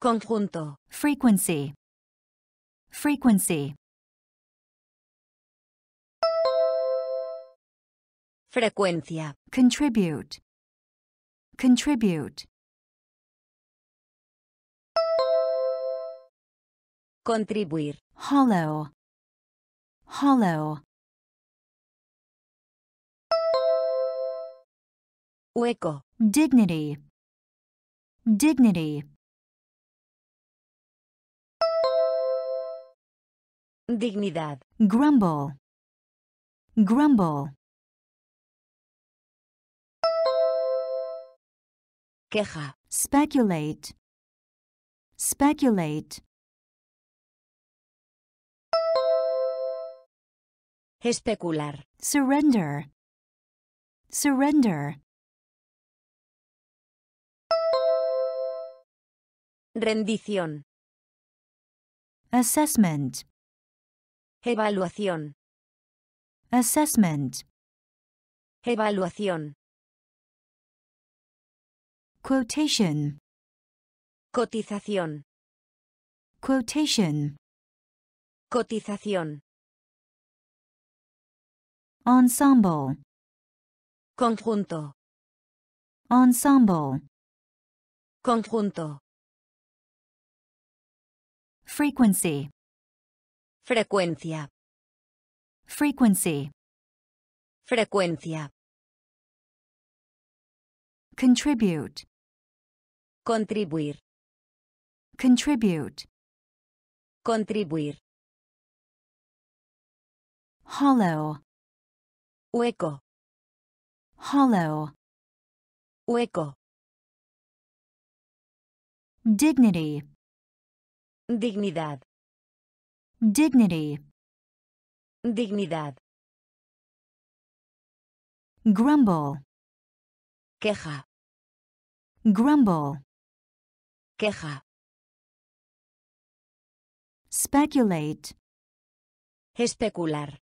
Conjunto. frequency, frequency, Frecuencia. contribute, contribute, Contribuir. hollow, hollow, Hueco. dignity, dignity, Dignidad. grumble, grumble, Queja. speculate, speculate, Especular. surrender, surrender, Rendición. assessment, Evaluación. assessment, Evaluación. Quotation, Cotización. quotation, Cotización. ensemble, Conjunto. ensemble, Conjunto. frequency, Frecuencia. frequency, Frecuencia. contribute, Contribuir. contribute, Contribuir. hollow, Hueco. hollow, Hueco. dignity, Dignidad. dignity, Dignidad. grumble, Queja. grumble, Queja. speculate, Especular.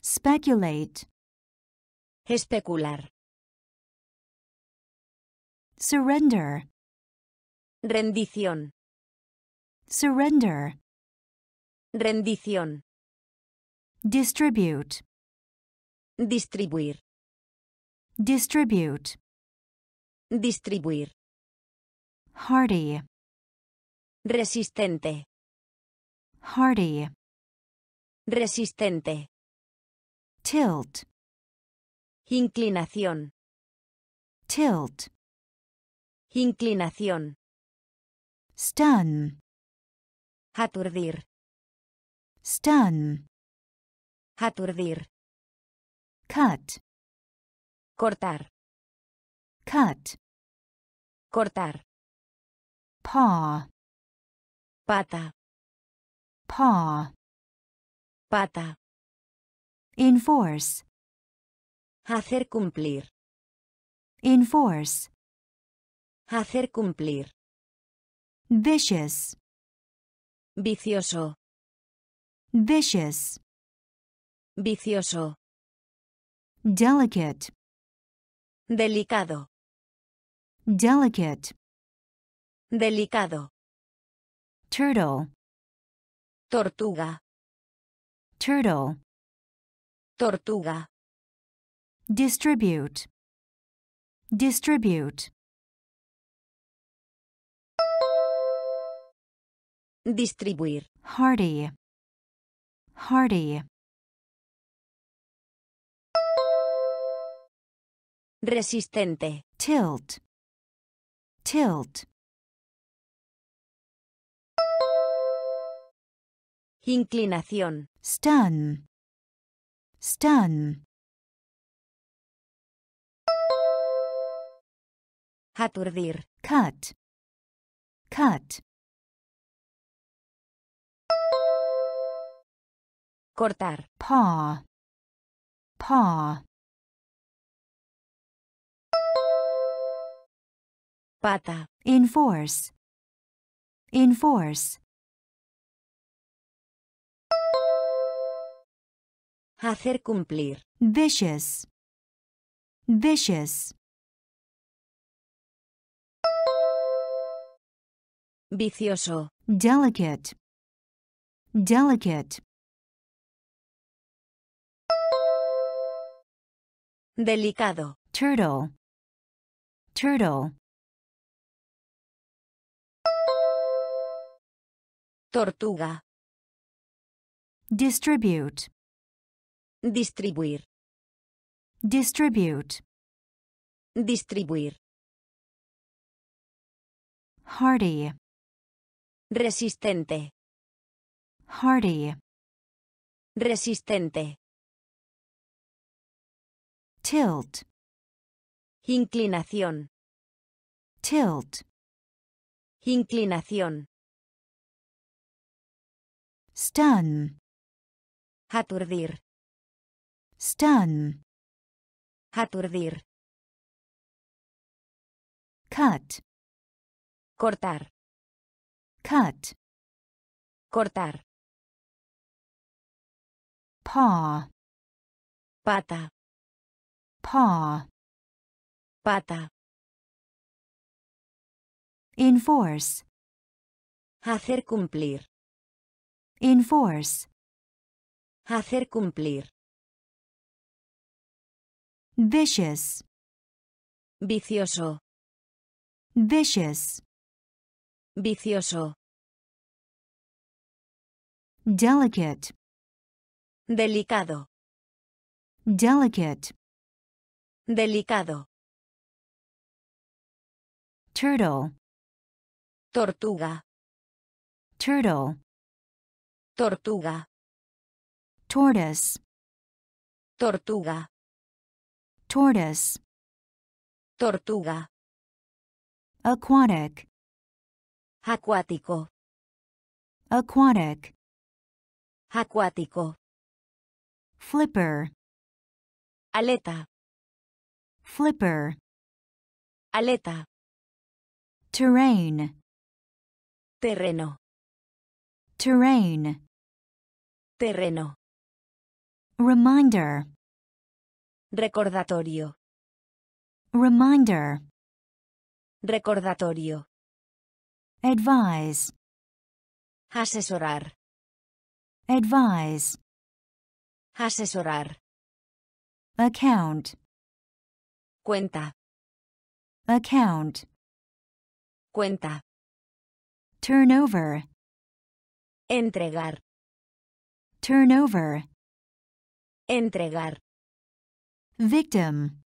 speculate, Especular. surrender, Rendición. surrender, Rendición. distribute, Distribuir. distribute, Distribuir. Hardy, Resistente. hardy, Resistente. tilt, Inclinación. tilt, Inclinación. stun, Aturdir. stun, Aturdir. cut, Cortar. cut, Cortar. Paw, Pata. paw, Pata. enforce, Hacer cumplir. enforce, Hacer cumplir. vicious, Vicioso. vicious, Vicioso. delicate, Delicado. delicate, Delicado. turtle, Tortuga. turtle, Tortuga. distribute, distribute, Distribuir. hardy, hardy, Resistente. tilt, tilt, Inclinación. stun, stun, Aturdir. cut, cut, Cortar. paw, paw, Pata. enforce, enforce, Hacer cumplir. vicious, vicious, Vicioso. delicate, delicate, Delicado. turtle, turtle, Tortuga. distribute, Distribuir. distribute, Distribuir. hardy, Resistente. hardy, Resistente. tilt, Inclinación. tilt, Inclinación. stun, Aturdir. Stun, Aturdir. cut, Cortar. cut, Cortar. paw, Pata. paw, Pata. enforce, Hacer cumplir. enforce, Hacer cumplir. Vicious, Vicioso. vicious, Vicioso. delicate, Delicado. delicate, Delicado. turtle, Tortuga. turtle, Tortuga. tortoise, Tortuga. Tortoise, Tortuga. aquatic, Acuático. aquatic, Acuático. flipper, Aleta. flipper, Aleta. terrain, Terreno. terrain, Terreno. reminder, Recordatorio. reminder, Recordatorio. advise, Asesorar. advise, Asesorar. account, Cuenta. account, Cuenta. turnover, Entregar. turnover, Entregar. Victim,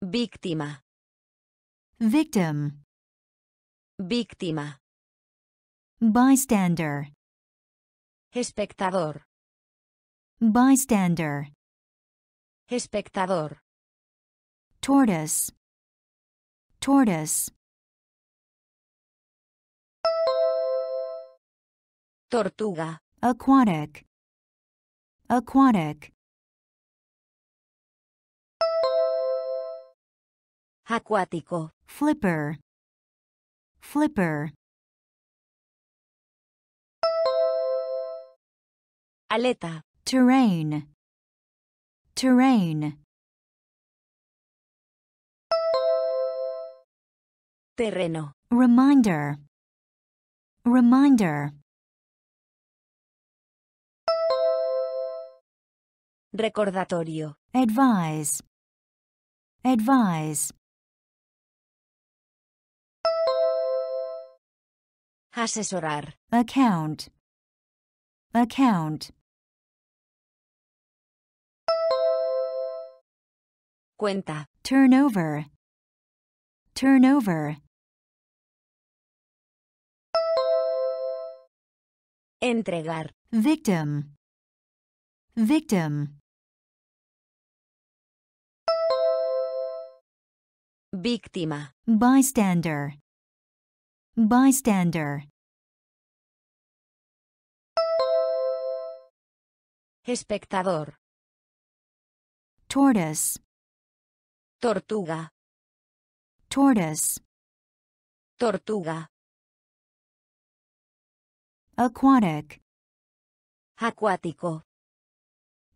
Víctima. victim, Víctima. bystander, Espectador. bystander, Espectador. tortoise, tortoise, Tortuga. aquatic, aquatic, Acuático. flipper, flipper, Aleta. terrain, terrain, Terreno. reminder, reminder, Recordatorio. advise, advise, Asesorar. account, account, Cuenta. turnover, turnover, Entregar. victim, victim, Víctima. bystander, bystander, Espectador. tortoise, Tortuga. tortoise, Tortuga. aquatic, Acuático.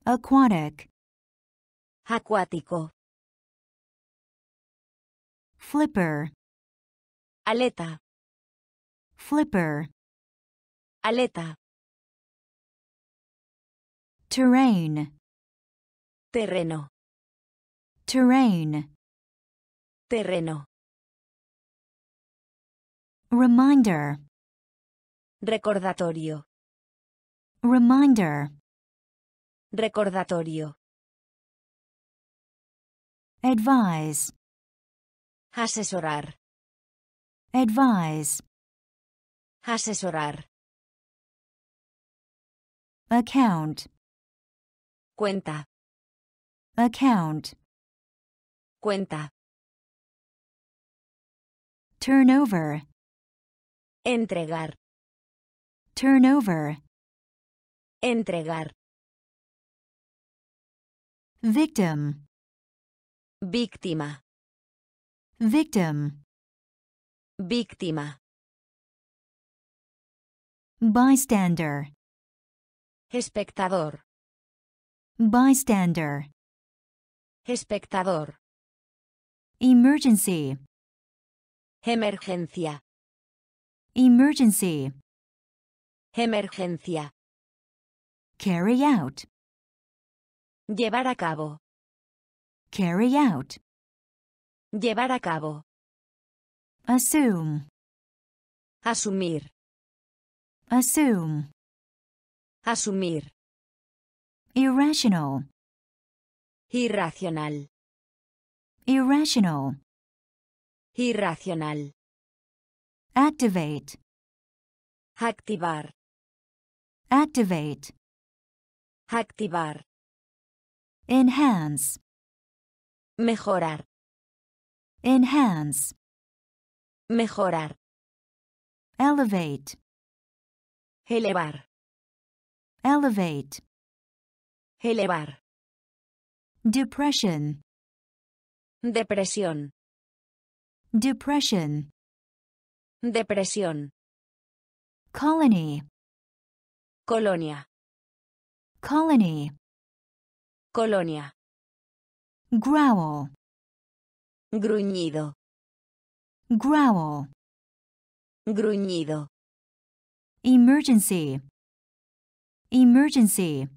aquatic, Acuático. flipper, Aleta. Flipper, Aleta. terrain, Terreno. terrain, Terreno. reminder, Recordatorio. reminder, Recordatorio. advise, Asesorar. advise, Asesorar. account, Cuenta. account, Cuenta. turnover, Entregar. turnover, Entregar. victim, Víctima. victim, Víctima. Bystander, Espectador. bystander, Espectador. emergency, Emergencia. emergency, Emergencia. carry out, Llevar a cabo. carry out, Llevar a cabo. assume, Asumir. Assume, Asumir. irrational, Irracional. irrational, Irracional. activate, Activar. activate, Activar. enhance, Mejorar. enhance, Mejorar. elevate, Elevar. elevate, Elevar. depression, Depresión. depression, Depresión. colony, Colonia. colony, Colonia. growl, Gruñido. growl, Gruñido. Emergency, emergency,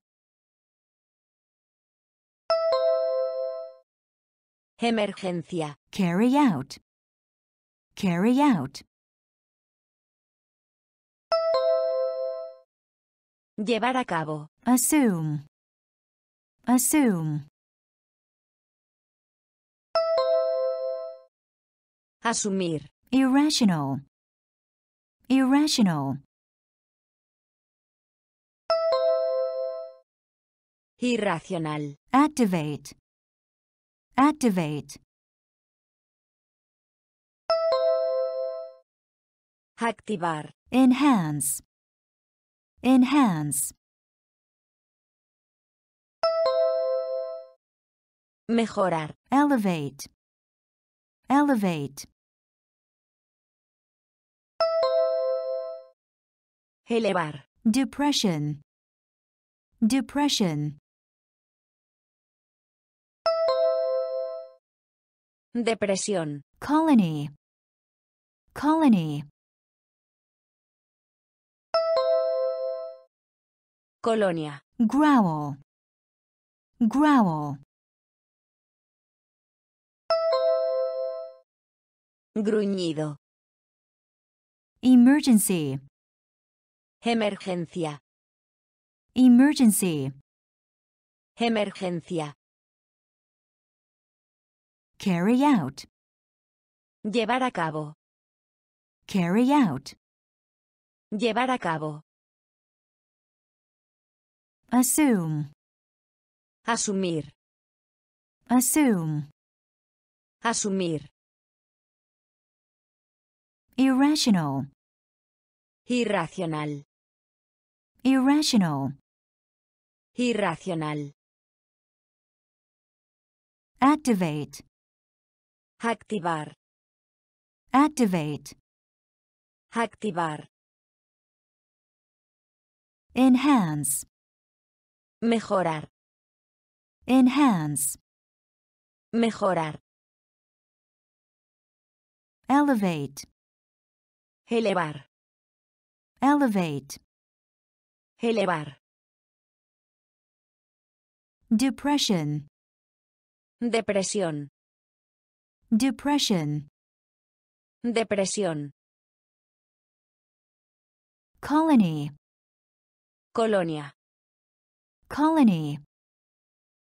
Emergencia. carry out, carry out, Llevar a cabo. assume, assume, Asumir. irrational, irrational, Irracional. activate, activate, Activar. enhance, enhance, Mejorar. elevate, elevate, Elevar. depression, depression, Depresión. colony, colony, Colonia. growl, growl, Gruñido. emergency, Emergencia. emergency, Emergencia. Carry out, Llevar a cabo. carry out, Llevar a cabo. assume, Asumir. assume, Asumir. irrational, Irracional. irrational, Irracional. activate, Activar. activate, Activar. enhance, Mejorar. enhance, Mejorar. elevate, Elevar. elevate, Elevar. depression, Depresión. Depression, Depresión. colony, Colonia. colony,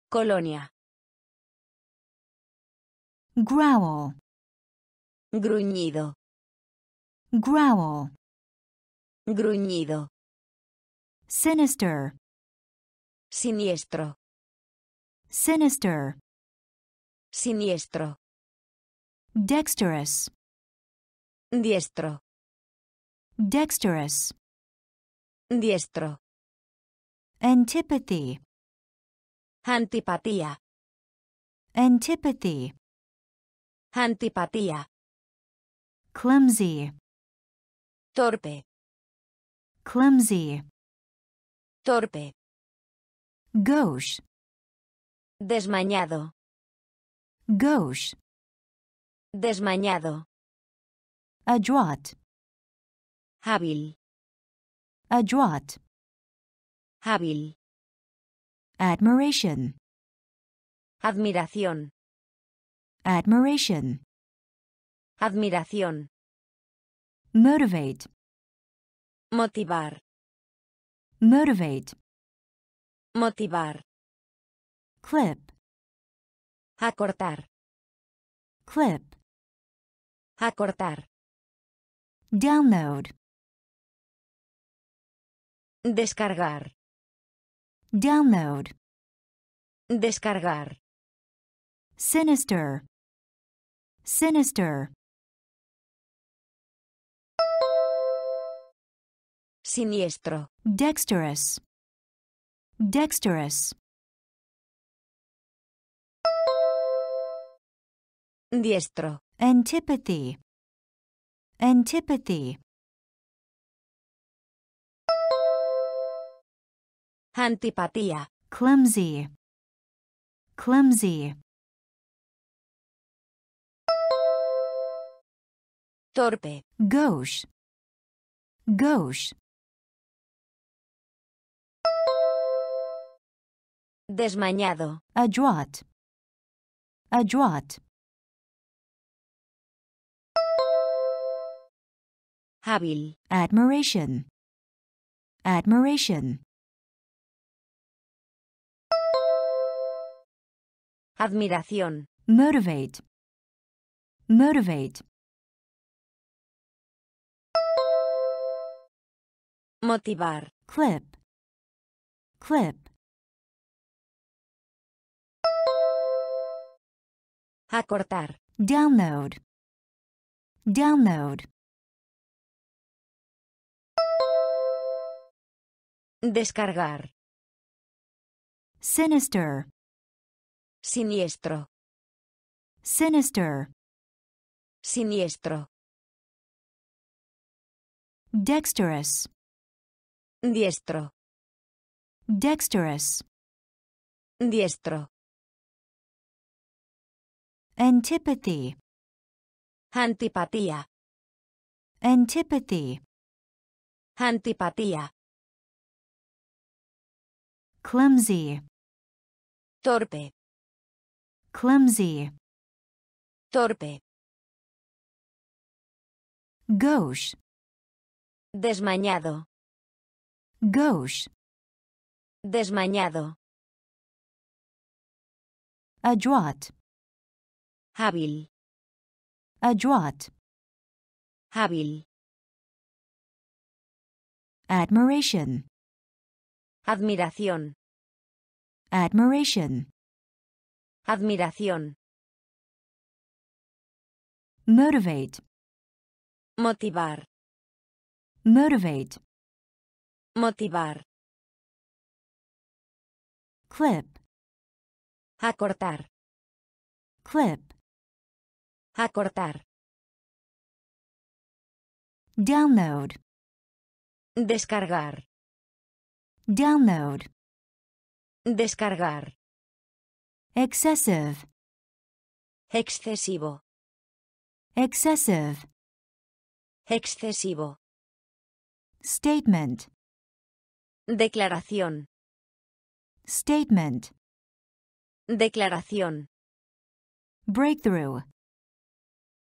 Colonia. growl, Gruñido. growl, Gruñido. sinister, Siniestro. sinister, Siniestro. Dexterous, Diestro. dexterous, Diestro. antipathy, Antipatía. antipathy, Antipatía. clumsy, Torpe. clumsy, Torpe. gauche, Desmañado. gauche, Desmañado. adroit, Hábil. adroit, Hábil. admiration, Admiración. admiration, Admiración. motivate, Motivar. motivate, Motivar. clip, Acortar. clip, Acortar. download, Descargar. download, Descargar. sinister, sinister, Siniestro. dexterous, dexterous, Diestro. Antipathy, antipathy, Antipatía. clumsy, clumsy, Torpe. gauche, gauche, Desmañado. adroit, adroit, Hábil. admiration, admiration, Admiración. motivate, motivate, Motivar. clip, clip, Acortar. download, download, Descargar. sinister, Siniestro. sinister, Siniestro. dexterous, Diestro. dexterous, Diestro. antipathy, Antipatía. antipathy, Antipatía. Clumsy, Torpe. clumsy, Torpe. gauche, Desmañado. gauche, Desmañado. adroit, Hábil. adroit, Hábil. admiration, Admiración. admiration, Admiración. motivate, Motivar. motivate, Motivar. clip, Acortar. clip, Acortar. download, Descargar. Download, Descargar. excessive, Excesivo. excessive, Excesivo. statement, Declaración. statement, Declaración. breakthrough,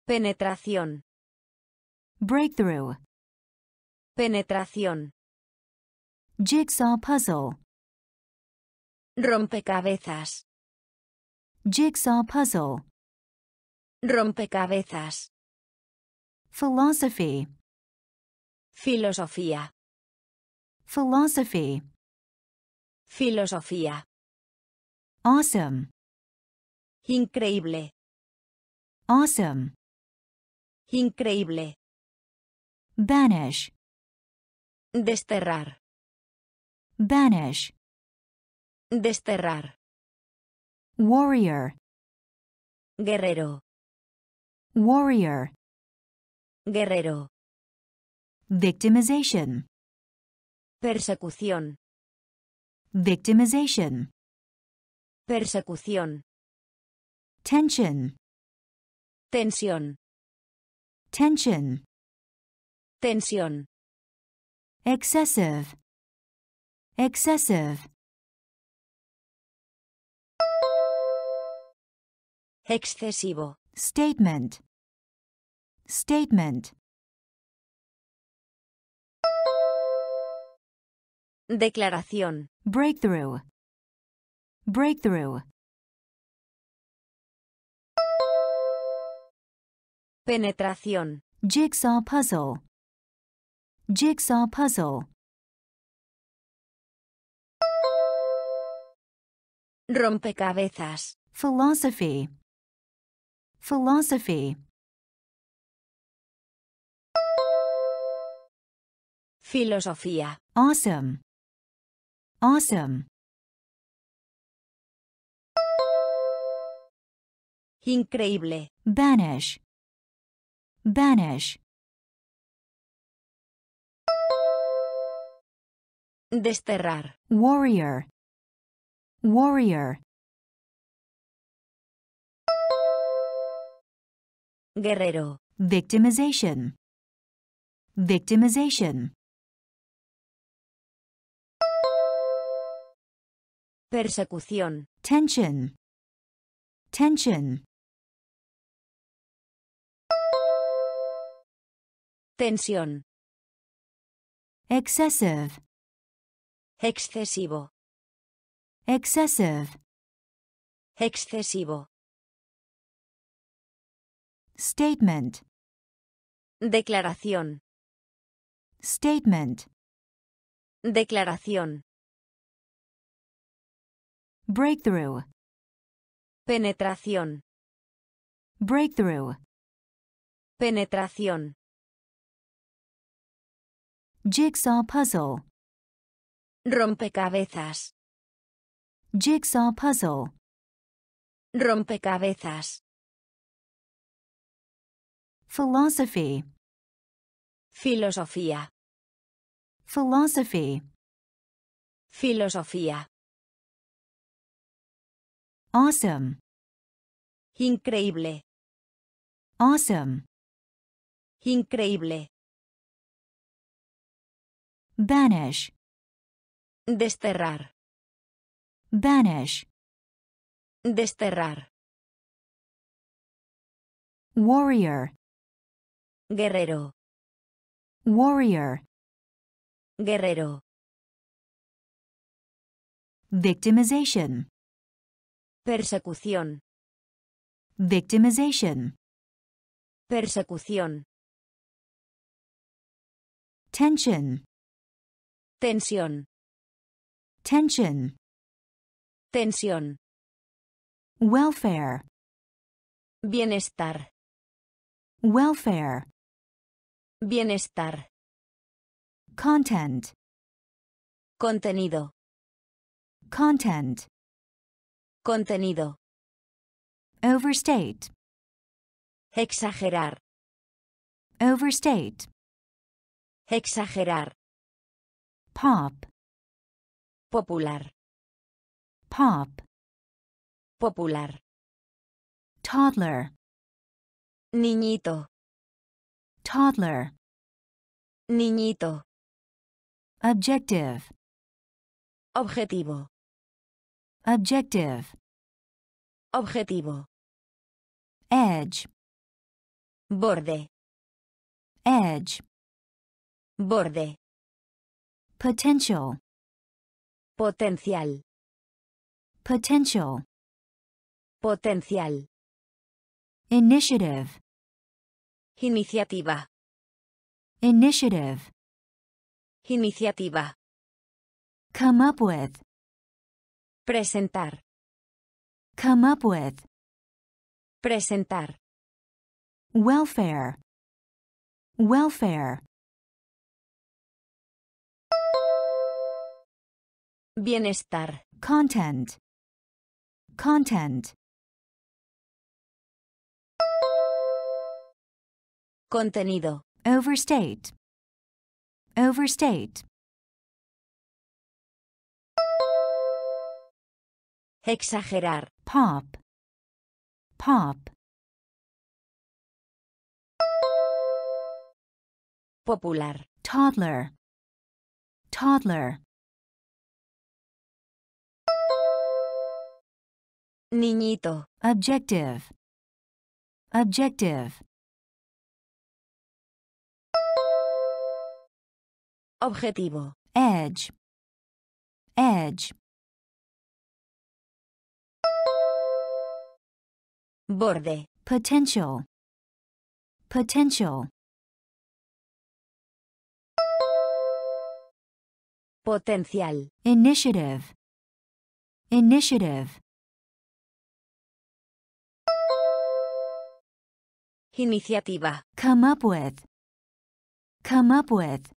Penetración. breakthrough, Penetración. Jigsaw puzzle, Rompecabezas. jigsaw puzzle, Rompecabezas. philosophy, Filosofía. philosophy, Filosofía. awesome, Increíble. awesome, Increíble. banish, Desterrar. Banish, Desterrar. warrior, Guerrero. warrior, Guerrero. victimization, Persecución. victimization, Persecución. tension, Tensión. tension, Tensión. excessive, excessive, Excesivo. statement, statement, Declaración. breakthrough, breakthrough, Penetración. jigsaw puzzle, jigsaw puzzle, Rompecabezas. philosophy, philosophy, Filosofía. awesome, awesome, Increíble. banish, banish, Desterrar. warrior, warrior, Guerrero. victimization, victimization, Persecución. tension, tension, Tensión. excessive, Excesivo. Excessive, Excesivo. statement, Declaración. statement, Declaración. breakthrough, Penetración. breakthrough, Penetración. jigsaw puzzle, Rompecabezas. Jigsaw puzzle, Rompecabezas. philosophy, Filosofía. philosophy, Filosofía. awesome, Increíble. awesome, Increíble. banish, Desterrar. Banish, Desterrar. warrior, Guerrero. warrior, Guerrero. victimization, Persecución. victimization, Persecución. tension, Tensión. tension, Tensión. welfare, Bienestar. welfare, Bienestar. content, Contenido. content, Contenido. overstate, Exagerar. overstate, Exagerar. pop, Popular. Pop, Popular. toddler, Niñito. toddler, Niñito. objective, Objetivo. objective, Objetivo. edge, Borde. edge, Borde. potential, Potencial. Potential, Potencial. initiative, Iniciativa. initiative, Iniciativa. come up with, Presentar. come up with, Presentar. welfare, welfare, Bienestar. content, content, Contenido. overstate, overstate, Exagerar. pop, pop, Popular. toddler, toddler, Niñito. objective, objective, Objetivo. edge, edge, Borde. potential, potential, Potencial. initiative, initiative, Iniciativa. come up with, come up with,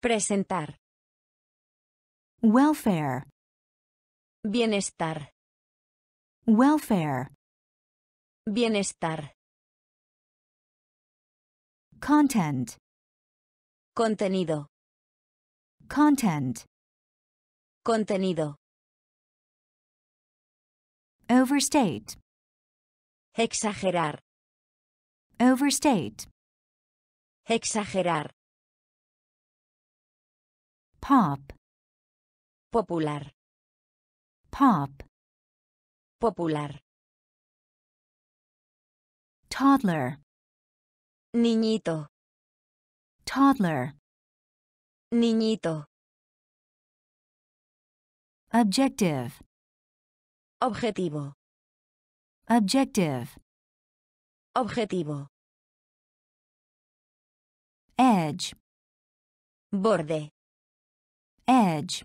Presentar. welfare, Bienestar. welfare, Bienestar. content, Contenido. content, Contenido. Overstate, Exagerar. overstate, Exagerar. pop, Popular. pop, Popular. toddler, Niñito. toddler, Niñito. objective, Objetivo. objective, Objetivo. edge, Borde. edge,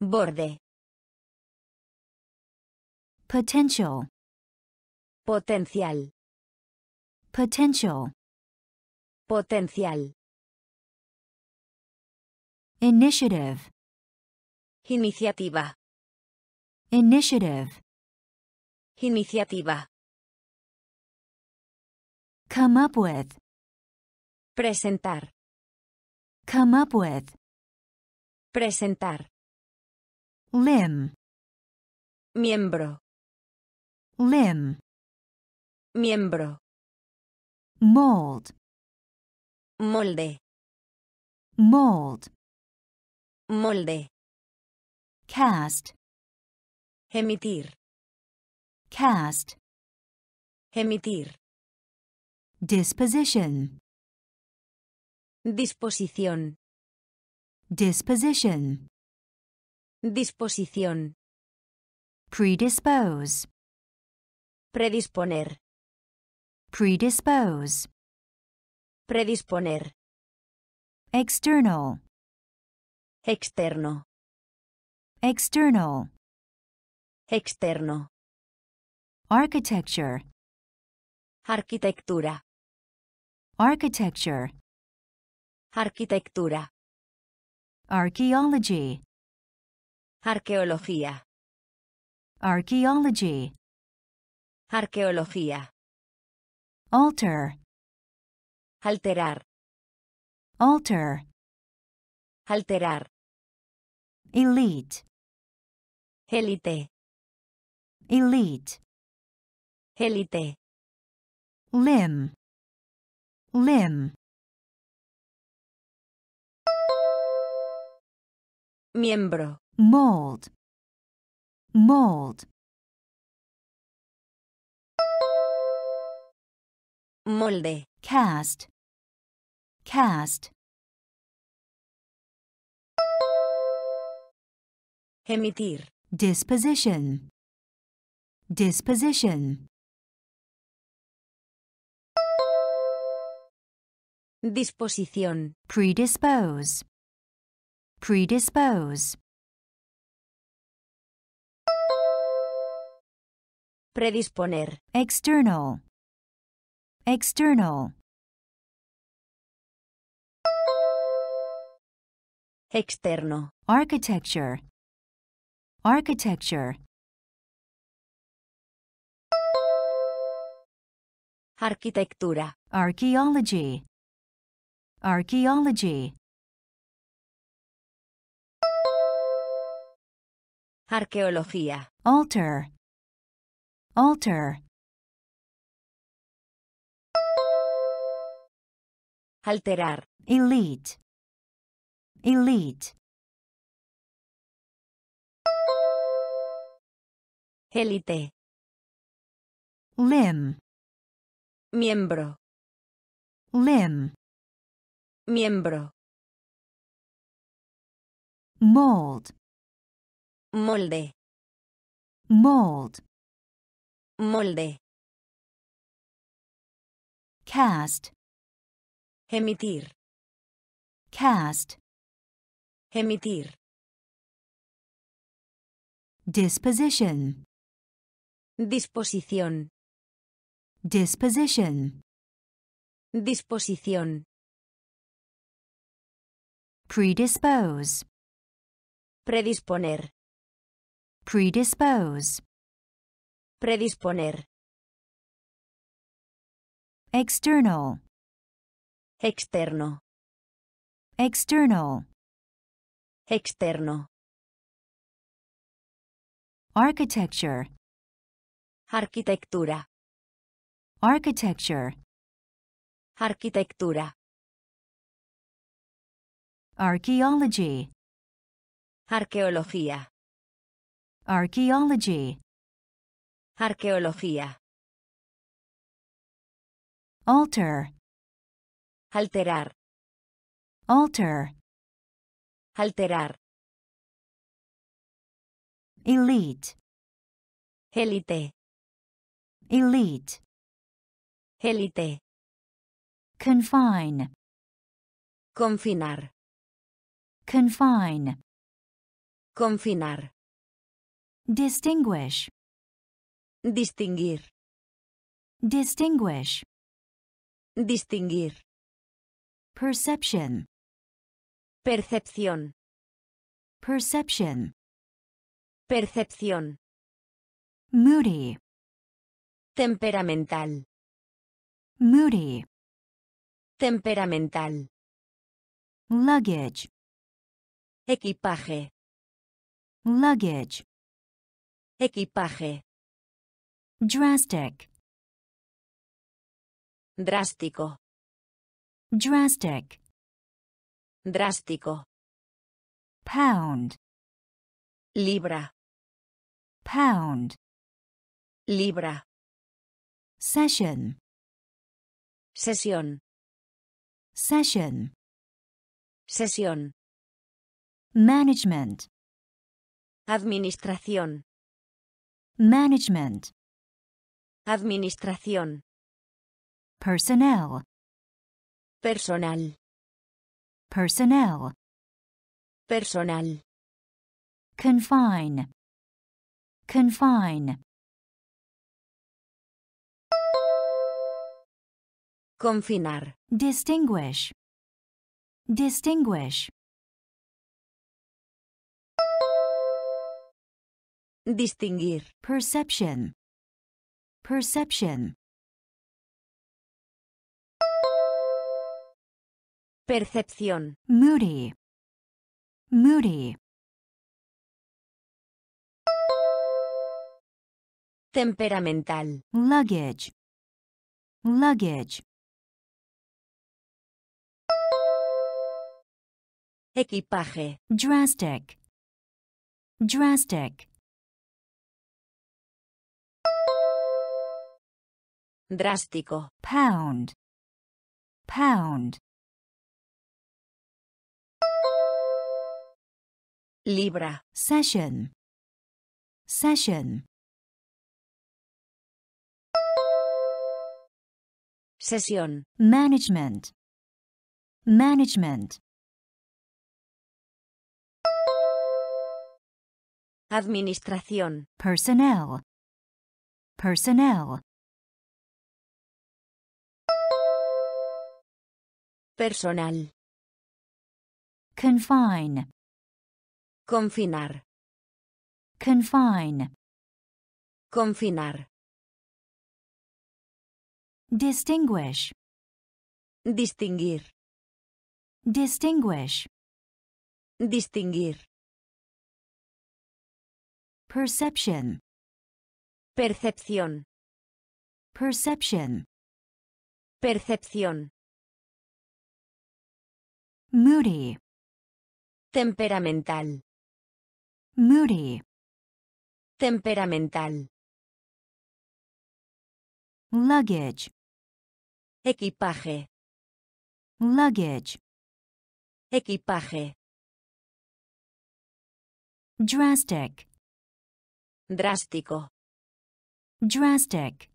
Borde. potential, Potencial. potential, Potencial. initiative, Iniciativa. Initiative, Iniciativa. come up with, Presentar. come up with, Presentar. limb, Miembro. limb, Miembro. mold, Molde. mold, Molde. cast, Emitir. cast, Emitir. disposition, Disposición. disposition, Disposición. predispose, Predisponer. predispose, Predisponer. external, externo, external, externo, architecture, arquitectura, architecture, arquitectura, archaeology, arqueología, archaeology, arqueología, alter, alterar, alter, alterar, elite, élite, elite, élite, limb, limb, miembro, mold, mold, molde, cast, cast, emitir, disposition, disposition, disposición, predispose, predispose, predisponer, external, external, externo, architecture, architecture, arquitectura, archaeology, archaeology, arqueología, alter, alter, alterar, elite, elite, élite, limb, miembro, limb, miembro, mold, molde, mold, molde, cast, emitir, cast, emitir, disposition, disposición, disposition, disposición, predispose, predisponer, predispose, predisponer, external, externo, external, externo, architecture, arquitectura, architecture, arquitectura, archaeology, arqueología, archaeology, arqueología, alter, alterar, alter, alterar, elite, élite, elite, élite, confine, confinar, confine, confinar, distinguish, distinguir, distinguish, distinguir, perception, percepción, perception, percepción, moody, temperamental, moody, temperamental, luggage, equipaje, luggage, equipaje, drastic, drástico, drastic, drástico, pound, libra, pound, libra, session, sesión, session, sesión, management, administración, management, administración, personnel, personal, personnel, Personal. confine, confine, Confinar. distinguish, distinguish, Distinguir. perception, perception, Percepción. moody, moody, Temperamental. luggage, luggage, Equipaje. drastic, drastic, Drástico. pound, pound, Libra. session, session, Sesión. management, management, Administración. personnel, personnel, Personal. confine, Confinar. confine, Confinar. distinguish, Distinguir. distinguish, Distinguir. Perception, Percepción. perception, Percepción. moody, Temperamental. moody, Temperamental. luggage, Equipaje. luggage, Equipaje. drastic, Drástico. drastic,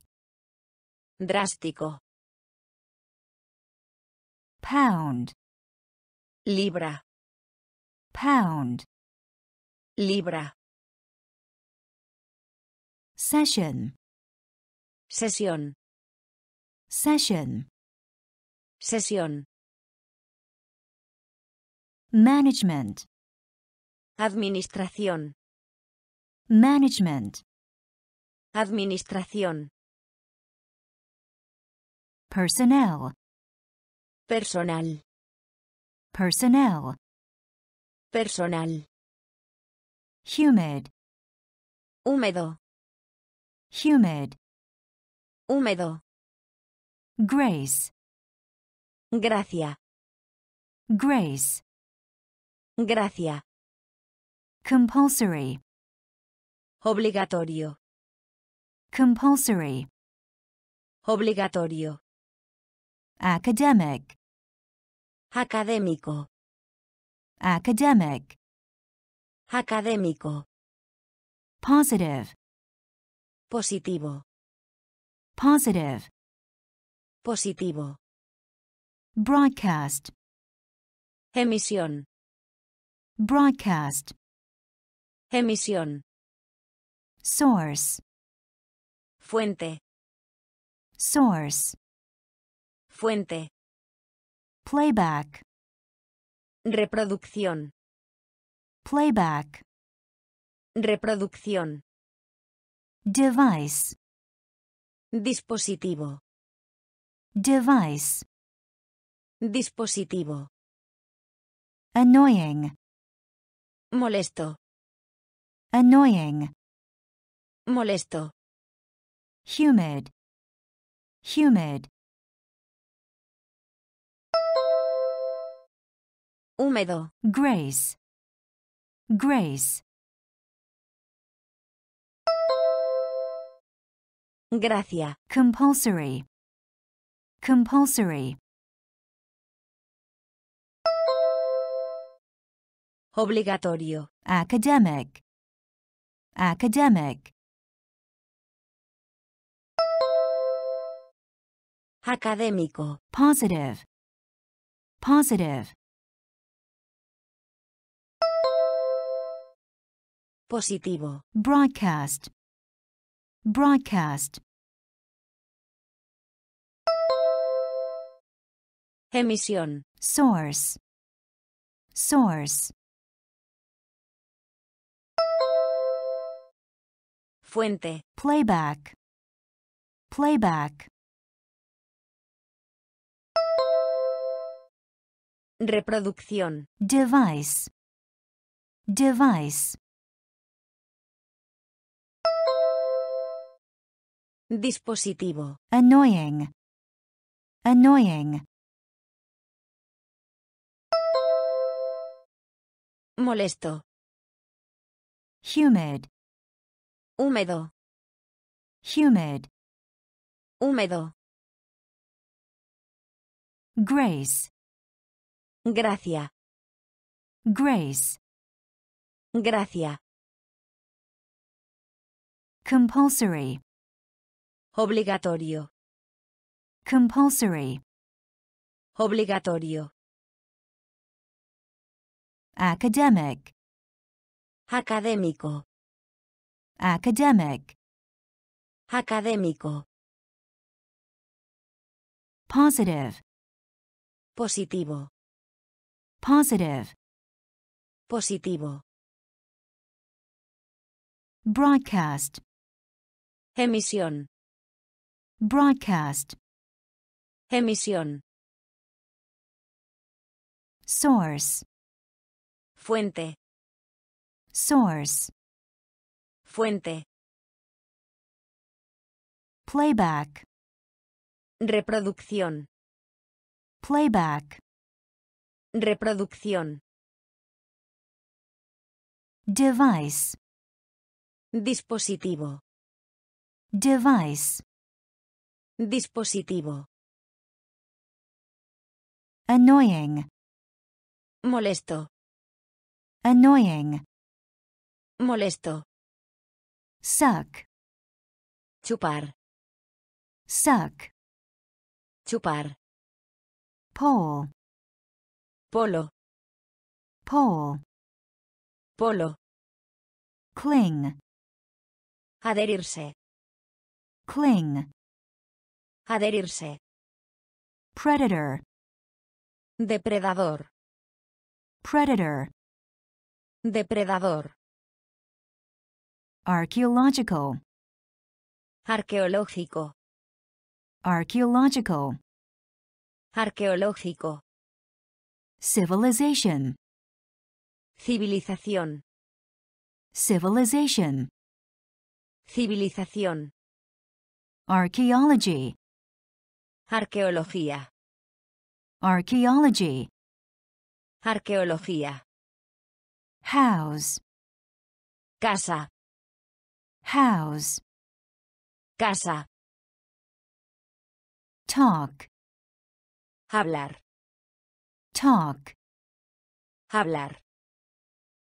Drástico. pound, Libra. pound, Libra. session, Sesión. session, Sesión. management, Administración. Management, Administración. personnel, Personal. personnel, Personal. humid, Húmedo. humid, Húmedo. grace, Gracia. grace, Gracia. compulsory, Obligatorio. compulsory, Obligatorio. academic, Académico. academic, Académico. positive, Positivo. positive, Positivo. broadcast, Emisión. broadcast, Emisión. Source, Fuente. source, Fuente. playback, Reproducción. playback, Reproducción. device, Dispositivo. device, Dispositivo. annoying, Molesto. annoying, Molesto. humid, humid, Húmedo. grace, grace, Gracia. compulsory, compulsory, Obligatorio. academic, academic, Académico. Positive. Positive. Positivo. Broadcast. Broadcast. Emisión. Source. Source. Fuente. Playback. Playback. Reproducción. device, device, Dispositivo. annoying, annoying, Molesto. humid, Húmedo. humid, Húmedo. grace, Gracia. grace, Gracia. compulsory, Obligatorio. compulsory, Obligatorio. academic, Académico. academic, Académico. positive, Positivo. Positive, Positivo. broadcast, Emisión. broadcast, Emisión. source, Fuente. source, Fuente. playback, Reproducción. playback, Reproducción. device, Dispositivo. device, Dispositivo. annoying, Molesto. annoying, Molesto. suck, Chupar. suck, Chupar. pole, Polo. pole, Polo. cling, Adherirse. cling, Adherirse. predator, Depredador. predator, Depredador. archaeological, Arqueológico. archaeological, Arqueológico. Civilization, Civilización. civilization, Civilización. archaeology, Arqueología. archaeology, Arqueología. house, Casa. house, Casa. talk, Hablar. Talk, Hablar.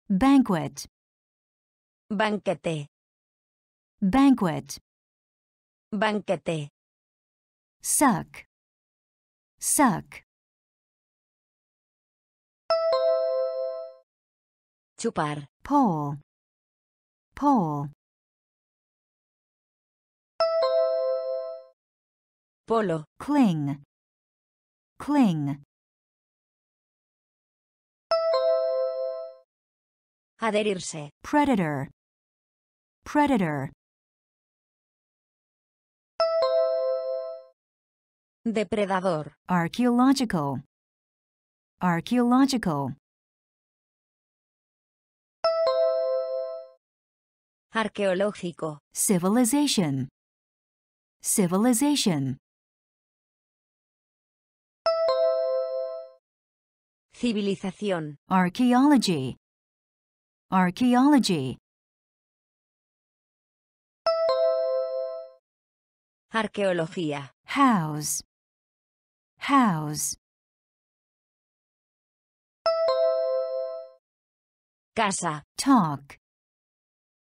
banquet, Banquete. banquet, Banquete. suck, suck, Chupar. pole, pole, Polo. cling, cling, Adherirse. predator, predator, Depredador. archaeological, archaeological, Arqueológico. civilization, civilization, Civilización. archaeology, archaeology, Arqueología. house, house, Casa. talk,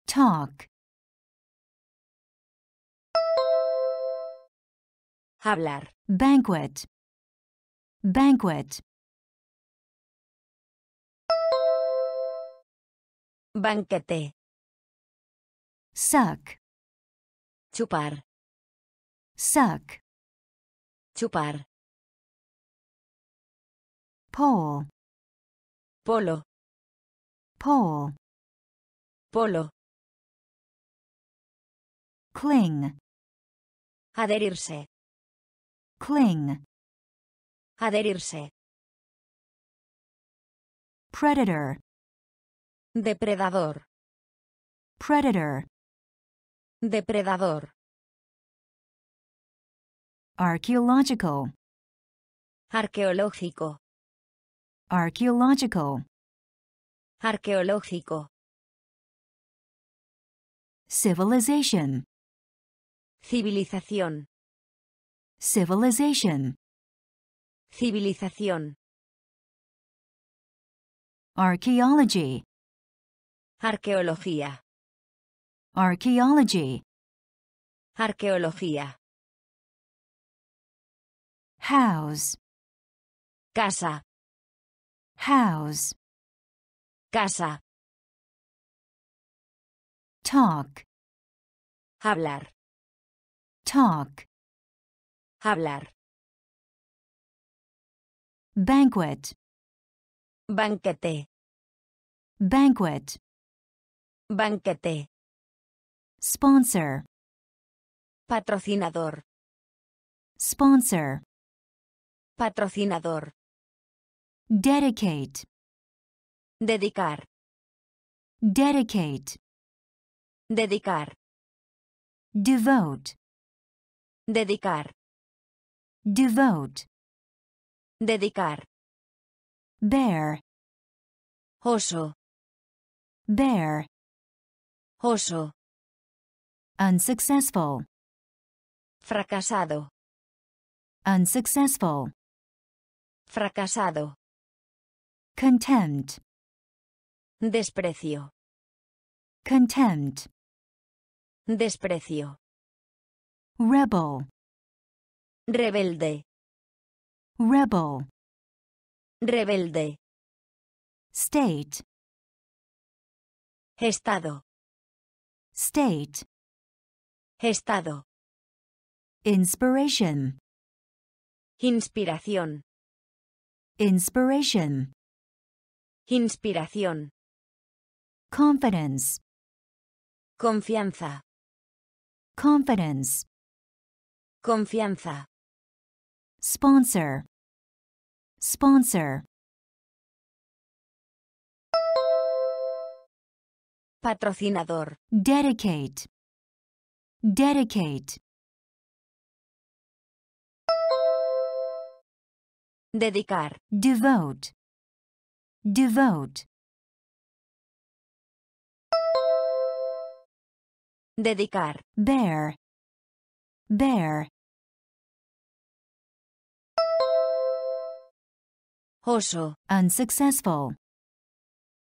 talk, Hablar. banquet, banquet, Banquete. suck, Chupar. suck, Chupar. pole, Polo. pole, Polo. cling, Adherirse. cling, Adherirse. predator, Depredador. predator, Depredador. archaeological, Arqueológico. archaeological, Arqueológico. civilization, Civilización. civilization, Civilización. archaeology, Arqueología. archaeology, Arqueología. house, Casa. house, Casa. talk, Hablar. talk, Hablar. banquet, Banquete. banquet, Banquete. sponsor, Patrocinador. sponsor, Patrocinador. dedicate, Dedicar. dedicate, Dedicar. devote, Dedicar. devote, Dedicar. bear, Oso. bear, Oso. unsuccessful, Fracasado. unsuccessful, Fracasado. contempt, Desprecio. contempt, Desprecio. rebel, Rebelde. rebel, Rebelde. state, Estado. State, Estado. inspiration, Inspiración. inspiration, Inspiración. confidence, Confianza. confidence, Confianza. sponsor, sponsor, Patrocinador. dedicate, dedicate, Dedicar. devote, devote, Dedicar. bear, bear, Oso. unsuccessful,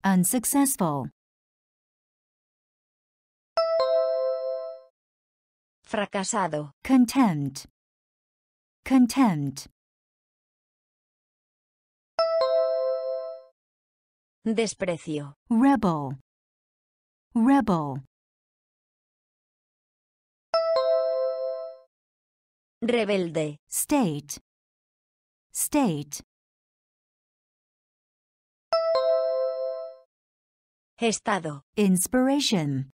unsuccessful, Fracasado. contempt, contempt, Desprecio. rebel, rebel, Rebelde. state, state, Estado. inspiration,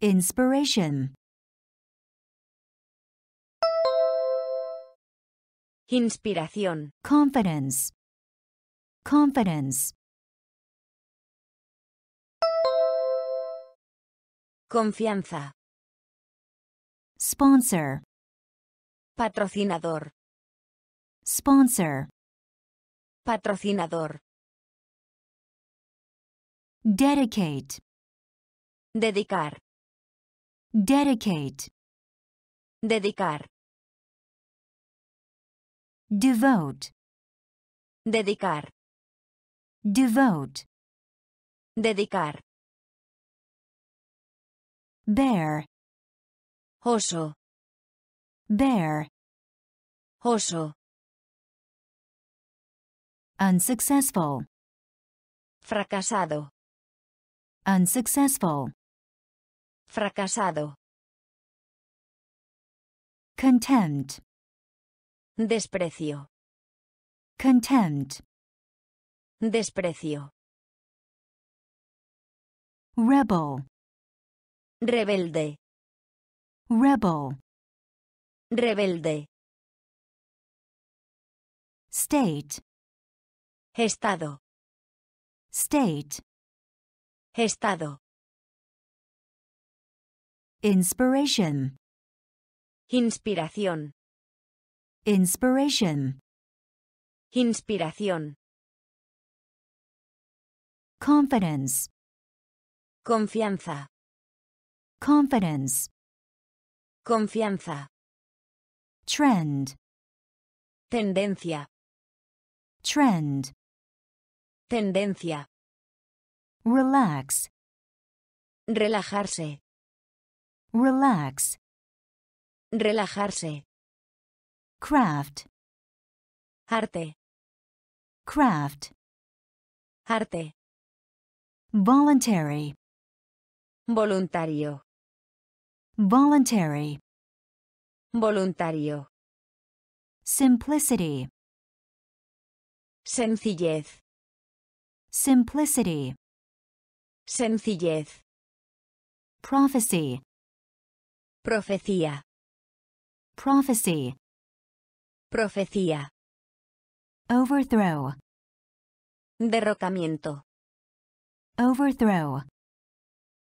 inspiration, Inspiración. confidence, confidence, Confianza. sponsor, Patrocinador. sponsor, Patrocinador. dedicate, Dedicar. dedicate, Dedicar. Devote, Dedicar. devote, Dedicar. bear, Oso. bear, Oso. Unsuccessful. Fracasado. Unsuccessful. Fracasado. contempt, Desprecio. contempt, Desprecio. rebel, Rebelde. rebel, Rebelde. state, Estado. state, Estado. inspiration, Inspiración. Inspiration, Inspiración. confidence, Confianza. confidence, Confianza. trend, Tendencia. trend, Tendencia. relax, Relajarse. relax, Relajarse. Craft, Arte. craft, Arte. voluntary, Voluntario. voluntary, Voluntario. simplicity, Sencillez. simplicity, Sencillez. prophecy, Profecía. prophecy, Profecía. overthrow, Derrocamiento. overthrow,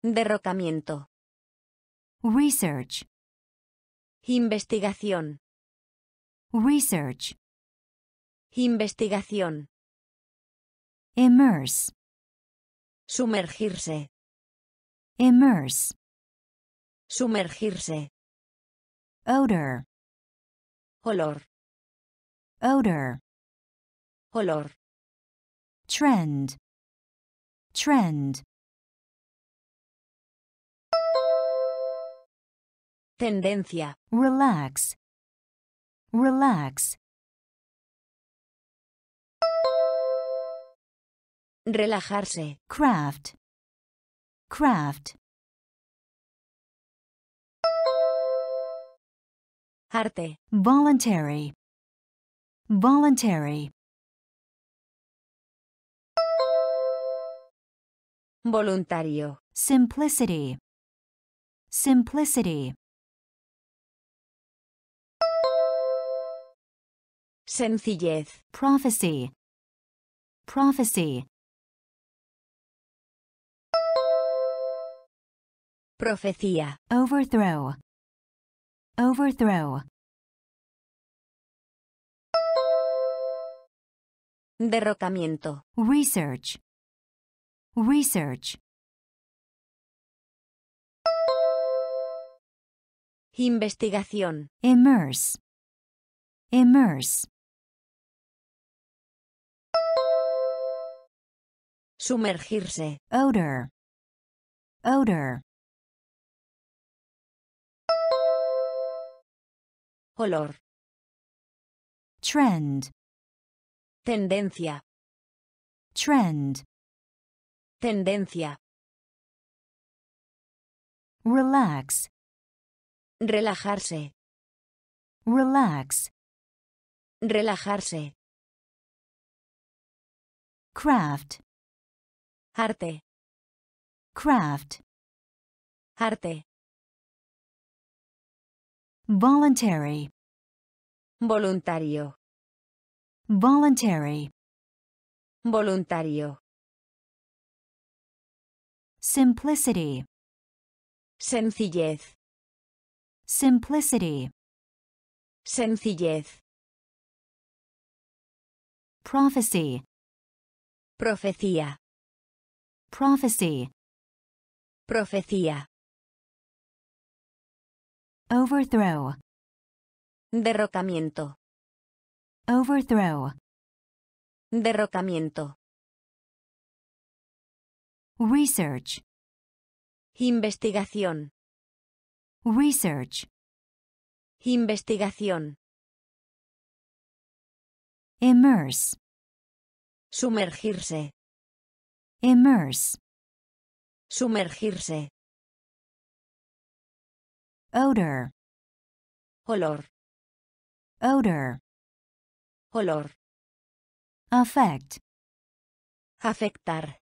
Derrocamiento. research, Investigación. research, Investigación. immerse, Sumergirse. immerse, Sumergirse. odor, Olor. Odor, Olor. trend, trend, Tendencia. relax, relax, Relajarse. craft, craft, Arte. voluntary, voluntary, Voluntario. simplicity, simplicity, Sencillez. prophecy, prophecy, Profecía. overthrow, overthrow, Derrocamiento. research, research, Investigación. immerse, immerse, Sumergirse. odor, odor, Olor. trend, Tendencia. trend, Tendencia. relax, Relajarse. relax, Relajarse. craft, Arte. craft, Arte. voluntary, Voluntario. Voluntary, Voluntario. simplicity, Sencillez. simplicity, Sencillez. prophecy, Profecía. prophecy, Profecía. overthrow, Derrocamiento. Overthrow, Derrocamiento. research, Investigación. research, Investigación. immerse, Sumergirse. immerse, Sumergirse. odor, olor, odor, olor, affect, afectar,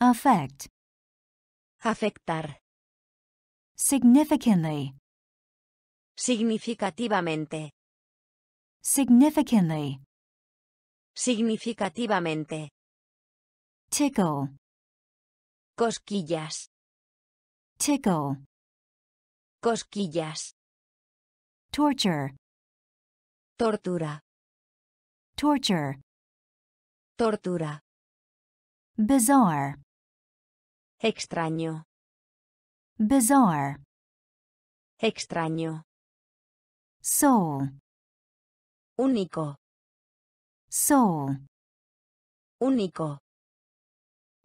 affect, afectar, significantly, significativamente, significantly, significativamente, tickle, cosquillas, tickle, cosquillas, torture, tortura, torture, tortura, bizarre, extraño, bizarre, extraño, sole, único, sole, único,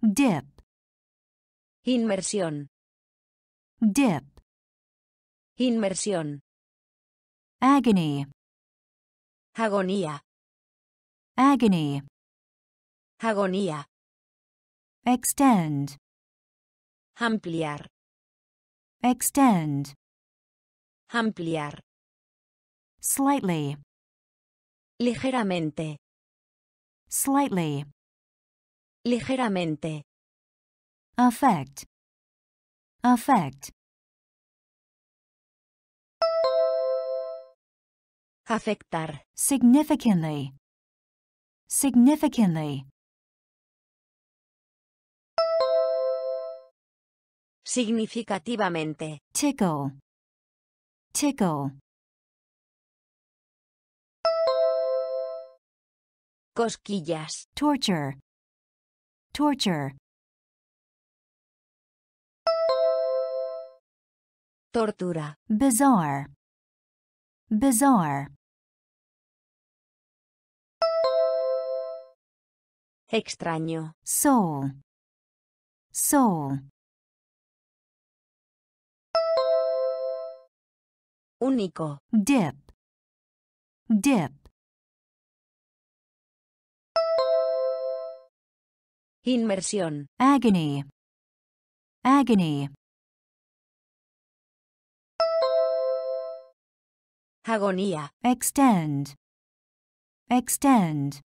dip, inmersión, dip, inmersión, agony, agonía, agony, agonía, extend, ampliar, extend, ampliar, slightly, ligeramente, slightly, ligeramente, affect, affect, afectar, significantly, significantly, significativamente, tickle, tickle, cosquillas, torture, torture, tortura, bizarre, bizarre, extraño, soul, soul, único, dip, dip, inmersión, agony, agony, agonía, extend, extend,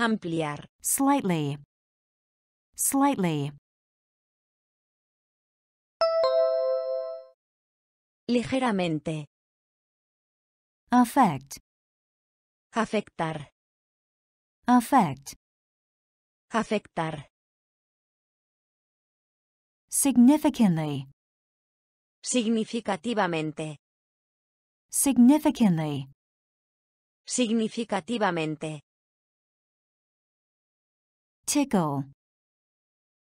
ampliar, slightly, slightly, ligeramente, affect, afectar, affect, afectar, significantly, significativamente, significantly, significativamente, tickle,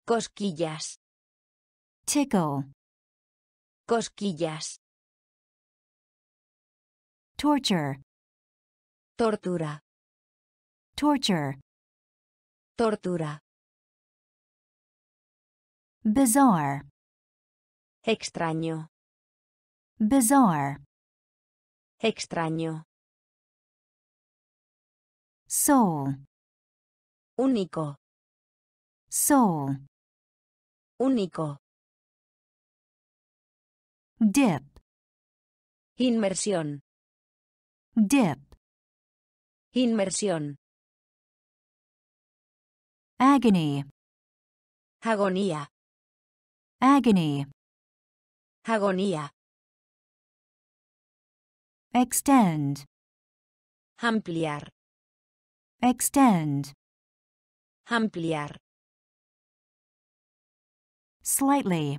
cosquillas, tickle, cosquillas, torture, tortura, torture, tortura, bizarre, extraño, bizarre, extraño, soul, único, sole, único, dip, inmersión, dip, inmersión, agony, agonía, agony, agonía, extend, ampliar, extend, ampliar, slightly,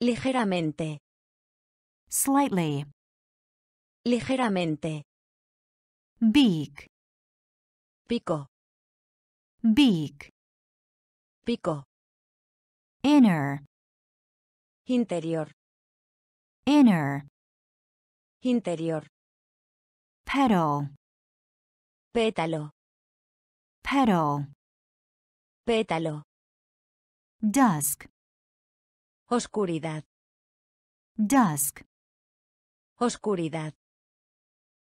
ligeramente, slightly, ligeramente, beak, pico, beak, pico, inner, interior, inner, interior, petal, pétalo, petal, pétalo, dusk, oscuridad, dusk, oscuridad,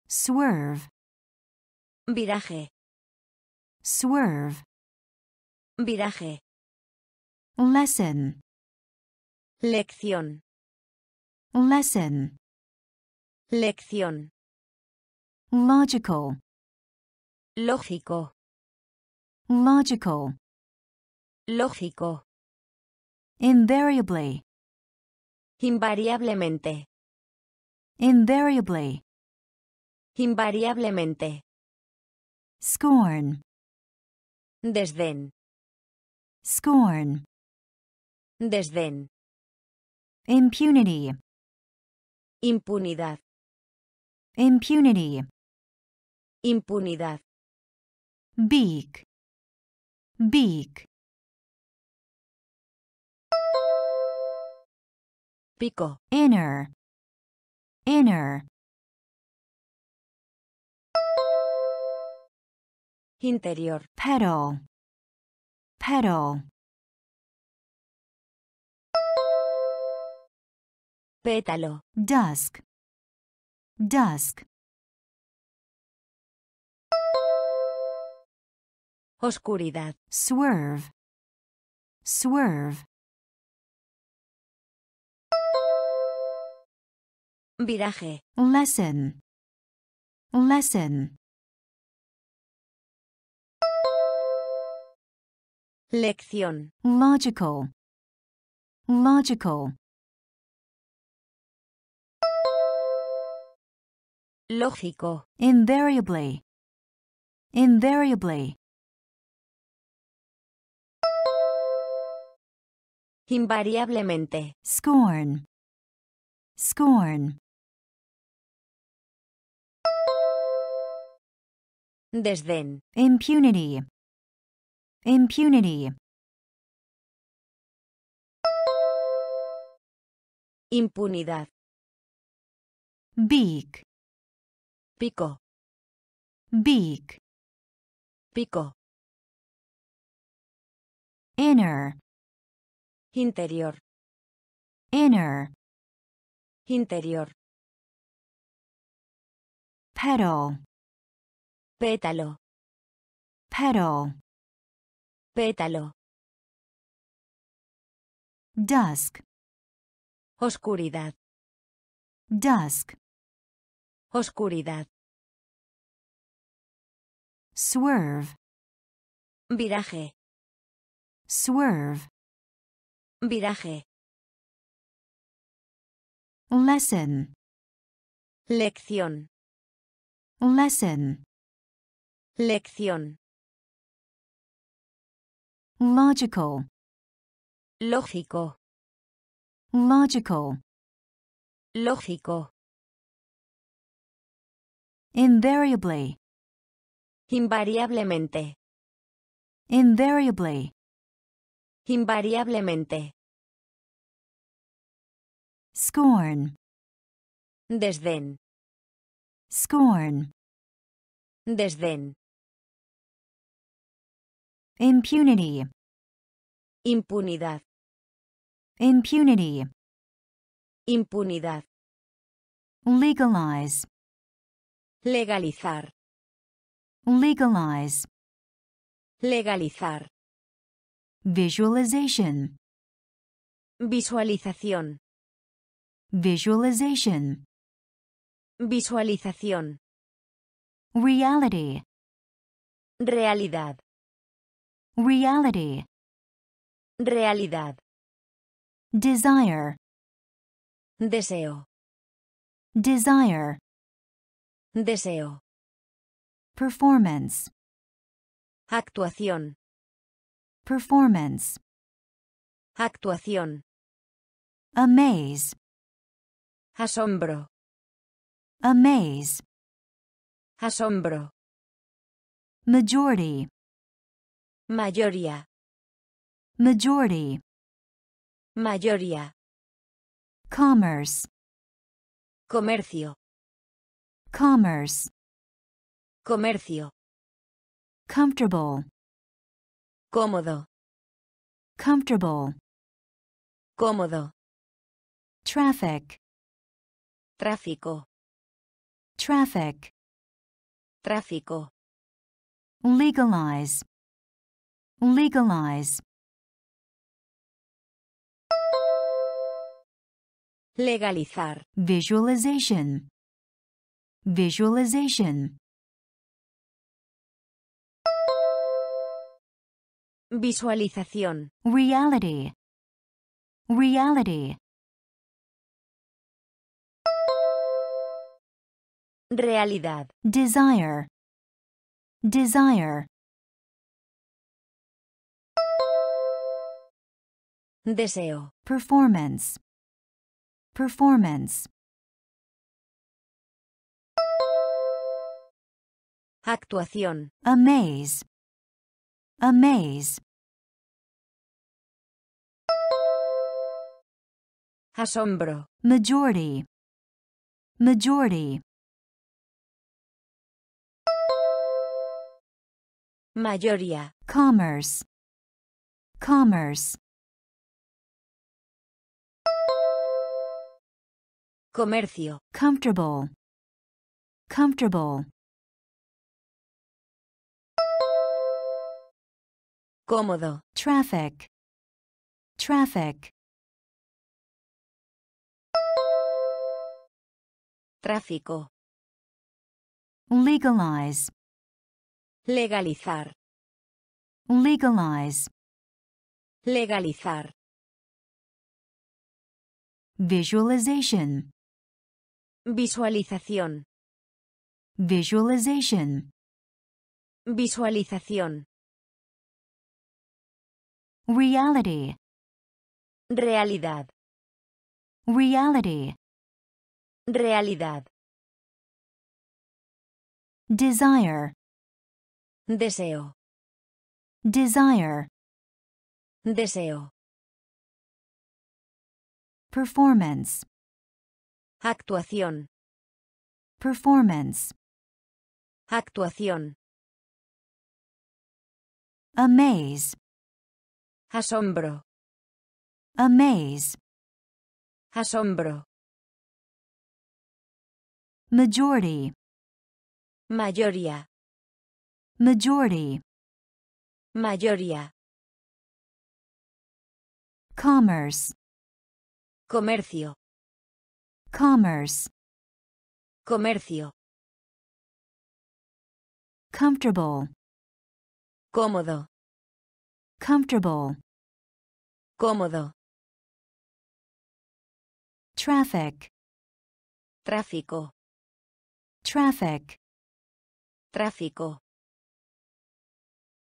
swerve, viraje, swerve, viraje, lesson, lección, lesson, lección, logical, lógico, logical, lógico, invariably, invariablemente, invariably, invariablemente, scorn, desdén, scorn, desdén, impunity, impunidad, impunity, impunidad, beak, beak, pico, inner, inner, interior, pedal, pedal, pétalo, dusk, dusk, oscuridad, swerve, swerve, viraje, lesson, lesson, lección, logical, logical, lógico, invariably, invariably, invariablemente, scorn, scorn, desdén, impunity, impunity, impunidad, beak, pico, beak, pico, inner, interior, inner, interior, pedal, pétalo, pedal, pétalo, dusk, oscuridad, dusk, oscuridad, swerve, viraje, swerve, viraje, lesson, lección, lesson, lección, logical, lógico, logical, lógico, invariably, invariablemente, invariably, invariablemente, scorn, desdén, scorn, desdén, impunity, impunidad, impunity, impunidad, legalize, legalizar, legalize, legalizar, visualization, visualización, visualization, visualización, reality, realidad, reality, realidad, desire, deseo, desire, deseo, performance, actuación, performance, actuación, amaze, asombro, amaze, asombro, majority, mayoría, majority, mayoría, commerce, comercio, commerce, comercio, comfortable, cómodo, comfortable, cómodo, traffic, tráfico, traffic, tráfico, legalize, Legalize. Legalizar. Visualization. Visualization. Visualización. Reality. Reality. Realidad. Desire. Desire. Deseo. performance, performance, Actuación. amaze, amaze, Asombro. majority, majority, Mayoría. commerce, commerce, Comercio. comfortable, comfortable, Cómodo. traffic, traffic, Tráfico. legalize, Legalizar. legalize, Legalizar. visualization, Visualización. visualization, Visualización. reality, Realidad. reality, Realidad. desire, Deseo. desire, Deseo. performance, Actuación. performance, Actuación. amaze, Asombro. amaze, Asombro. majority, Mayoría. majority, Mayoría. commerce, Comercio. Commerce, Comercio. comfortable, Cómodo. comfortable, Cómodo. traffic, Tráfico. traffic, Tráfico.